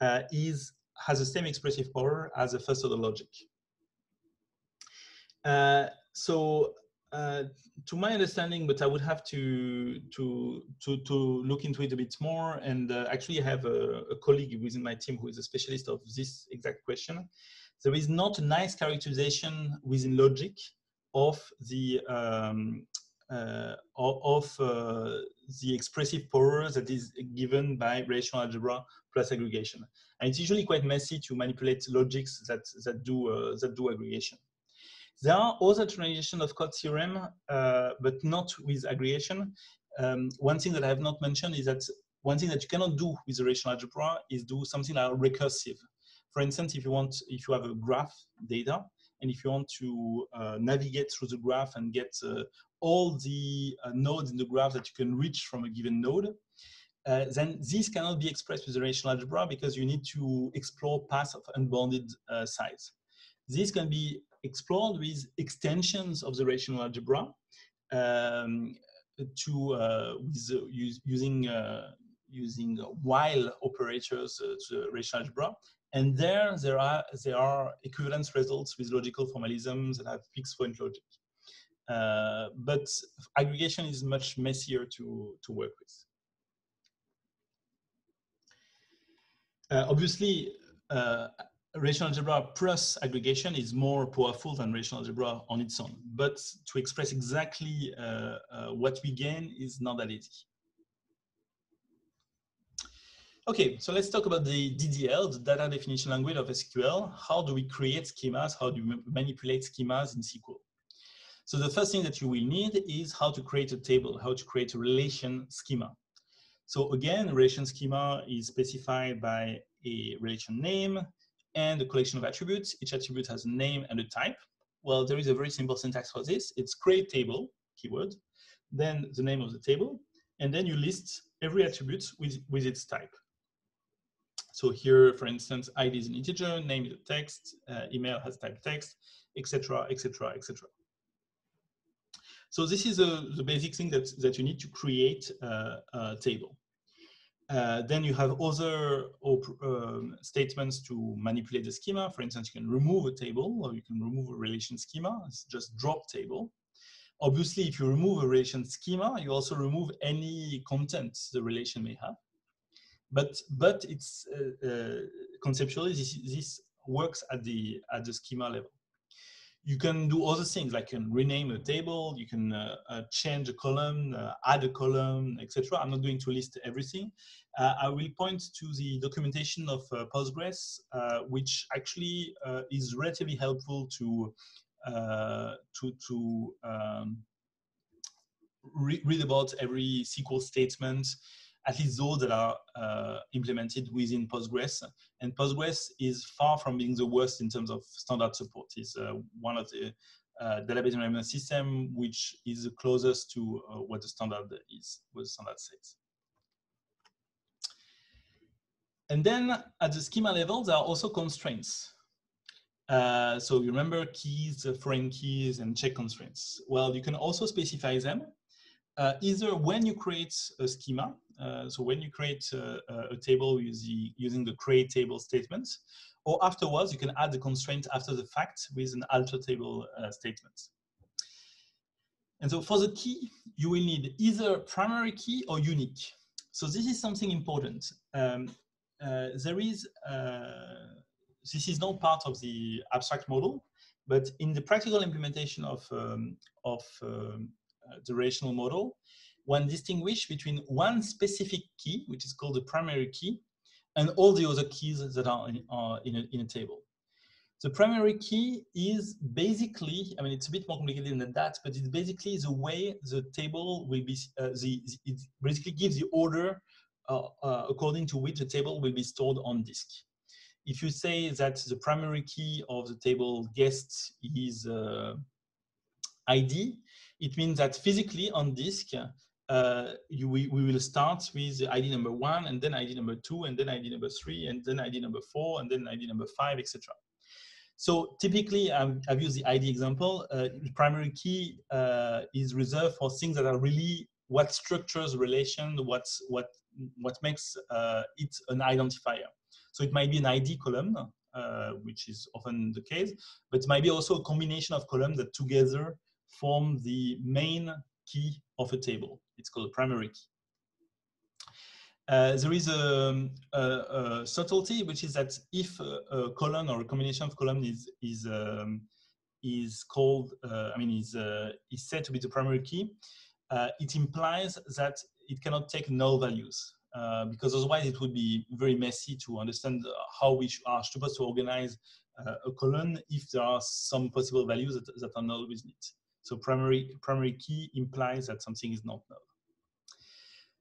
[SPEAKER 1] uh, is has the same expressive power as a first order logic. Uh, so uh, to my understanding, but I would have to to to to look into it a bit more. And uh, actually, I have a, a, colleague within my team who is a specialist of this exact question. There is not a nice characterization within logic of the um, uh, of uh, the expressive power that is given by relational algebra plus aggregation. And it's usually quite messy to manipulate logics that that do uh, that do aggregation. There are other translations of Codd theorem, uh, but not with aggregation. Um, one thing that I have not mentioned is that one thing that you cannot do with relational algebra is do something like recursive. For instance, if you want, if you have a graph data, and if you want to uh, navigate through the graph and get uh, all the uh, nodes in the graph that you can reach from a given node, uh, then this cannot be expressed with the relational algebra because you need to explore paths of unbounded uh, size. This can be explored with extensions of the relational algebra um, to uh, with, uh, use, using uh, using while operators uh, to relational algebra. And there, there are there are equivalence results with logical formalisms that have fixed point logic. Uh, but aggregation is much messier to to work with. Uh, obviously, relational algebra plus aggregation is more powerful than relational algebra on its own. But to express exactly uh, uh, what we gain is not that easy. Okay, so let's talk about the DDL, the data definition language of SQL. How do we create schemas? How do we manipulate schemas in SQL? So the first thing that you will need is how to create a table, how to create a relation schema. So again, relation schema is specified by a relation name, and a collection of attributes. Each attribute has a name and a type. Well, there is a very simple syntax for this. It's create table, keyword, then the name of the table, and then you list every attribute with, with its type. So here, for instance, ID is an integer, name is a text, uh, email has type text, etc., etc., etc. So this is a, the basic thing that, that you need to create a, a table. Uh, then you have other um, statements to manipulate the schema. For instance, you can remove a table or you can remove a relation schema. It's just drop table. Obviously, if you remove a relation schema, you also remove any content the relation may have. But but it's uh, uh, conceptually this, this works at the at the schema level you can do other things like you can rename a table, you can uh, uh, change a column, uh, add a column, etc. I'm not going to list everything. Uh, I will point to the documentation of uh, Postgres, uh, which actually is relatively helpful to to to um, re read about every SQL statement at least those that are uh, implemented within Postgres. And Postgres is far from being the worst in terms of standard support. It's uh, one of the uh, database management system which is the closest to uh, what the standard is, what the standard says. And then at the schema level, there are also constraints. Uh, so you remember keys, foreign keys, and check constraints. Well, you can also specify them uh, either when you create a schema, uh, so when you create uh, a table using, using the create table statement, or afterwards you can add the constraint after the fact with an alter table uh, statement. And so for the key, you will need either primary key or unique. So this is something important. Um, uh, there is, uh, this is not part of the abstract model, but in the practical implementation of, um, of um, uh, the relational model, one distinguish between one specific key, which is called the primary key, and all the other keys that are in, are in, a, in a table. The primary key is basically, I mean, it's a bit more complicated than that, but it's basically the way the table will be, uh, the, it basically gives the order uh, uh, according to which the table will be stored on disk. If you say that the primary key of the table guest is uh, ID, it means that physically on disk, uh, you, we, we will start with ID number one, and then ID number two, and then ID number three, and then ID number four, and then ID number five, etc. So typically, um, I've used the ID example. Uh, the primary key uh, is reserved for things that are really what structures relation, what what what makes uh, it an identifier. So it might be an ID column, uh, which is often the case, but it might be also a combination of columns that together form the main key of a table. It's called a primary key. Uh, there is a, a, a, subtlety, which is that if a, a, column or a combination of columns is is um, is called, uh, I mean, is uh, is said to be the primary key, uh, it implies that it cannot take null values uh, because otherwise it would be very messy to understand how we are supposed to organize uh, a column if there are some possible values that, that are null within it. So primary primary key implies that something is not null.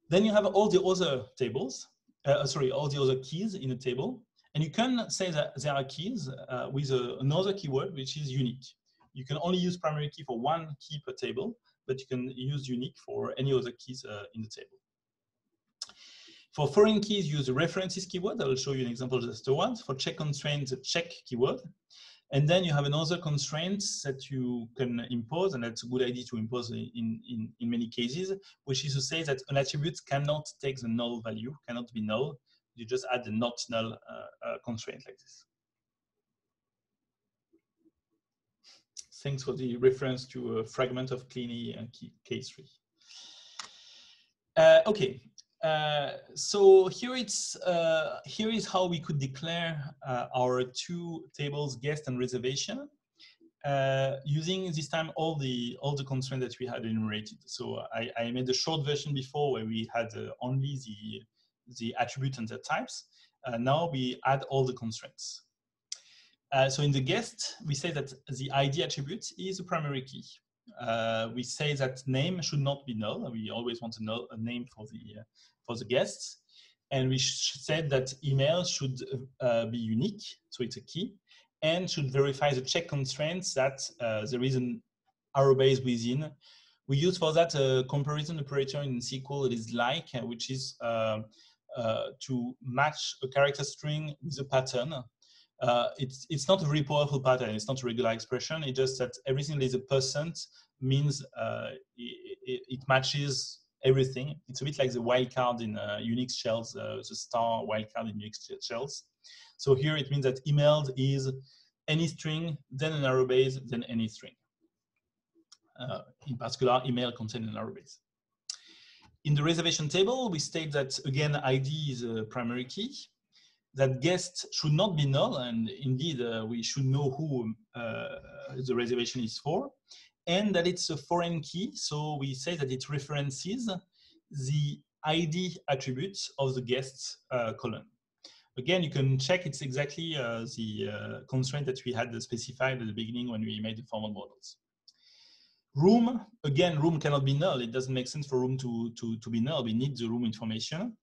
[SPEAKER 1] Then you have all the other tables, uh, sorry, all the other keys in a table. And you can say that there are keys uh, with a, another keyword, which is unique. You can only use primary key for one key per table, but you can use unique for any other keys uh, in the table. For foreign keys, use references keyword. I will show you an example just afterwards. For check constraints, the check keyword. And then you have another constraint that you can impose, and that's a good idea to impose in, in, in many cases, which is to say that an attribute cannot take the null value, cannot be null. You just add the not null uh, uh, constraint like this. Thanks for the reference to a fragment of Kleene and K3. Uh, okay, uh, so here it's uh, here is how we could declare uh, our two tables guest and reservation uh, using this time all the all the constraints that we had enumerated. So I, I made a short version before where we had uh, only the the attribute and the types. now we add all the constraints. so in the guest, we say that the ID attribute is a primary key. We say that name should not be null. We always want to know a name for the for the guests. And we said that email should uh, be unique, so it's a key, and should verify the check constraints that uh, there is an arobase within. We use for that a comparison operator in SQL that is like, uh, which is uh, uh, to match a character string with a pattern. Uh, it's, it's not a very powerful pattern, it's not a regular expression, it's just that everything that is a percent means it, it matches everything. It's a bit like the wildcard in uh, Unix shells, uh, the star wildcard in Unix shells. So here it means that emailed is any string, then an arobase, then any string. Uh, in particular, email contains an arobase. In the reservation table, we state that, again, ID is a primary key, that guest should not be null, and indeed, uh, we should know who uh, the reservation is for and that it's a foreign key. So we say that it references the ID attributes of the guest uh, column. Again, you can check it's exactly uh, the uh, constraint that we had specified at the beginning when we made the formal models. Room, again, room cannot be null. It doesn't make sense for room to, to, to be null. We need the room information.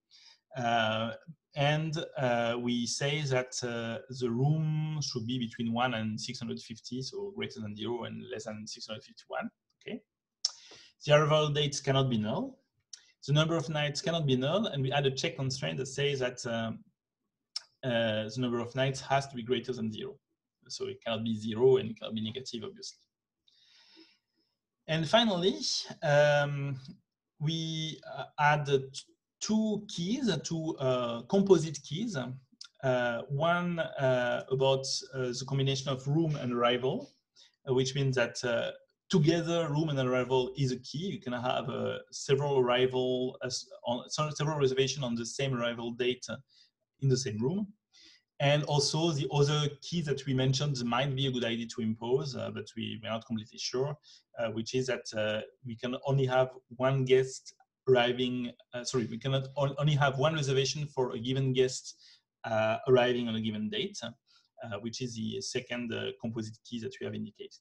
[SPEAKER 1] Uh, and uh, we say that uh, the room should be between 1 and 650, so greater than 0 and less than 651. Okay. The arrival dates cannot be null. The number of nights cannot be null, and we add a check constraint that says that um, uh, the number of nights has to be greater than 0. So it cannot be 0 and it cannot be negative, obviously. And finally, um, we add two keys, two uh, composite keys. Uh, one uh, about the combination of room and arrival, which means that together room and arrival is a key. You can have several arrival, on, several reservation on the same arrival date in the same room. And also the other key that we mentioned might be a good idea to impose, uh, but we, we're not completely sure, uh, which is that uh, we can only have one guest arriving, uh, sorry, we cannot only have one reservation for a given guest uh, arriving on a given date, uh, which is the second composite key that we have indicated.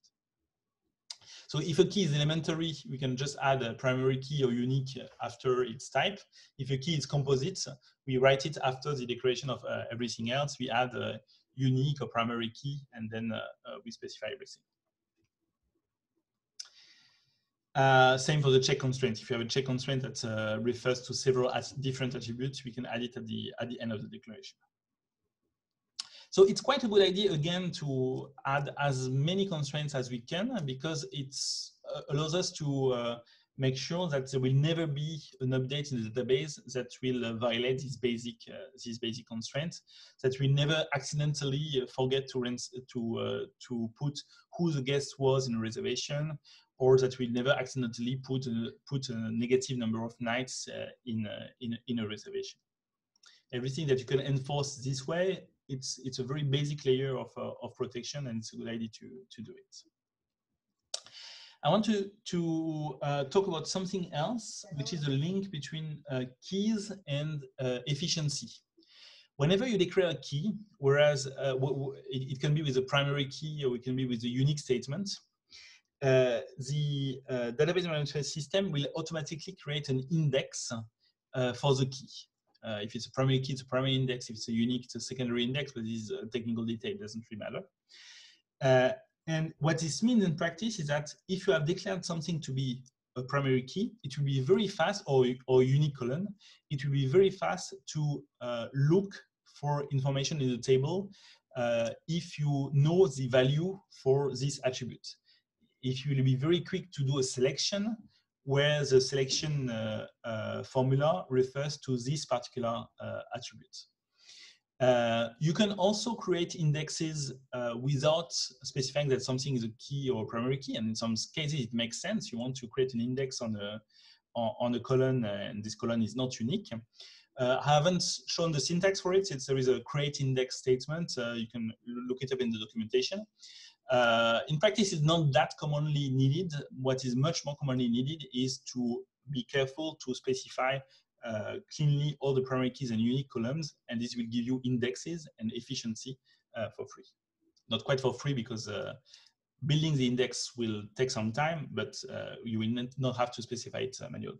[SPEAKER 1] So if a key is elementary, we can just add a primary key or unique after its type. If a key is composite, we write it after the declaration of uh, everything else. We add a unique or primary key, and then uh, uh, we specify everything. Uh, same for the check constraint. If you have a check constraint that uh, refers to several different attributes, we can add it at the, at the end of the declaration. So it's quite a good idea, again, to add as many constraints as we can because it uh, allows us to uh, make sure that there will never be an update in the database that will uh, violate these basic, these basic constraints, that we never accidentally forget to, to, to put who the guest was in a reservation, or that we never accidentally put a, put a negative number of nights in, in, in a reservation everything that you can enforce this way it's it's a very basic layer of, uh, of protection and it's a good idea to, to do it. I want to, to uh, talk about something else, which is a link between uh, keys and uh, efficiency. Whenever you declare a key, whereas uh, it, it, can be with a primary key or it can be with a unique statement, uh, the database management system will automatically create an index for the key. Uh, if it's a primary key, it's a primary index. If it's a unique, it's a secondary index, but this is a technical detail, it doesn't really matter. Uh, and what this means in practice is that if you have declared something to be a primary key, it will be very fast, or, or unique colon, it will be very fast to uh, look for information in the table uh, if you know the value for this attribute. If you will be very quick to do a selection, where the selection uh, uh, formula refers to this particular uh, attribute. Uh, you can also create indexes uh, without specifying that something is a key or primary key. And in some cases, it makes sense. You want to create an index on a, on, a column, and this column is not unique. Uh, I haven't shown the syntax for it. It's, there is a create index statement. you can look it up in the documentation. Uh, in practice, it's not that commonly needed. What is much more commonly needed is to be careful to specify uh, cleanly all the primary keys and unique columns, and this will give you indexes and efficiency uh, for free. Not quite for free because uh, building the index will take some time, but uh, you will not have to specify it uh, manually.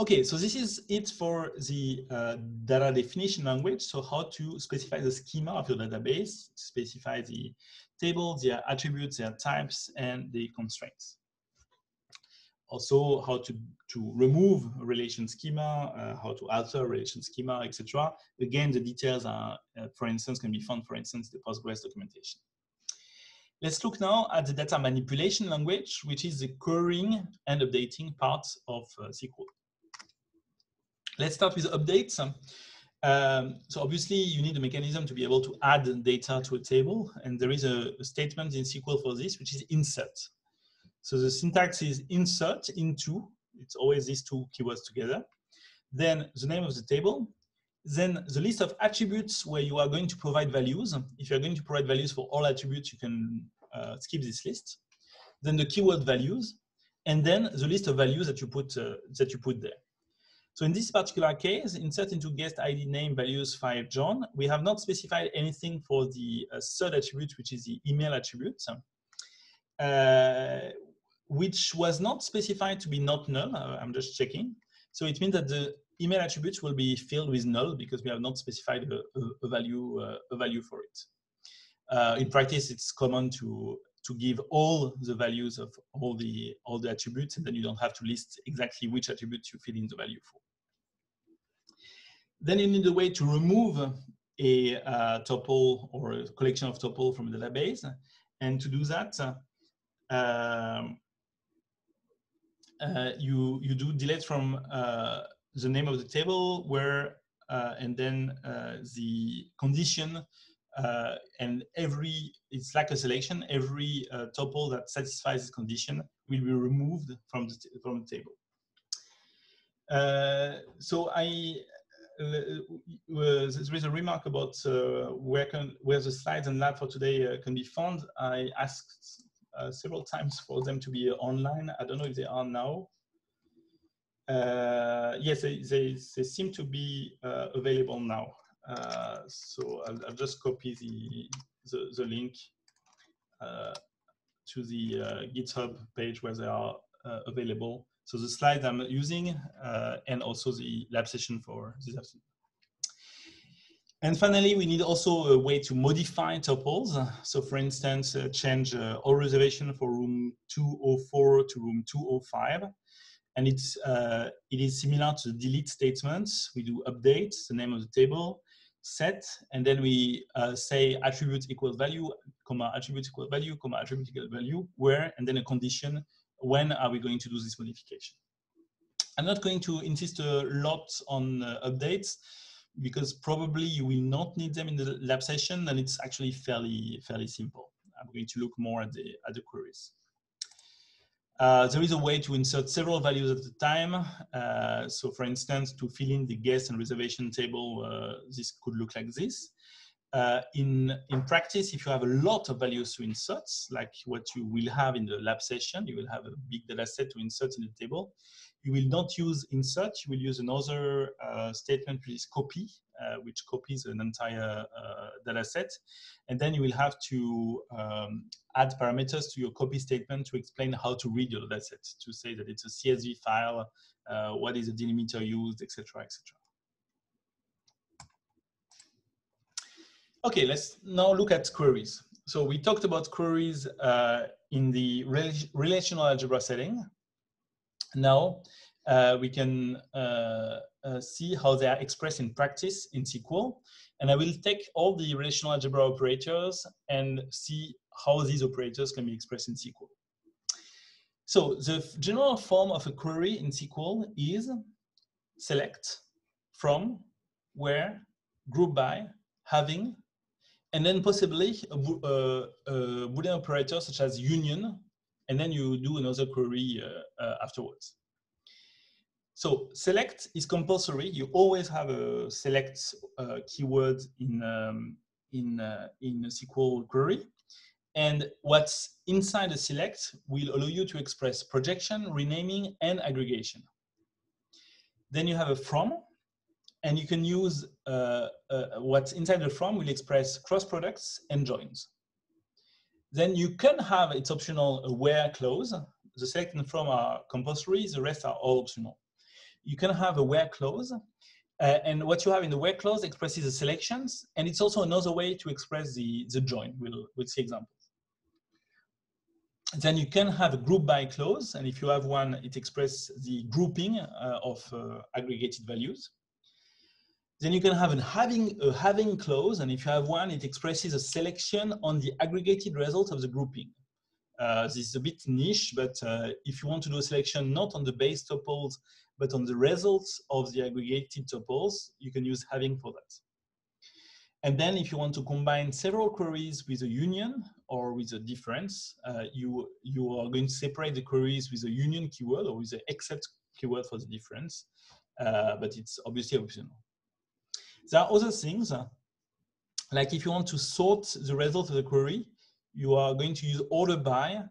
[SPEAKER 1] Okay, so this is it for the uh, data definition language. So how to specify the schema of your database, specify the table, their attributes, their types, and the constraints. Also, how to, to remove relation schema, uh, how to alter relation schema, etc. Again, the details are, uh, for instance, can be found, for instance, the Postgres documentation. Let's look now at the data manipulation language, which is the querying and updating part of uh, SQL. Let's start with updates. Um, so obviously you need a mechanism to be able to add data to a table. And there is a, a, statement in SQL for this, which is insert. So the syntax is insert into, it's always these two keywords together. Then the name of the table. Then the list of attributes where you are going to provide values. If you're going to provide values for all attributes, you can uh, skip this list. Then the keyword values. And then the list of values that you put, uh, that you put there. So in this particular case, insert into guest ID name values 5 John, we have not specified anything for the uh, third attribute, which is the email attribute, uh, which was not specified to be not null. Uh, I'm just checking. So it means that the email attributes will be filled with null because we have not specified a, a, a value, uh, a value for it. Uh, in practice, it's common to to give all the values of all the all the attributes and then you don't have to list exactly which attributes you fill in the value for. Then you need a way to remove a uh, tuple or a collection of tuple from a database. And to do that, uh, uh, you you do delete from uh, the name of the table where uh, and then uh, the condition uh, and every it's like a selection every uh, tuple that satisfies this condition will be removed from the from the table so i there is a remark about where can where the slides and lab for today can be found i asked uh, several times for them to be online. I don't know if they are now. Uh, yes, they, they, they, seem to be uh, available now. Uh, so I'll, I'll, just copy the, the, the link uh, to the uh, GitHub page where they are available. So the slides I'm using and also the lab session for this afternoon. And finally, we need also a way to modify tuples. So for instance, uh, change uh, all reservation for room 204 to room 205. And it's, uh, it is similar to the delete statements. We do update, the name of the table, set, and then we uh, say attribute equal value, comma, attribute equal value, comma, attribute equal value, where, and then a condition, when are we going to do this modification. I'm not going to insist a lot on uh, updates because probably you will not need them in the lab session and it's actually fairly, fairly simple. I'm going to look more at the, at the queries. Uh, there is a way to insert several values at a time. Uh, so for instance, to fill in the guest and reservation table, uh, this could look like this. Uh, in, in practice, if you have a lot of values to insert, like what you will have in the lab session, you will have a big data set to insert in the table you will not use insert, you will use another uh, statement which is copy, uh, which copies an entire uh, data set. And then you will have to um, add parameters to your copy statement to explain how to read your data set, to say that it's a CSV file, uh, what is the delimiter used, etc., etc. Okay, let's now look at queries. So we talked about queries uh, in the relational algebra setting. Now uh, we can uh, uh, see how they are expressed in practice in SQL. And I will take all the relational algebra operators and see how these operators can be expressed in SQL. So the general form of a query in SQL is select, from, where, group by, having, and then possibly a, a, a Boolean operator such as union and then you do another query uh, uh, afterwards. So select is compulsory. You always have a select uh, keyword in, um, in, in a SQL query. And what's inside the select will allow you to express projection, renaming, and aggregation. Then you have a from, and you can use uh, uh, what's inside the from will express cross products and joins. Then you can have, it's optional, a where clause. The select and from are compulsory, the rest are all optional. You can have a where clause. Uh, and what you have in the where clause expresses the selections, and it's also another way to express the, the join. We'll, we'll see examples. Then you can have a group by clause, and if you have one, it expresses the grouping uh, of uh, aggregated values. Then you can have a having, a having clause, and if you have one, it expresses a selection on the aggregated result of the grouping. Uh, this is a bit niche, but uh, if you want to do a selection not on the base tuples, but on the results of the aggregated tuples, you can use having for that. And then if you want to combine several queries with a union or with a difference, uh, you, you are going to separate the queries with a union keyword or with the except keyword for the difference, uh, but it's obviously optional. There are other things, like if you want to sort the result of the query, you are going to use order by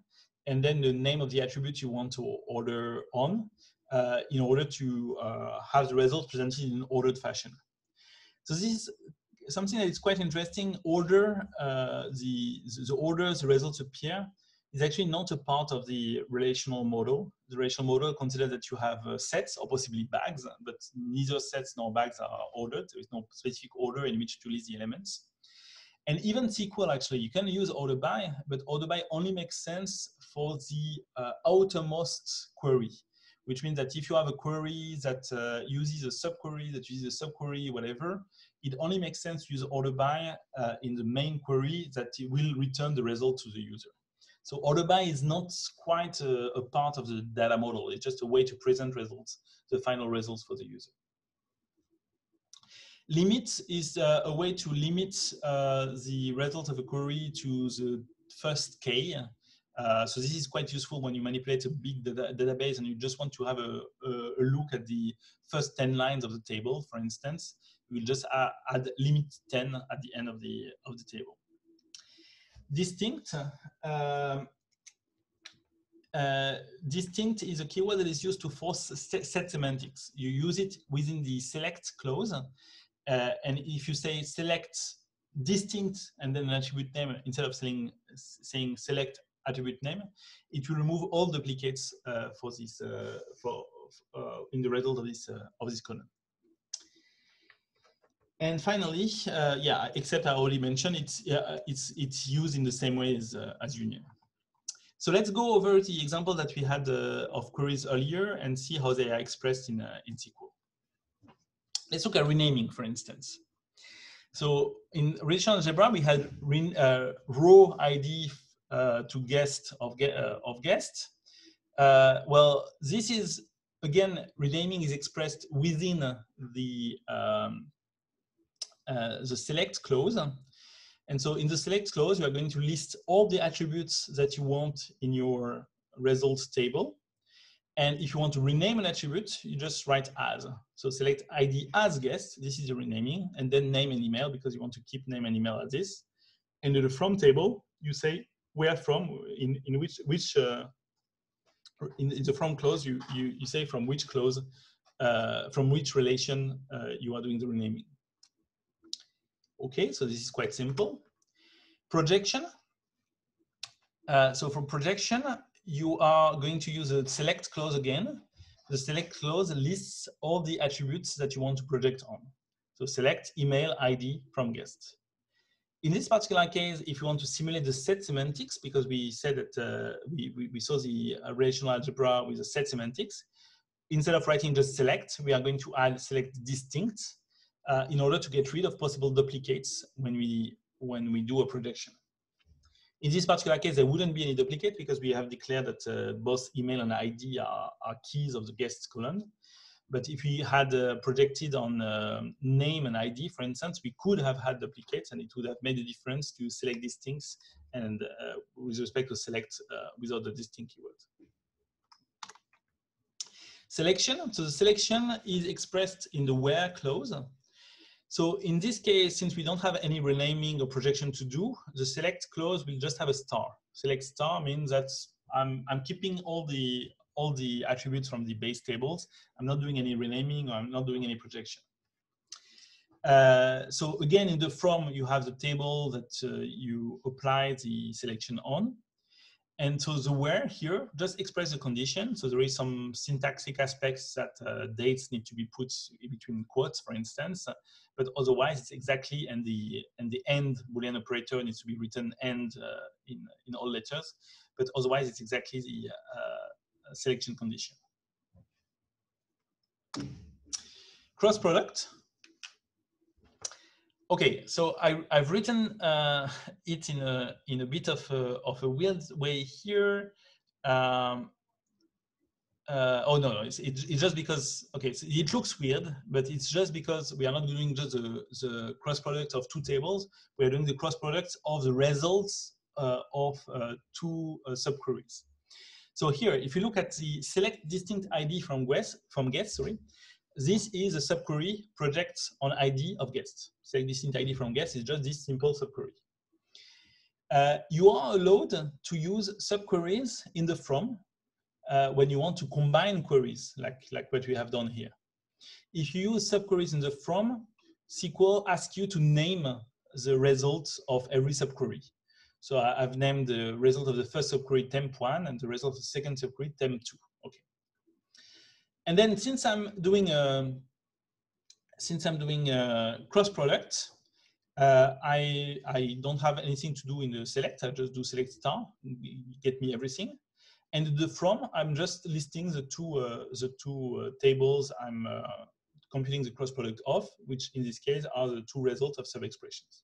[SPEAKER 1] and then the name of the attribute you want to order on uh, in order to uh, have the result presented in an ordered fashion. So this is something that is quite interesting. Order, uh, the, the order the results appear is actually not a part of the relational model. The relational model considers that you have uh, sets or possibly bags, but neither sets nor bags are ordered. There is no specific order in which to list the elements. And even SQL, actually, you can use order by, but order by only makes sense for the uh, outermost query, which means that if you have a query that uh, uses a subquery, that uses a subquery, whatever, it only makes sense to use order by uh, in the main query that will return the result to the user. So by is not quite a, a, part of the data model. It's just a way to present results, the final results for the user. Limit is uh, a way to limit uh, the result of a query to the first K. Uh, so this is quite useful when you manipulate a big data database and you just want to have a, a, look at the first 10 lines of the table, for instance. You will just add limit 10 at the end of the, of the table distinct. Uh, uh, distinct is a keyword that is used to force set semantics. You use it within the select clause. Uh, and if you say select distinct and then an attribute name instead of saying, saying select attribute name, it will remove all duplicates uh, for this uh, for uh, in the result of this of this column. And finally, uh, yeah, except I already mentioned, it's, uh, it's, it's used in the same way as, uh, as union. So let's go over the example that we had uh, of queries earlier and see how they are expressed in, uh, in SQL. Let's look at renaming, for instance. So in relational algebra, we had uh, rho ID to guest of, of guest. well, this is, again, renaming is expressed within the um, uh, the select clause. And so in the select clause, you are going to list all the attributes that you want in your results table. And if you want to rename an attribute, you just write as. So select ID as guest, this is the renaming, and then name and email because you want to keep name and email as this. And in the from table, you say where from, in, in which, which uh, in, in, the from clause, you, you, you say from which clause, uh, from which relation uh, you are doing the renaming. Okay, so this is quite simple. Projection. Uh, so for projection, you are going to use a select clause again. The select clause lists all the attributes that you want to project on. So select email ID from guest. In this particular case, if you want to simulate the set semantics, because we said that uh, we, we, we, saw the uh, relational algebra with the set semantics, instead of writing just select, we are going to add select distinct uh, in order to get rid of possible duplicates when we, when we do a projection. In this particular case, there wouldn't be any duplicate because we have declared that uh, both email and ID are, are, keys of the guest column. But if we had uh, projected on uh, name and ID, for instance, we could have had duplicates and it would have made a difference to select things and uh, with respect to select uh, without the distinct keyword. Selection, so the selection is expressed in the where clause. So in this case, since we don't have any renaming or projection to do, the select clause will just have a star. Select star means that I'm, I'm keeping all the, all the attributes from the base tables. I'm not doing any renaming or I'm not doing any projection. Uh, so again, in the from, you have the table that uh, you apply the selection on. And so the where here just express the condition. So there is some syntactic aspects that uh, dates need to be put between quotes, for instance, but otherwise it's exactly, and the and the and Boolean operator needs to be written and uh, in, in all letters, but otherwise it's exactly the uh, selection condition. Cross product. Okay, so I, have written uh, it in a in a bit of a, of a weird way here. Um, uh, oh no, no it's, it, it's just because okay, so it looks weird, but it's just because we are not doing just the, the cross product of two tables. We are doing the cross product of the results uh, of uh, two uh, subqueries. So here, if you look at the select distinct ID from guest, from guest, sorry, this is a subquery project on ID of guests. Select distinct ID from guests is just this simple subquery. Uh, you are allowed to use subqueries in the from uh, when you want to combine queries, like, like what we have done here. If you use subqueries in the from, SQL asks you to name the results of every subquery. So I, have named the result of the first subquery temp1 and the result of the second subquery temp2. And then since I'm doing a, since I'm doing a cross product, uh, I, I don't have anything to do in the select. I just do select star, get me everything. And the from, I'm just listing the two, uh, the two uh, tables I'm uh, computing the cross product of, which in this case are the two results of sub expressions.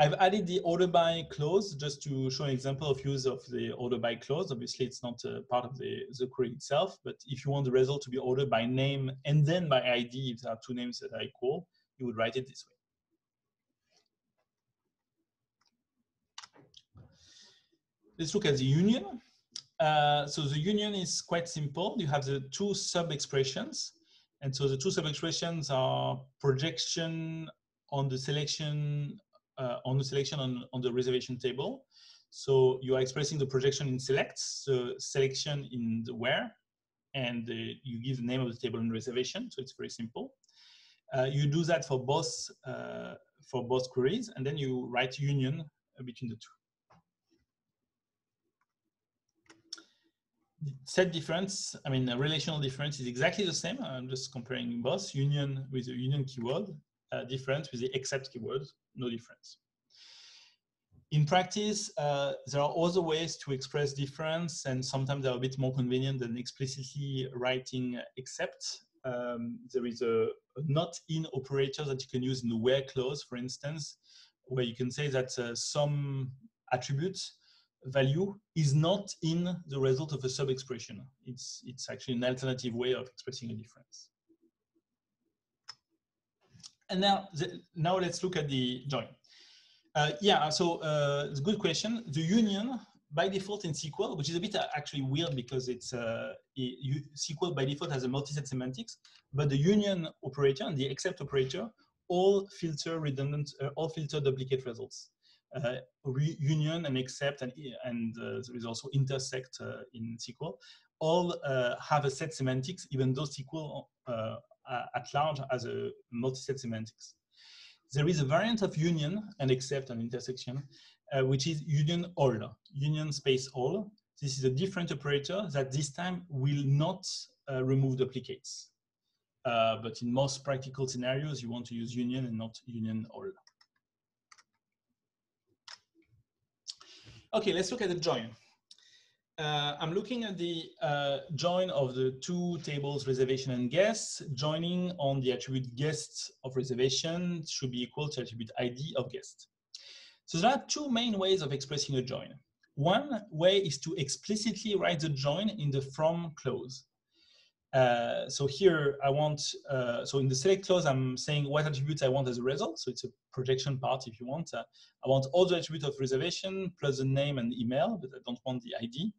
[SPEAKER 1] I've added the order by clause just to show an example of use of the order by clause. Obviously, it's not a part of the, the query itself, but if you want the result to be ordered by name and then by ID, if there are two names that are equal, you would write it this way. Let's look at the union. Uh, so the union is quite simple. You have the two sub-expressions. And so the two sub-expressions are projection on the selection uh, on the selection on, on the reservation table. So you are expressing the projection in selects, the selection in the where, and uh, you give the name of the table in reservation. So it's very simple. Uh, you do that for both uh, for both queries, and then you write union between the two. set difference, I mean, relational difference is exactly the same. I'm just comparing both union with the union keyword, uh, difference with the except keyword, no difference. In practice, uh, there are other ways to express difference, and sometimes they're a bit more convenient than explicitly writing except. Um, there is a, not in operator that you can use in the where clause, for instance, where you can say that uh, some attribute value is not in the result of a sub-expression. It's, it's actually an alternative way of expressing a difference. And now, the, now let's look at the join. Uh, yeah, so uh, it's a good question. The union by default in SQL, which is a bit uh, actually weird because it's uh, it, SQL by default has a multi-set semantics, but the union operator and the except operator all filter redundant, uh, all filter duplicate results uh, union and except and, and uh, there is also intersect uh, in SQL, all have a set semantics, even though SQL uh, at large as a multi-set semantics. There is a variant of union and except and intersection, uh, which is union all, union space all. This is a different operator that this time will not remove duplicates. but in most practical scenarios, you want to use union and not union all. Okay, let's look at the join. Uh, I'm looking at the uh, join of the two tables, reservation and guests. Joining on the attribute guest of reservation should be equal to attribute ID of guest. So there are two main ways of expressing a join. One way is to explicitly write the join in the from clause. Uh, so here I want, uh, so in the select clause, I'm saying what attributes I want as a result. So it's a projection part if you want. Uh, I want all the attributes of reservation plus the name and email, but I don't want the ID.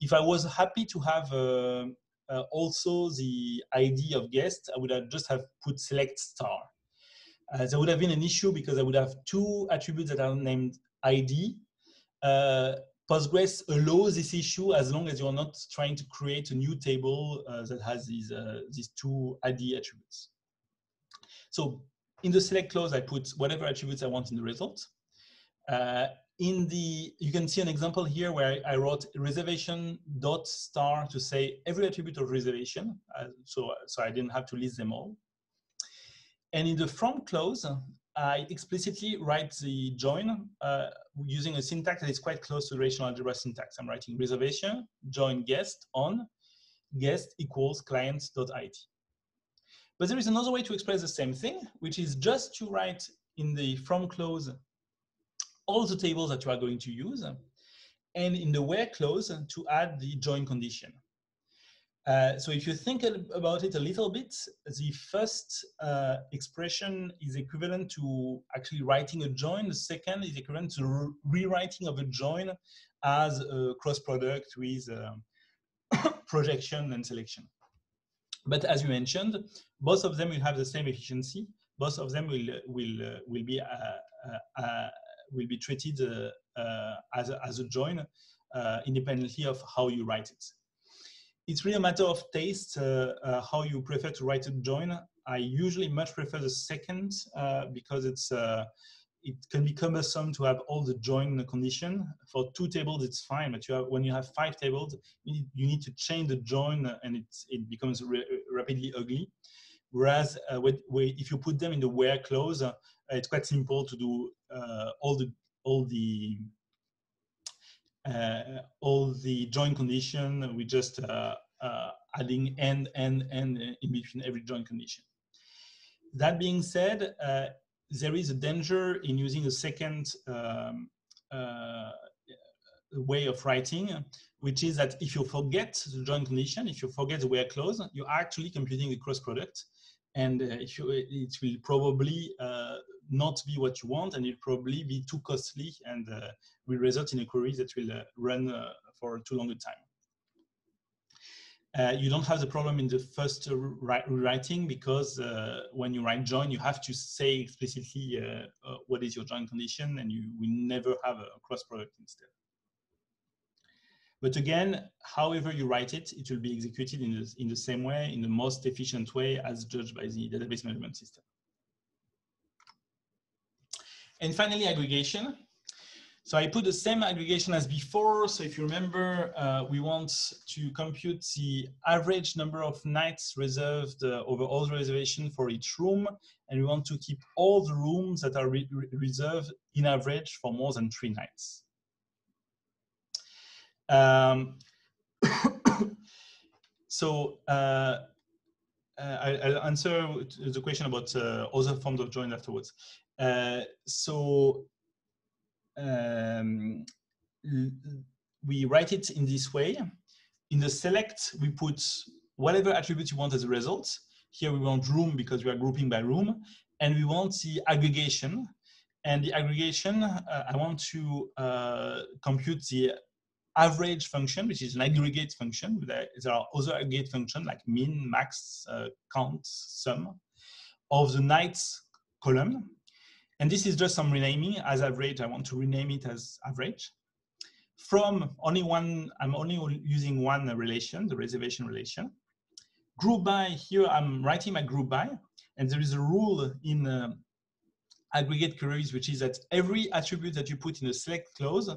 [SPEAKER 1] If I was happy to have uh, uh, also the ID of guest, I would have just have put select star. there would have been an issue because I would have two attributes that are named ID Postgres allows this issue as long as you're not trying to create a new table uh, that has these, uh, these two ID attributes. So in the select clause, I put whatever attributes I want in the result. Uh, in the, you can see an example here where I wrote reservation dot star to say every attribute of reservation. Uh, so, so I didn't have to list them all. And in the from clause, I explicitly write the join uh, using a syntax that is quite close to the relational algebra syntax. I'm writing reservation, join guest on, guest equals client.id. But there is another way to express the same thing, which is just to write in the from clause all the tables that you are going to use, and in the where clause to add the join condition. Uh, so if you think about it a little bit, the first uh, expression is equivalent to actually writing a join. The second is equivalent to re rewriting of a join as a cross product with uh, projection and selection. But as you mentioned, both of them will have the same efficiency. Both of them will will uh, will be uh, will be treated as a, as a join independently of how you write it it's really a matter of taste, uh, uh, how you prefer to write a join. I usually much prefer the second uh, because it's it can be cumbersome to have all the join condition. For two tables, it's fine, but you have, when you have five tables, you need, you need to change the join and it, it becomes rapidly ugly. Whereas uh, with, with, if you put them in the where clause, uh, it's quite simple to do uh, all the all the all the join condition, we just uh, uh, adding and, and, and in between every join condition. That being said, there is a danger in using a second um, uh, way of writing, which is that if you forget the join condition, if you forget the where clause, you're actually computing a cross product. And uh, it will probably uh, not be what you want and it'll probably be too costly and uh, will result in a query that will uh, run uh, for too long a time. Uh, you don't have the problem in the first uh, rewriting because uh, when you write join, you have to say explicitly what is your join condition and you will never have a cross product instead. But again, however you write it, it will be executed in the, in the same way, in the most efficient way as judged by the database management system. And finally, aggregation. So I put the same aggregation as before. So if you remember, uh, we want to compute the average number of nights reserved uh, over all the reservation for each room. And we want to keep all the rooms that are re reserved in average for more than three nights. Um, so uh, uh I, will answer the question about uh, other forms of join afterwards. Uh, so um, we write it in this way. In the select, we put whatever attribute you want as a result. Here we want room because we are grouping by room. And we want the aggregation. And the aggregation, uh, I want to uh, compute the average function, which is an aggregate function. There are other aggregate functions like min, max, uh, count, sum of the nights column. And this is just some renaming as average. I want to rename it as average. From only one, I'm only using one relation, the reservation relation. Group by, here I'm writing my group by, and there is a rule in uh, aggregate queries, which is that every attribute that you put in a select clause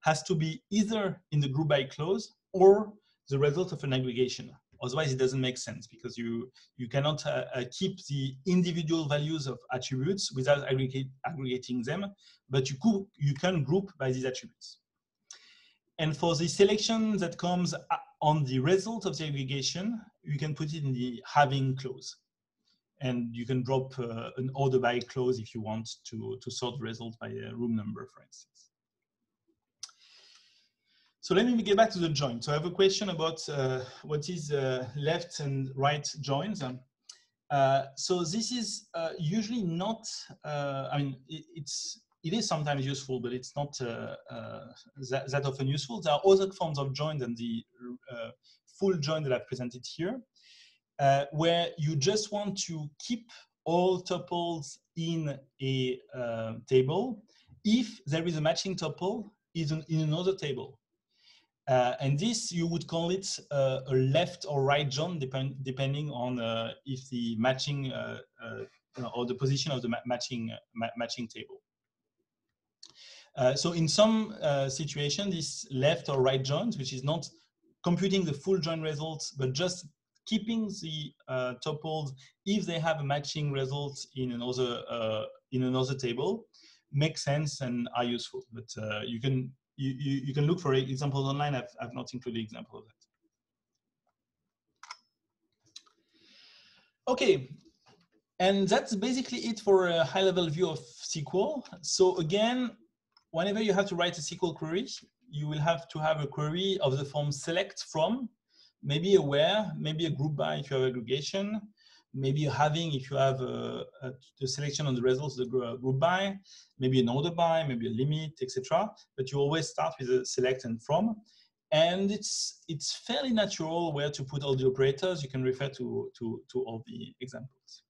[SPEAKER 1] has to be either in the group by clause or the result of an aggregation. Otherwise, it doesn't make sense because you, you cannot uh, uh, keep the individual values of attributes without aggregate, aggregating them, but you, could, you can group by these attributes. And for the selection that comes uh, on the result of the aggregation, you can put it in the having clause. And you can drop uh, an order by clause if you want to, to sort the result by a room number, for instance. So let me get back to the join. So I have a question about uh, what is uh, left and right joins. Uh, so this is uh, usually not, uh, I mean, it, it's, it is sometimes useful, but it's not uh, that, that, often useful. There are other forms of join than the full join that I've presented here, where you just want to keep all tuples in a table if there is a matching tuple in another table. Uh, and this, you would call it uh, a left or right join, depend, depending on uh, if the matching uh, uh, or the position of the ma matching, uh, ma matching table. so in some situation, this left or right joins, which is not computing the full join results, but just keeping the tuples if they have a matching result in another, in another table, makes sense and are useful. But you can you, you, you can look for examples online. I've, I've not included examples of that. Okay, and that's basically it for a high level view of SQL. So again, whenever you have to write a SQL query, you will have to have a query of the form select from, maybe a where, maybe a group by if you have aggregation, maybe having if you have a, a, a selection on the results the group by, maybe an order by, maybe a limit, etc. But you always start with a select and from. And it's, it's fairly natural where to put all the operators. You can refer to, to, to all the examples.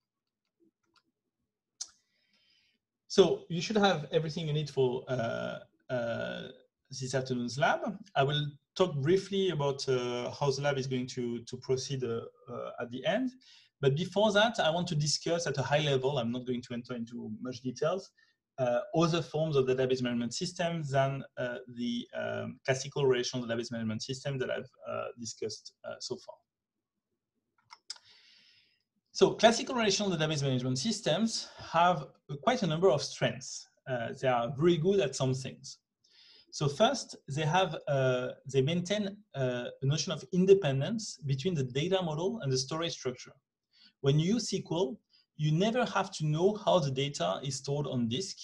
[SPEAKER 1] So you should have everything you need for uh, uh, this afternoon's lab. I will talk briefly about uh, how the lab is going to, to proceed uh, uh, at the end. But before that, I want to discuss at a high level, I'm not going to enter into much details, uh, other forms of database management system than uh, the um, classical relational database management system that I've uh, discussed uh, so far. So classical relational database management systems have quite a number of strengths. Uh, they are very good at some things. So first, they have uh, they maintain a notion of independence between the data model and the storage structure. When you use SQL, you never have to know how the data is stored on disk.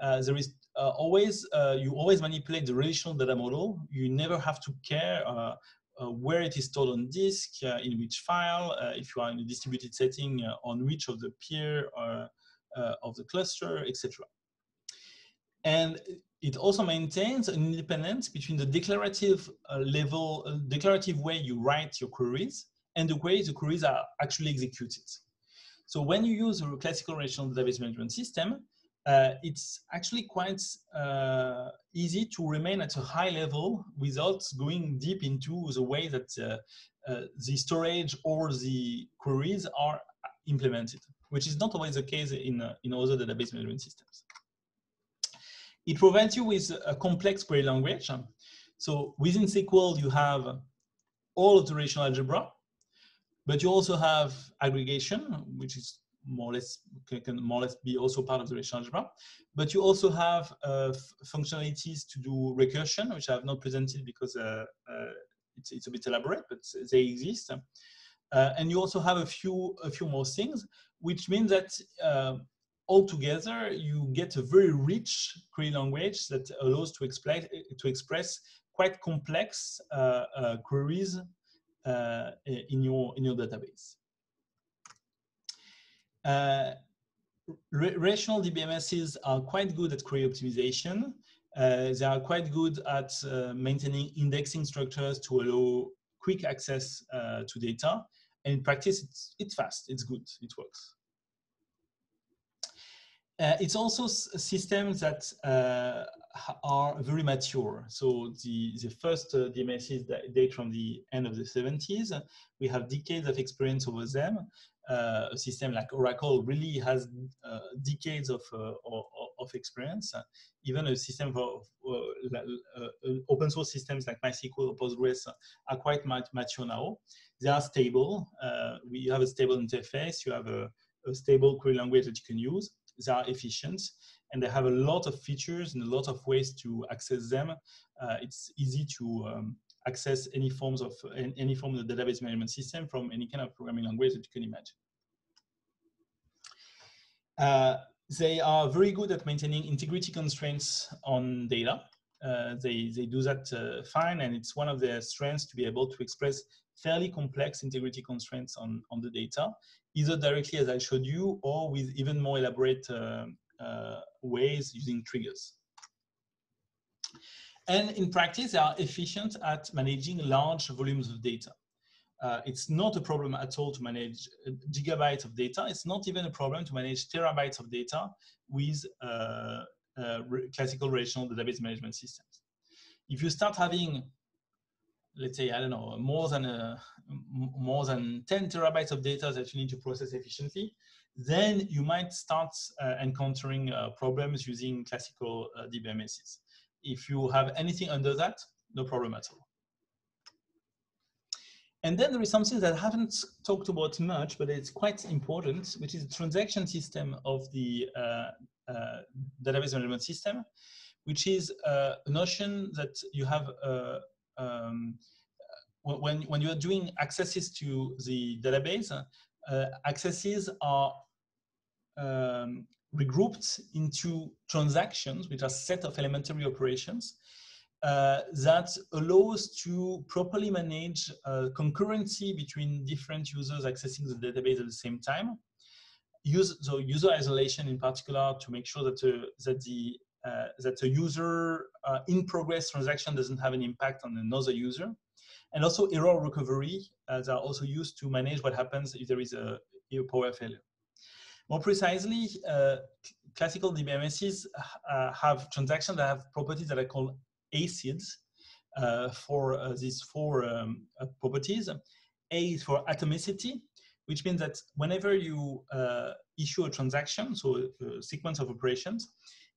[SPEAKER 1] Uh, there is uh, always, uh, you always manipulate the relational data model. You never have to care uh, uh, where it is stored on disk, uh, in which file, if you are in a distributed setting, on which of the peer or, of the cluster, etc. And it also maintains an independence between the declarative level, declarative way you write your queries and the way the queries are actually executed. So when you use a classical relational database management system, uh, it's actually quite uh, easy to remain at a high level without going deep into the way that uh, uh the storage or the queries are implemented, which is not always the case in, uh, in other database management systems. It provides you with a complex query language. So within SQL, you have all of the relational algebra, but you also have aggregation, which is more or less can more or less be also part of the relational algebra. But you also have uh, functionalities to do recursion, which I have not presented because uh, uh, it's, it's a bit elaborate, but they exist. Uh, and you also have a few a few more things, which means that uh, altogether you get a very rich query language that allows to express to express quite complex uh, queries in your in your database. Uh, relational DBMSs are quite good at query optimization. Uh, they are quite good at uh, maintaining indexing structures to allow quick access uh, to data. And in practice, it's, it's fast, it's good, it works. Uh, it's also systems that uh, are very mature. So the, the first uh, DMSs date from the end of the 70s. We have decades of experience over them. Uh, a system like Oracle really has uh, decades of, uh, of, of, experience. even a system for open source systems like MySQL or Postgres are quite mature now. They are stable. we have a stable interface. You have a, a stable query language that you can use they are efficient and they have a lot of features and a lot of ways to access them. Uh, it's easy to um, access any forms of any form of the database management system from any kind of programming language that you can imagine. Uh, they are very good at maintaining integrity constraints on data. Uh, they, they do that uh, fine, and it's one of their strengths to be able to express fairly complex integrity constraints on, on the data either directly as I showed you or with even more elaborate uh, ways using triggers. And in practice, they are efficient at managing large volumes of data. Uh, it's not a problem at all to manage gigabytes of data. It's not even a problem to manage terabytes of data with uh, uh, classical relational database management systems. If you start having let's say, I don't know, more than a, more than 10 terabytes of data that you need to process efficiently, then you might start uh, encountering uh, problems using classical uh, DBMSs. If you have anything under that, no problem at all. And then there is something that I haven't talked about much, but it's quite important, which is the transaction system of the uh, uh, database management system, which is uh, a notion that you have um, when, when you're doing accesses to the database, uh, accesses are um, regrouped into transactions, which are set of elementary operations uh, that allows to properly manage uh, concurrency between different users accessing the database at the same time. Use, so user isolation in particular to make sure that, uh, that the that a user uh, in progress transaction doesn't have an impact on another user. And also error recovery uh, are also used to manage what happens if there is a, a power failure. More precisely, uh, classical DBMSs uh, have transactions that have properties that are called ACIDs uh, for uh, these four um, properties. A is for atomicity, which means that whenever you issue a transaction, so a sequence of operations,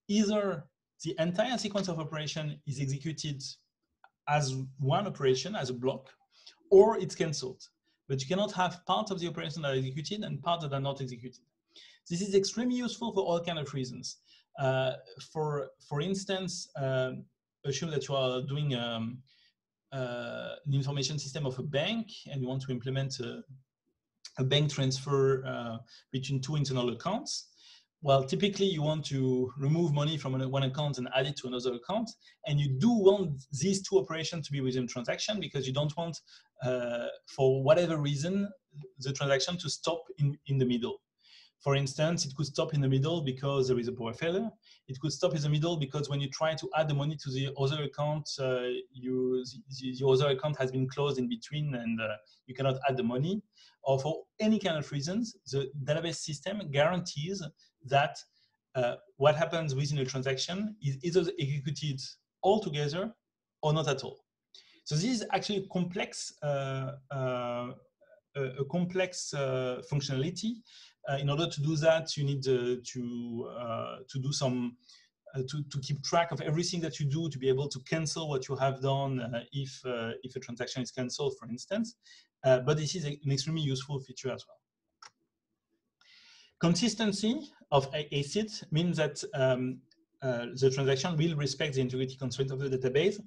[SPEAKER 1] either the entire sequence of operation is executed as one operation, as a block, or it's cancelled. But you cannot have part of the operation that are executed and part that are not executed. This is extremely useful for all kind of reasons. Uh, for, for instance, um, assume that you are doing um, uh, an information system of a bank and you want to implement a, a bank transfer uh, between two internal accounts. Well, typically you want to remove money from one account and add it to another account. And you do want these two operations to be within transaction because you don't want, uh, for whatever reason, the transaction to stop in, in the middle. For instance, it could stop in the middle because there is a power failure. It could stop in the middle because when you try to add the money to the other account, uh, you, the, the, other account has been closed in between and uh, you cannot add the money. Or for any kind of reasons, the database system guarantees that uh, what happens within a transaction is either executed all together or not at all. So this is actually a complex, uh, uh, a complex uh, functionality in order to do that, you need uh, to uh, to do some to, to keep track of everything that you do to be able to cancel what you have done if if a transaction is cancelled, for instance. but this is an extremely useful feature as well. Consistency of ACID means that um, uh, the transaction will respect the integrity constraint of the database.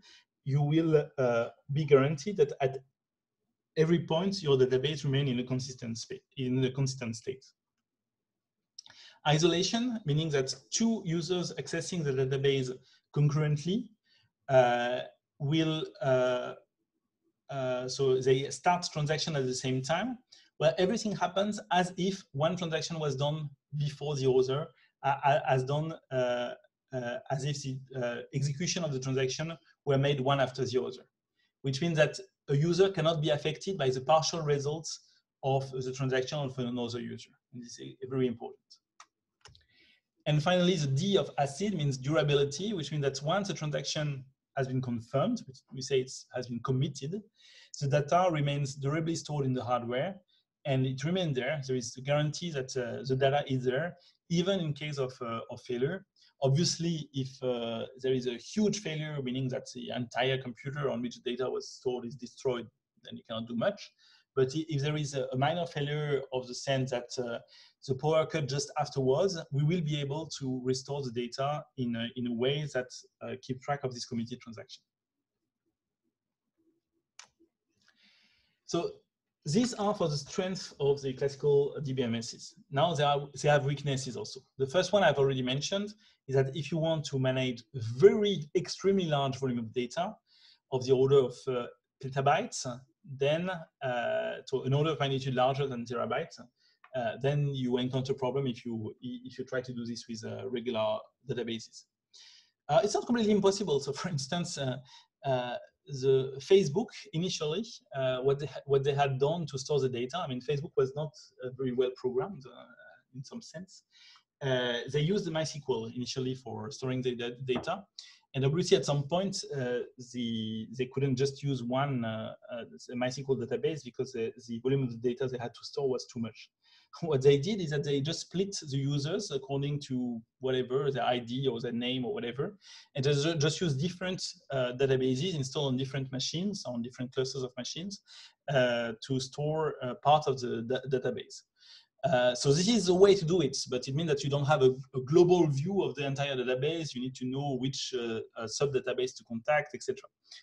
[SPEAKER 1] You will uh, be guaranteed that at every point your database remain in a consistent. In a consistent state. Isolation, meaning that two users accessing the database concurrently uh, will, uh, uh, so they start transaction at the same time, where everything happens as if one transaction was done before the other, uh, as done uh, uh, as if the execution of the transaction were made one after the other, which means that a user cannot be affected by the partial results of the transaction of another user. And this is very important. And finally, the D of ACID means durability, which means that once a transaction has been confirmed, we say it has been committed, the data remains durably stored in the hardware and it remains there. There is a guarantee that uh, the data is there, even in case of, uh, of failure. Obviously, if uh, there is a huge failure, meaning that the entire computer on which the data was stored is destroyed, then you cannot do much. But if there is a minor failure of the sense that uh, the power cut just afterwards, we will be able to restore the data in a, in a way that uh, keep track of this committed transaction. So these are for the strength of the classical DBMSs. Now they, are, they have weaknesses also. The first one I've already mentioned is that if you want to manage very extremely large volume of data of the order of uh, petabytes, then uh, so an order of magnitude larger than terabytes, uh, then you encounter problem if you if you try to do this with uh, regular databases. Uh, it's not completely impossible. So, for instance, uh, uh, the Facebook initially, what they what they had done to store the data. I mean, Facebook was not very well programmed in some sense. they used MySQL initially for storing the data, and obviously, at some point, uh, the, they couldn't just use one uh, uh, MySQL database because the, the, volume of the data they had to store was too much. what they did is that they just split the users according to whatever their ID or their name or whatever, and just, just use different uh, databases installed on different machines, on different clusters of machines, uh, to store uh, part of the database. Uh, so this is the way to do it, but it means that you don't have a, a global view of the entire database. You need to know which uh, uh, sub-database to contact, etc.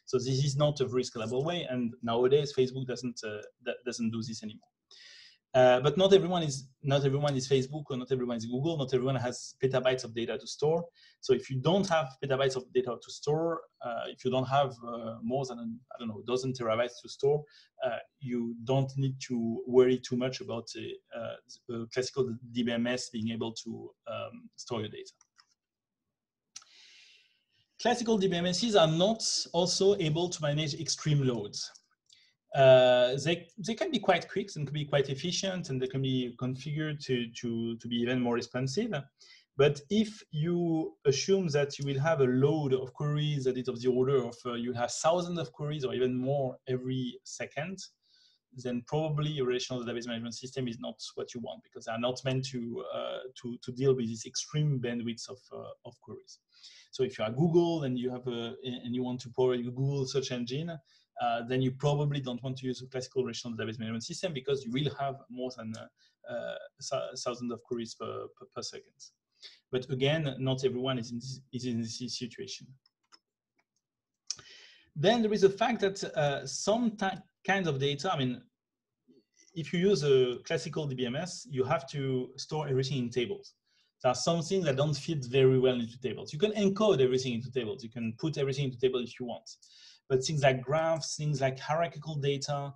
[SPEAKER 1] So this is not a very scalable way, and nowadays Facebook doesn't uh, doesn't do this anymore. Uh, but not everyone is not everyone is Facebook or not everyone is Google. Not everyone has petabytes of data to store. So if you don't have petabytes of data to store, uh, if you don't have uh, more than I don't know a dozen terabytes to store, uh, you don't need to worry too much about uh, classical DBMS being able to um, store your data. Classical DBMSs are not also able to manage extreme loads. Uh, they, they can be quite quick and can be quite efficient and they can be configured to, to, to be even more responsive. But if you assume that you will have a load of queries that is of the order of uh, you have thousands of queries or even more every second, then probably a relational database management system is not what you want because they are not meant to, uh, to, to deal with this extreme bandwidth of, uh, of queries. So if you are Google and you have a, and you want to power your Google search engine, uh, then you probably don't want to use a classical relational database management system because you will have more than uh, uh, thousands of queries per, per, per, second. But again, not everyone is in this, is in this situation. Then there is the fact that uh, some kinds of data, I mean, if you use a classical DBMS, you have to store everything in tables. There are some things that don't fit very well into tables. You can encode everything into tables. You can put everything into tables if you want. But things like graphs, things like hierarchical data,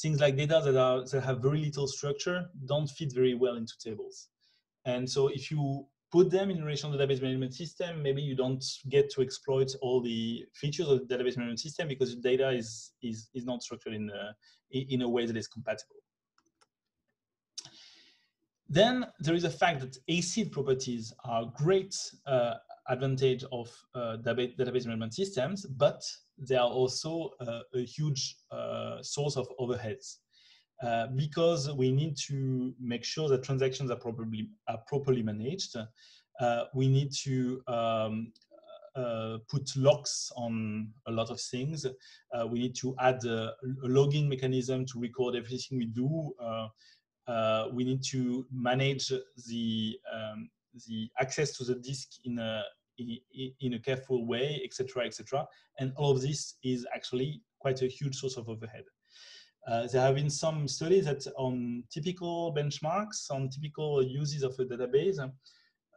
[SPEAKER 1] things like data that, are, that have very little structure don't fit very well into tables. And so if you put them in a relational database management system, maybe you don't get to exploit all the features of the database management system because the data is, is, is not structured in a, in a way that is compatible. Then there is a fact that ACID properties are great uh, advantage of uh, database management systems, but they are also uh, a huge uh, source of overheads. Uh, because we need to make sure that transactions are properly are properly managed. We need to um, uh, put locks on a lot of things. Uh, we need to add a, a, logging mechanism to record everything we do. Uh, we need to manage the um, the access to the disk in a in a careful way, etc., etc. And all of this is actually quite a huge source of overhead. Uh, there have been some studies that on typical benchmarks, on typical uses of a database,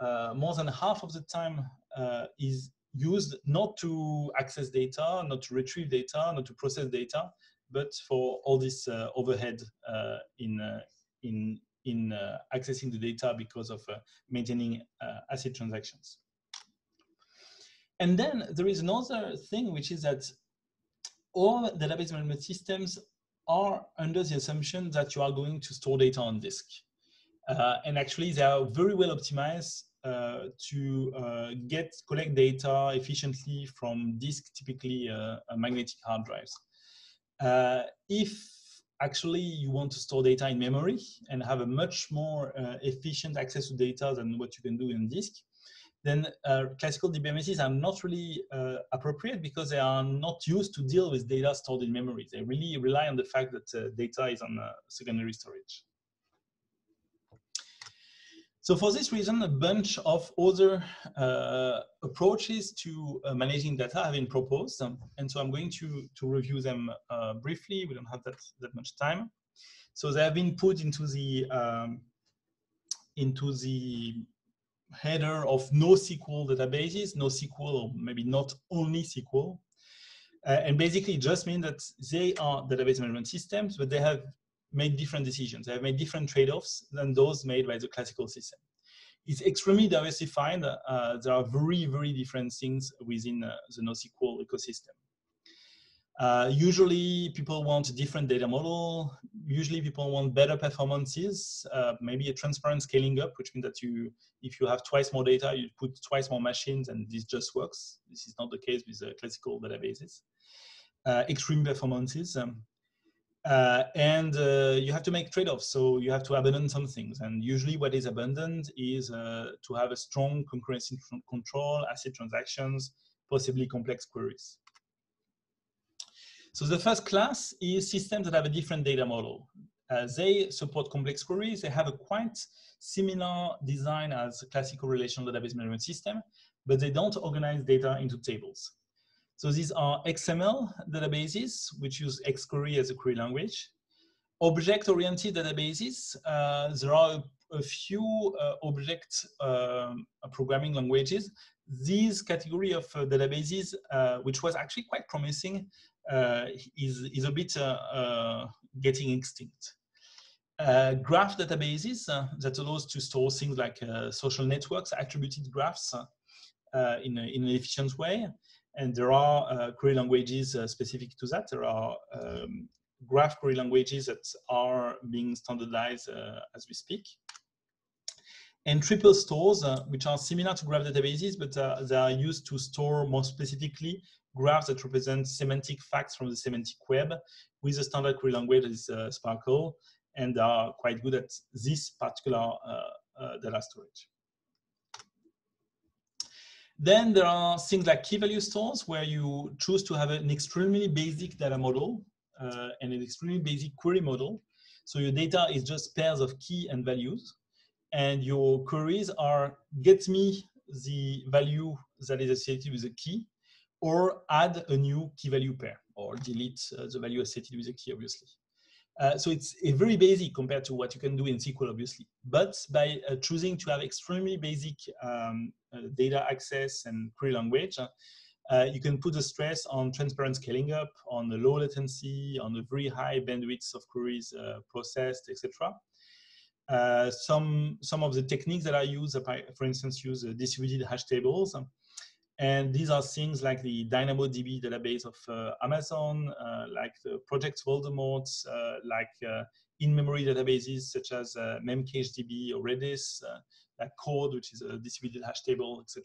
[SPEAKER 1] uh, more than half of the time uh, is used not to access data, not to retrieve data, not to process data, but for all this uh, overhead uh, in, uh, in, in accessing the data because of maintaining ACID transactions. And then there is another thing, which is that all database management systems are under the assumption that you are going to store data on disk. Uh, and actually, they are very well optimized uh, to uh, get collect data efficiently from disk, typically uh, magnetic hard drives. Uh, if actually you want to store data in memory and have a much more uh, efficient access to data than what you can do in disk, then uh, classical DBMSs are not really uh, appropriate because they are not used to deal with data stored in memory. They really rely on the fact that uh, data is on uh, secondary storage. So for this reason, a bunch of other uh, approaches to uh, managing data have been proposed. Um, and so I'm going to, to review them briefly. We don't have that, that much time. So they have been put into the um, into the header of NoSQL databases, NoSQL or maybe not only SQL. Uh, and basically just mean that they are database management systems, but they have made different decisions. They have made different trade-offs than those made by the classical system. It's extremely diversified. Uh, there are very, very different things within uh, the NoSQL ecosystem. Uh, usually people want a different data model. Usually people want better performances, uh, maybe a transparent scaling up, which means that you, if you have twice more data, you put twice more machines and this just works. This is not the case with uh, classical databases. Uh, extreme performances. Um, uh, and you have to make trade-offs. So you have to abandon some things. And usually what is abandoned is to have a strong concurrency control, ACID transactions, possibly complex queries. So the first class is systems that have a different data model. Uh, they support complex queries. They have a quite similar design as a classical relational database management system, but they don't organize data into tables. So these are XML databases, which use XQuery as a query language. Object-oriented databases, uh, there are a, few uh, object um, programming languages. These category of uh, databases, uh, which was actually quite promising, is, is a bit uh, uh, getting extinct. graph databases that allows to store things like social networks, attributed graphs in, a, in an efficient way. And there are query languages specific to that. There are um, graph query languages that are being standardized uh, as we speak. And triple stores, uh, which are similar to graph databases, but uh, they are used to store more specifically graphs that represent semantic facts from the semantic web with a standard query language that is uh, SPARQL and are quite good at this particular uh, uh, data storage. Then there are things like key value stores where you choose to have an extremely basic data model uh, and an extremely basic query model. So your data is just pairs of key and values. And your queries are get me the value that is associated with the key or add a new key value pair or delete uh, the value associated with the key, obviously. Uh, so it's very basic compared to what you can do in SQL, obviously. But by uh, choosing to have extremely basic um, uh, data access and query language, uh, you can put the stress on transparent scaling up, on the low latency, on the very high bandwidth of queries uh, processed, etc. Uh, some some of the techniques that I use, for instance, use distributed hash tables. And these are things like the DynamoDB database of uh, Amazon, uh, like the Project Voldemort, uh, like in-memory databases such as MemCacheDB or Redis, like Chord, which is a distributed hash table, etc.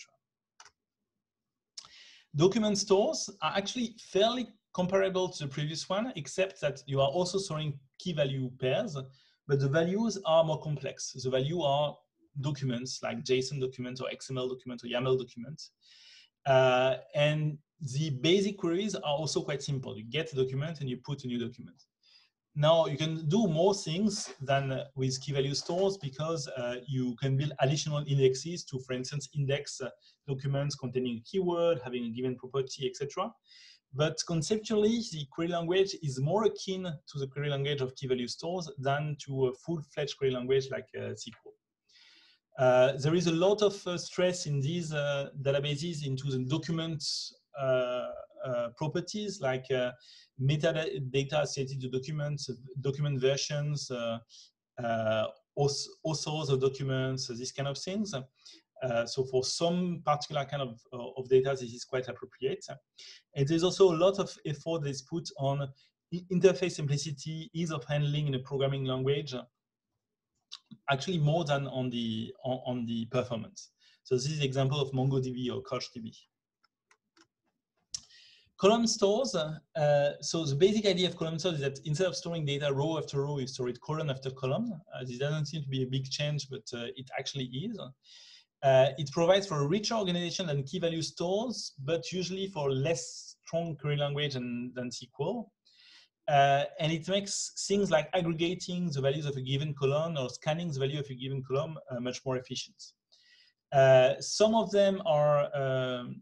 [SPEAKER 1] Document stores are actually fairly comparable to the previous one, except that you are also storing key value pairs, but the values are more complex. The value are documents like JSON documents or XML documents or YAML documents. Uh, and the basic queries are also quite simple. You get a document and you put a new document. Now you can do more things than with key value stores because uh, you can build additional indexes to, for instance, index uh, documents containing a keyword, having a given property, etc. But conceptually, the query language is more akin to the query language of key value stores than to a full-fledged query language like uh, SQL. Uh, there is a lot of uh, stress in these uh, databases into the document uh, uh, properties like metadata associated to documents, document versions, authors of documents, these kind of things. So for some particular kind of, of data, this is quite appropriate. And there's also a lot of effort that's put on interface simplicity, ease of handling in a programming language, actually more than on the on, on the performance. So this is example of MongoDB or CouchDB. Column stores, uh, so the basic idea of column stores is that instead of storing data row after row, you store it column after column. Uh, this doesn't seem to be a big change, but uh, it actually is. Uh, it provides for a richer organization than key value stores, but usually for less strong query language than, than SQL. Uh, and it makes things like aggregating the values of a given column or scanning the value of a given column uh, much more efficient. Uh, some of them are, um,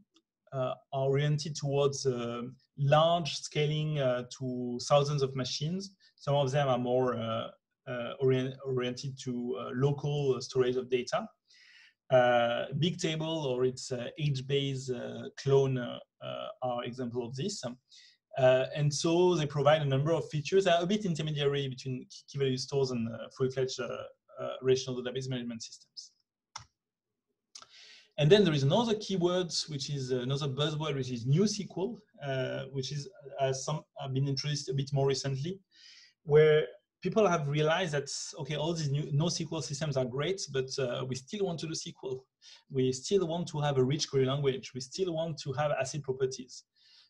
[SPEAKER 1] uh, are oriented towards uh, large scaling uh, to thousands of machines. Some of them are more orient oriented to local storage of data. Bigtable or its HBase clone are example of this. Uh, and so they provide a number of features that are a bit intermediary between key value stores and uh, full-fledged uh, uh, relational database management systems. And then there is another keyword, which is another buzzword, which is NewSQL, uh, which is uh, some have been introduced a bit more recently, where people have realized that okay, all these new NoSQL systems are great, but uh, we still want to do SQL. We still want to have a rich query language. We still want to have ACID properties.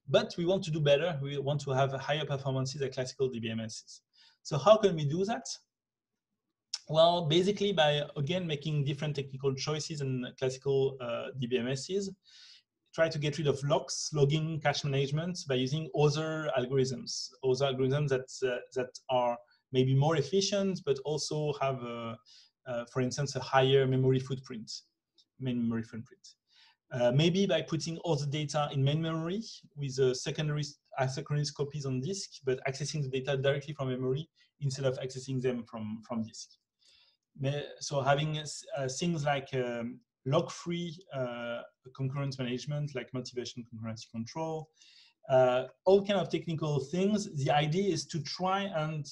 [SPEAKER 1] But we want to do better. We want to have higher performances at classical DBMSs. So how can we do that? Well, basically by, again, making different technical choices in classical uh, DBMSs, try to get rid of locks, logging, cache management by using other algorithms, other algorithms that, uh, that are maybe more efficient, but also have, uh, uh for instance, a higher memory footprint, memory footprint. Uh, maybe by putting all the data in main memory with a secondary asynchronous copies on disk, but accessing the data directly from memory instead of accessing them from, from disk. So having uh, things like um, lock-free uh, concurrent management, like multiversion concurrency control, uh, all kind of technical things. The idea is to try and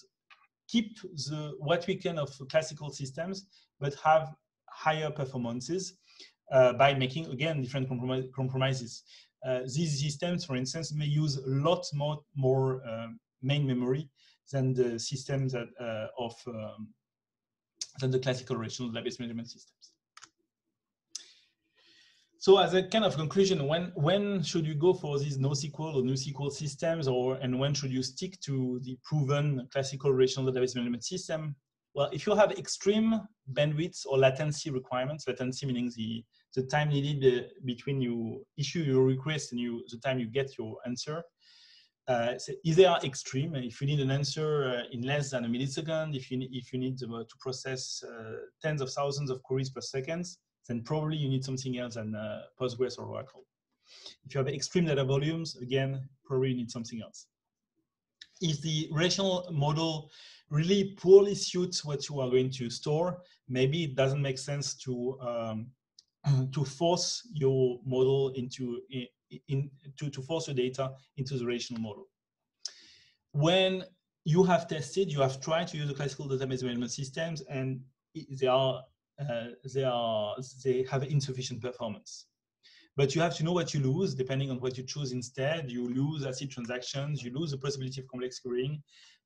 [SPEAKER 1] keep the what we can of classical systems, but have higher performances uh, by making, again, different compromises. Uh, these systems, for instance, may use a lot more, more uh, main memory than the systems that, uh, of um, than the classical relational database management systems. So as a kind of conclusion, when, when should you go for these NoSQL or NewSQL systems or, and when should you stick to the proven classical relational database management system? Well, if you have extreme bandwidth or latency requirements, latency meaning the, the time needed between you issue your request and you, the time you get your answer, uh, so if they are extreme, if you need an answer uh, in less than a millisecond, if you, if you need to, uh, to process uh, tens of thousands of queries per second, then probably you need something else than uh, Postgres or Oracle. If you have extreme data volumes, again, probably you need something else. if the relational model really poorly suits what you are going to store, maybe it doesn't make sense to um, to force your model into in, in to, to force your data into the relational model. When you have tested, you have tried to use the classical database management systems, and they are uh, they are they have insufficient performance. But you have to know what you lose depending on what you choose instead. You lose ACID transactions, you lose the possibility of complex querying,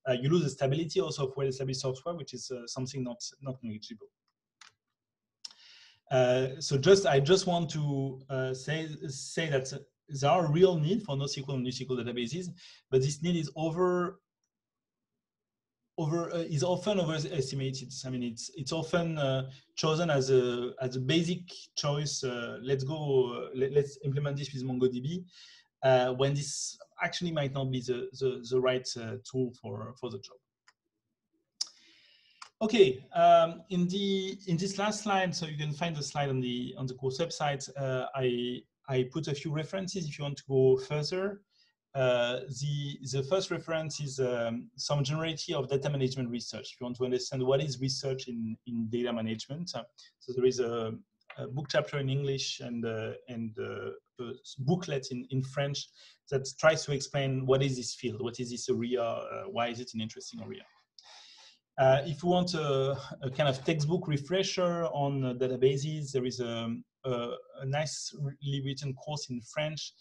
[SPEAKER 1] uh, you lose the stability also of well-established software, which is uh, something not not negligible. Uh, so just I just want to uh, say say that there are real need for NoSQL and NewSQL databases, but this need is over over uh, is often overestimated. I mean, it's it's often uh, chosen as a as a basic choice. Uh, let's go. Let, us implement this with MongoDB. Uh, when this actually might not be the the, the right uh, tool for for the job. Okay, um, in the in this last slide, so you can find the slide on the on the course website. Uh, I I put a few references if you want to go further. Uh, the, the first reference is um, some generality of data management research. If you want to understand what is research in, in data management. Uh, so there is a, a, book chapter in English and, uh, and uh, a booklet in, in French that tries to explain what is this field, what is this area, why is it an interesting area. If you want a, a, kind of textbook refresher on databases, there is a, a, a nicely written course in French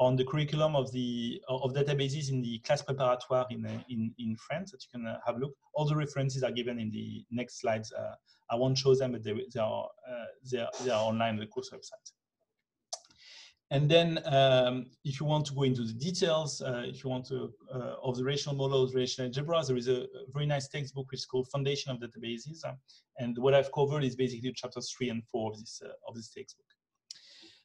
[SPEAKER 1] on the curriculum of the of databases in the class préparatoire in in in France that you can uh, have a look. All the references are given in the next slides. Uh, I won't show them, but they, they are uh, they are they are online on the course website. And then, um, if you want to go into the details, uh, if you want to uh, of the relational models, relational algebra, there is a, very nice textbook which is called Foundation of Databases. Uh, and what I've covered is basically chapters three and four of this of this textbook.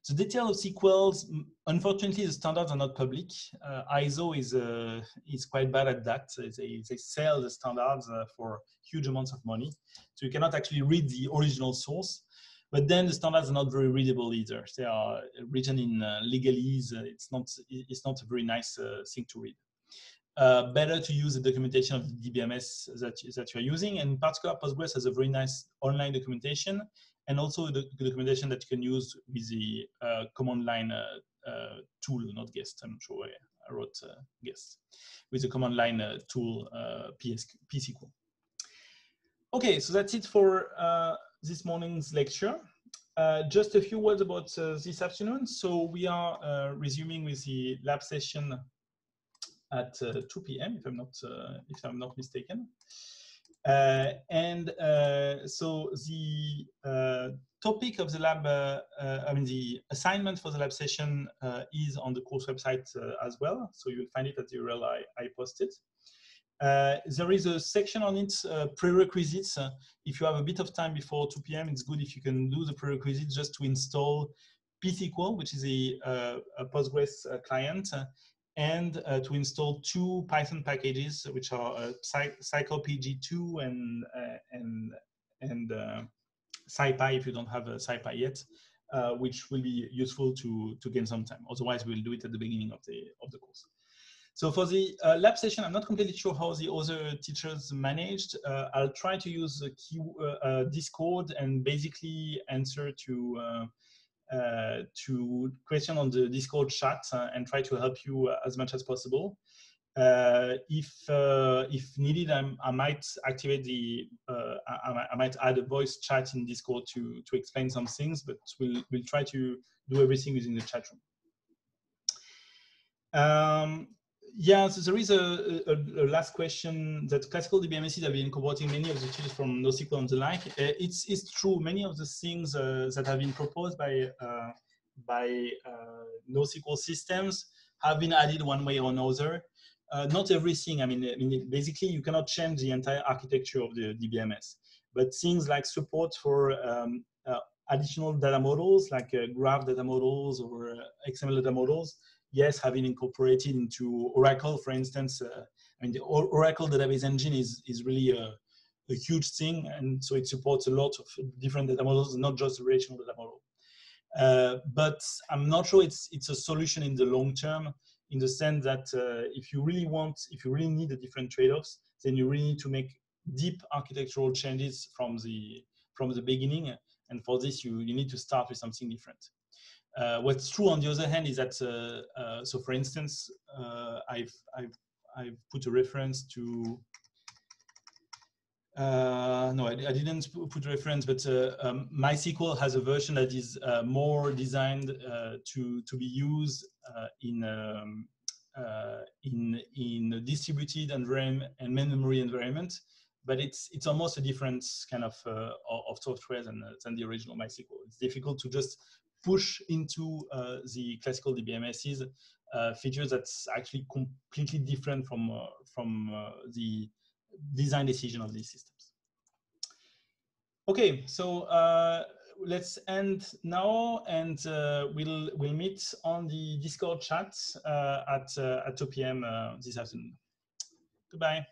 [SPEAKER 1] The detail of SQLs, unfortunately, the standards are not public. Uh, ISO is uh, is quite bad at that. They, they sell the standards uh, for huge amounts of money, so you cannot actually read the original source. But then the standards are not very readable either. They are written in uh, legalese. It's not it's not a very nice uh, thing to read. Uh, better to use the documentation of the DBMS that, that you're using. And in particular, Postgres has a very nice online documentation and also the documentation that you can use with the uh, command line uh, uh, tool, not guest. I'm sure I, wrote guest with the command line tool PS, psql. Okay, so that's it for this morning's lecture. Uh, just a few words about uh, this afternoon. So we are uh, resuming with the lab session at 2 p.m. if I'm not if I'm not mistaken. Uh, and uh, so the uh, topic of the lab, I mean the assignment for the lab session is on the course website as well. So you'll find it at the URL I, I posted. Uh, there is a section on it, uh, prerequisites. Uh, if you have a bit of time before 2 p.m., it's good if you can do the prerequisites just to install pSQL, which is a, a Postgres client, and uh, to install two Python packages, which are uh, psycopg2 and uh, and and uh, SciPy if you don't have a SciPy yet, uh, which will be useful to to gain some time. Otherwise, we'll do it at the beginning of the of the course. So for the uh, lab session, I'm not completely sure how the other teachers managed. Uh, I'll try to use key, Discord and basically answer to uh, to question on the Discord chat uh, and try to help you as much as possible. Uh, if uh, if needed, I'm, i might activate the uh, I, I, might add a voice chat in Discord to to explain some things, but we'll we'll try to do everything within the chat room. Um, yeah, so there is a, a, a, last question that classical DBMSs have been incorporating many of the tools from NoSQL and the like. Uh, it's, it's true, many of the things uh, that have been proposed by, uh, by uh, NoSQL systems have been added one way or another. Uh, not everything, I mean, I mean, basically you cannot change the entire architecture of the DBMS, but things like support for um, uh, additional data models like graph data models or XML data models yes, having incorporated into Oracle, for instance, uh, I mean, the Oracle database engine is, is really a, a, huge thing. And so it supports a lot of different data models, not just relational data model. Uh, but I'm not sure it's, it's a solution in the long term. in the sense that uh, if you really want, if you really need the different trade-offs, then you really need to make deep architectural changes from the from the beginning. And for this, you, you need to start with something different. Uh, what's true on the other hand is that, uh, uh, so for instance, uh, I've, I've, I've put a reference to, uh, no, I, I, didn't put a reference, but uh, um, MySQL has a version that is more designed to, to be used in, um, in, in a distributed environment and memory environment but it's it's almost a different kind of uh, of software than, than the original MySQL. It's difficult to just push into uh, the classical DBMS's uh, features that's actually completely different from uh, from uh, the design decision of these systems. Okay, so uh, let's end now, and we'll we'll meet on the Discord chat at at 2 p.m. this afternoon. Goodbye.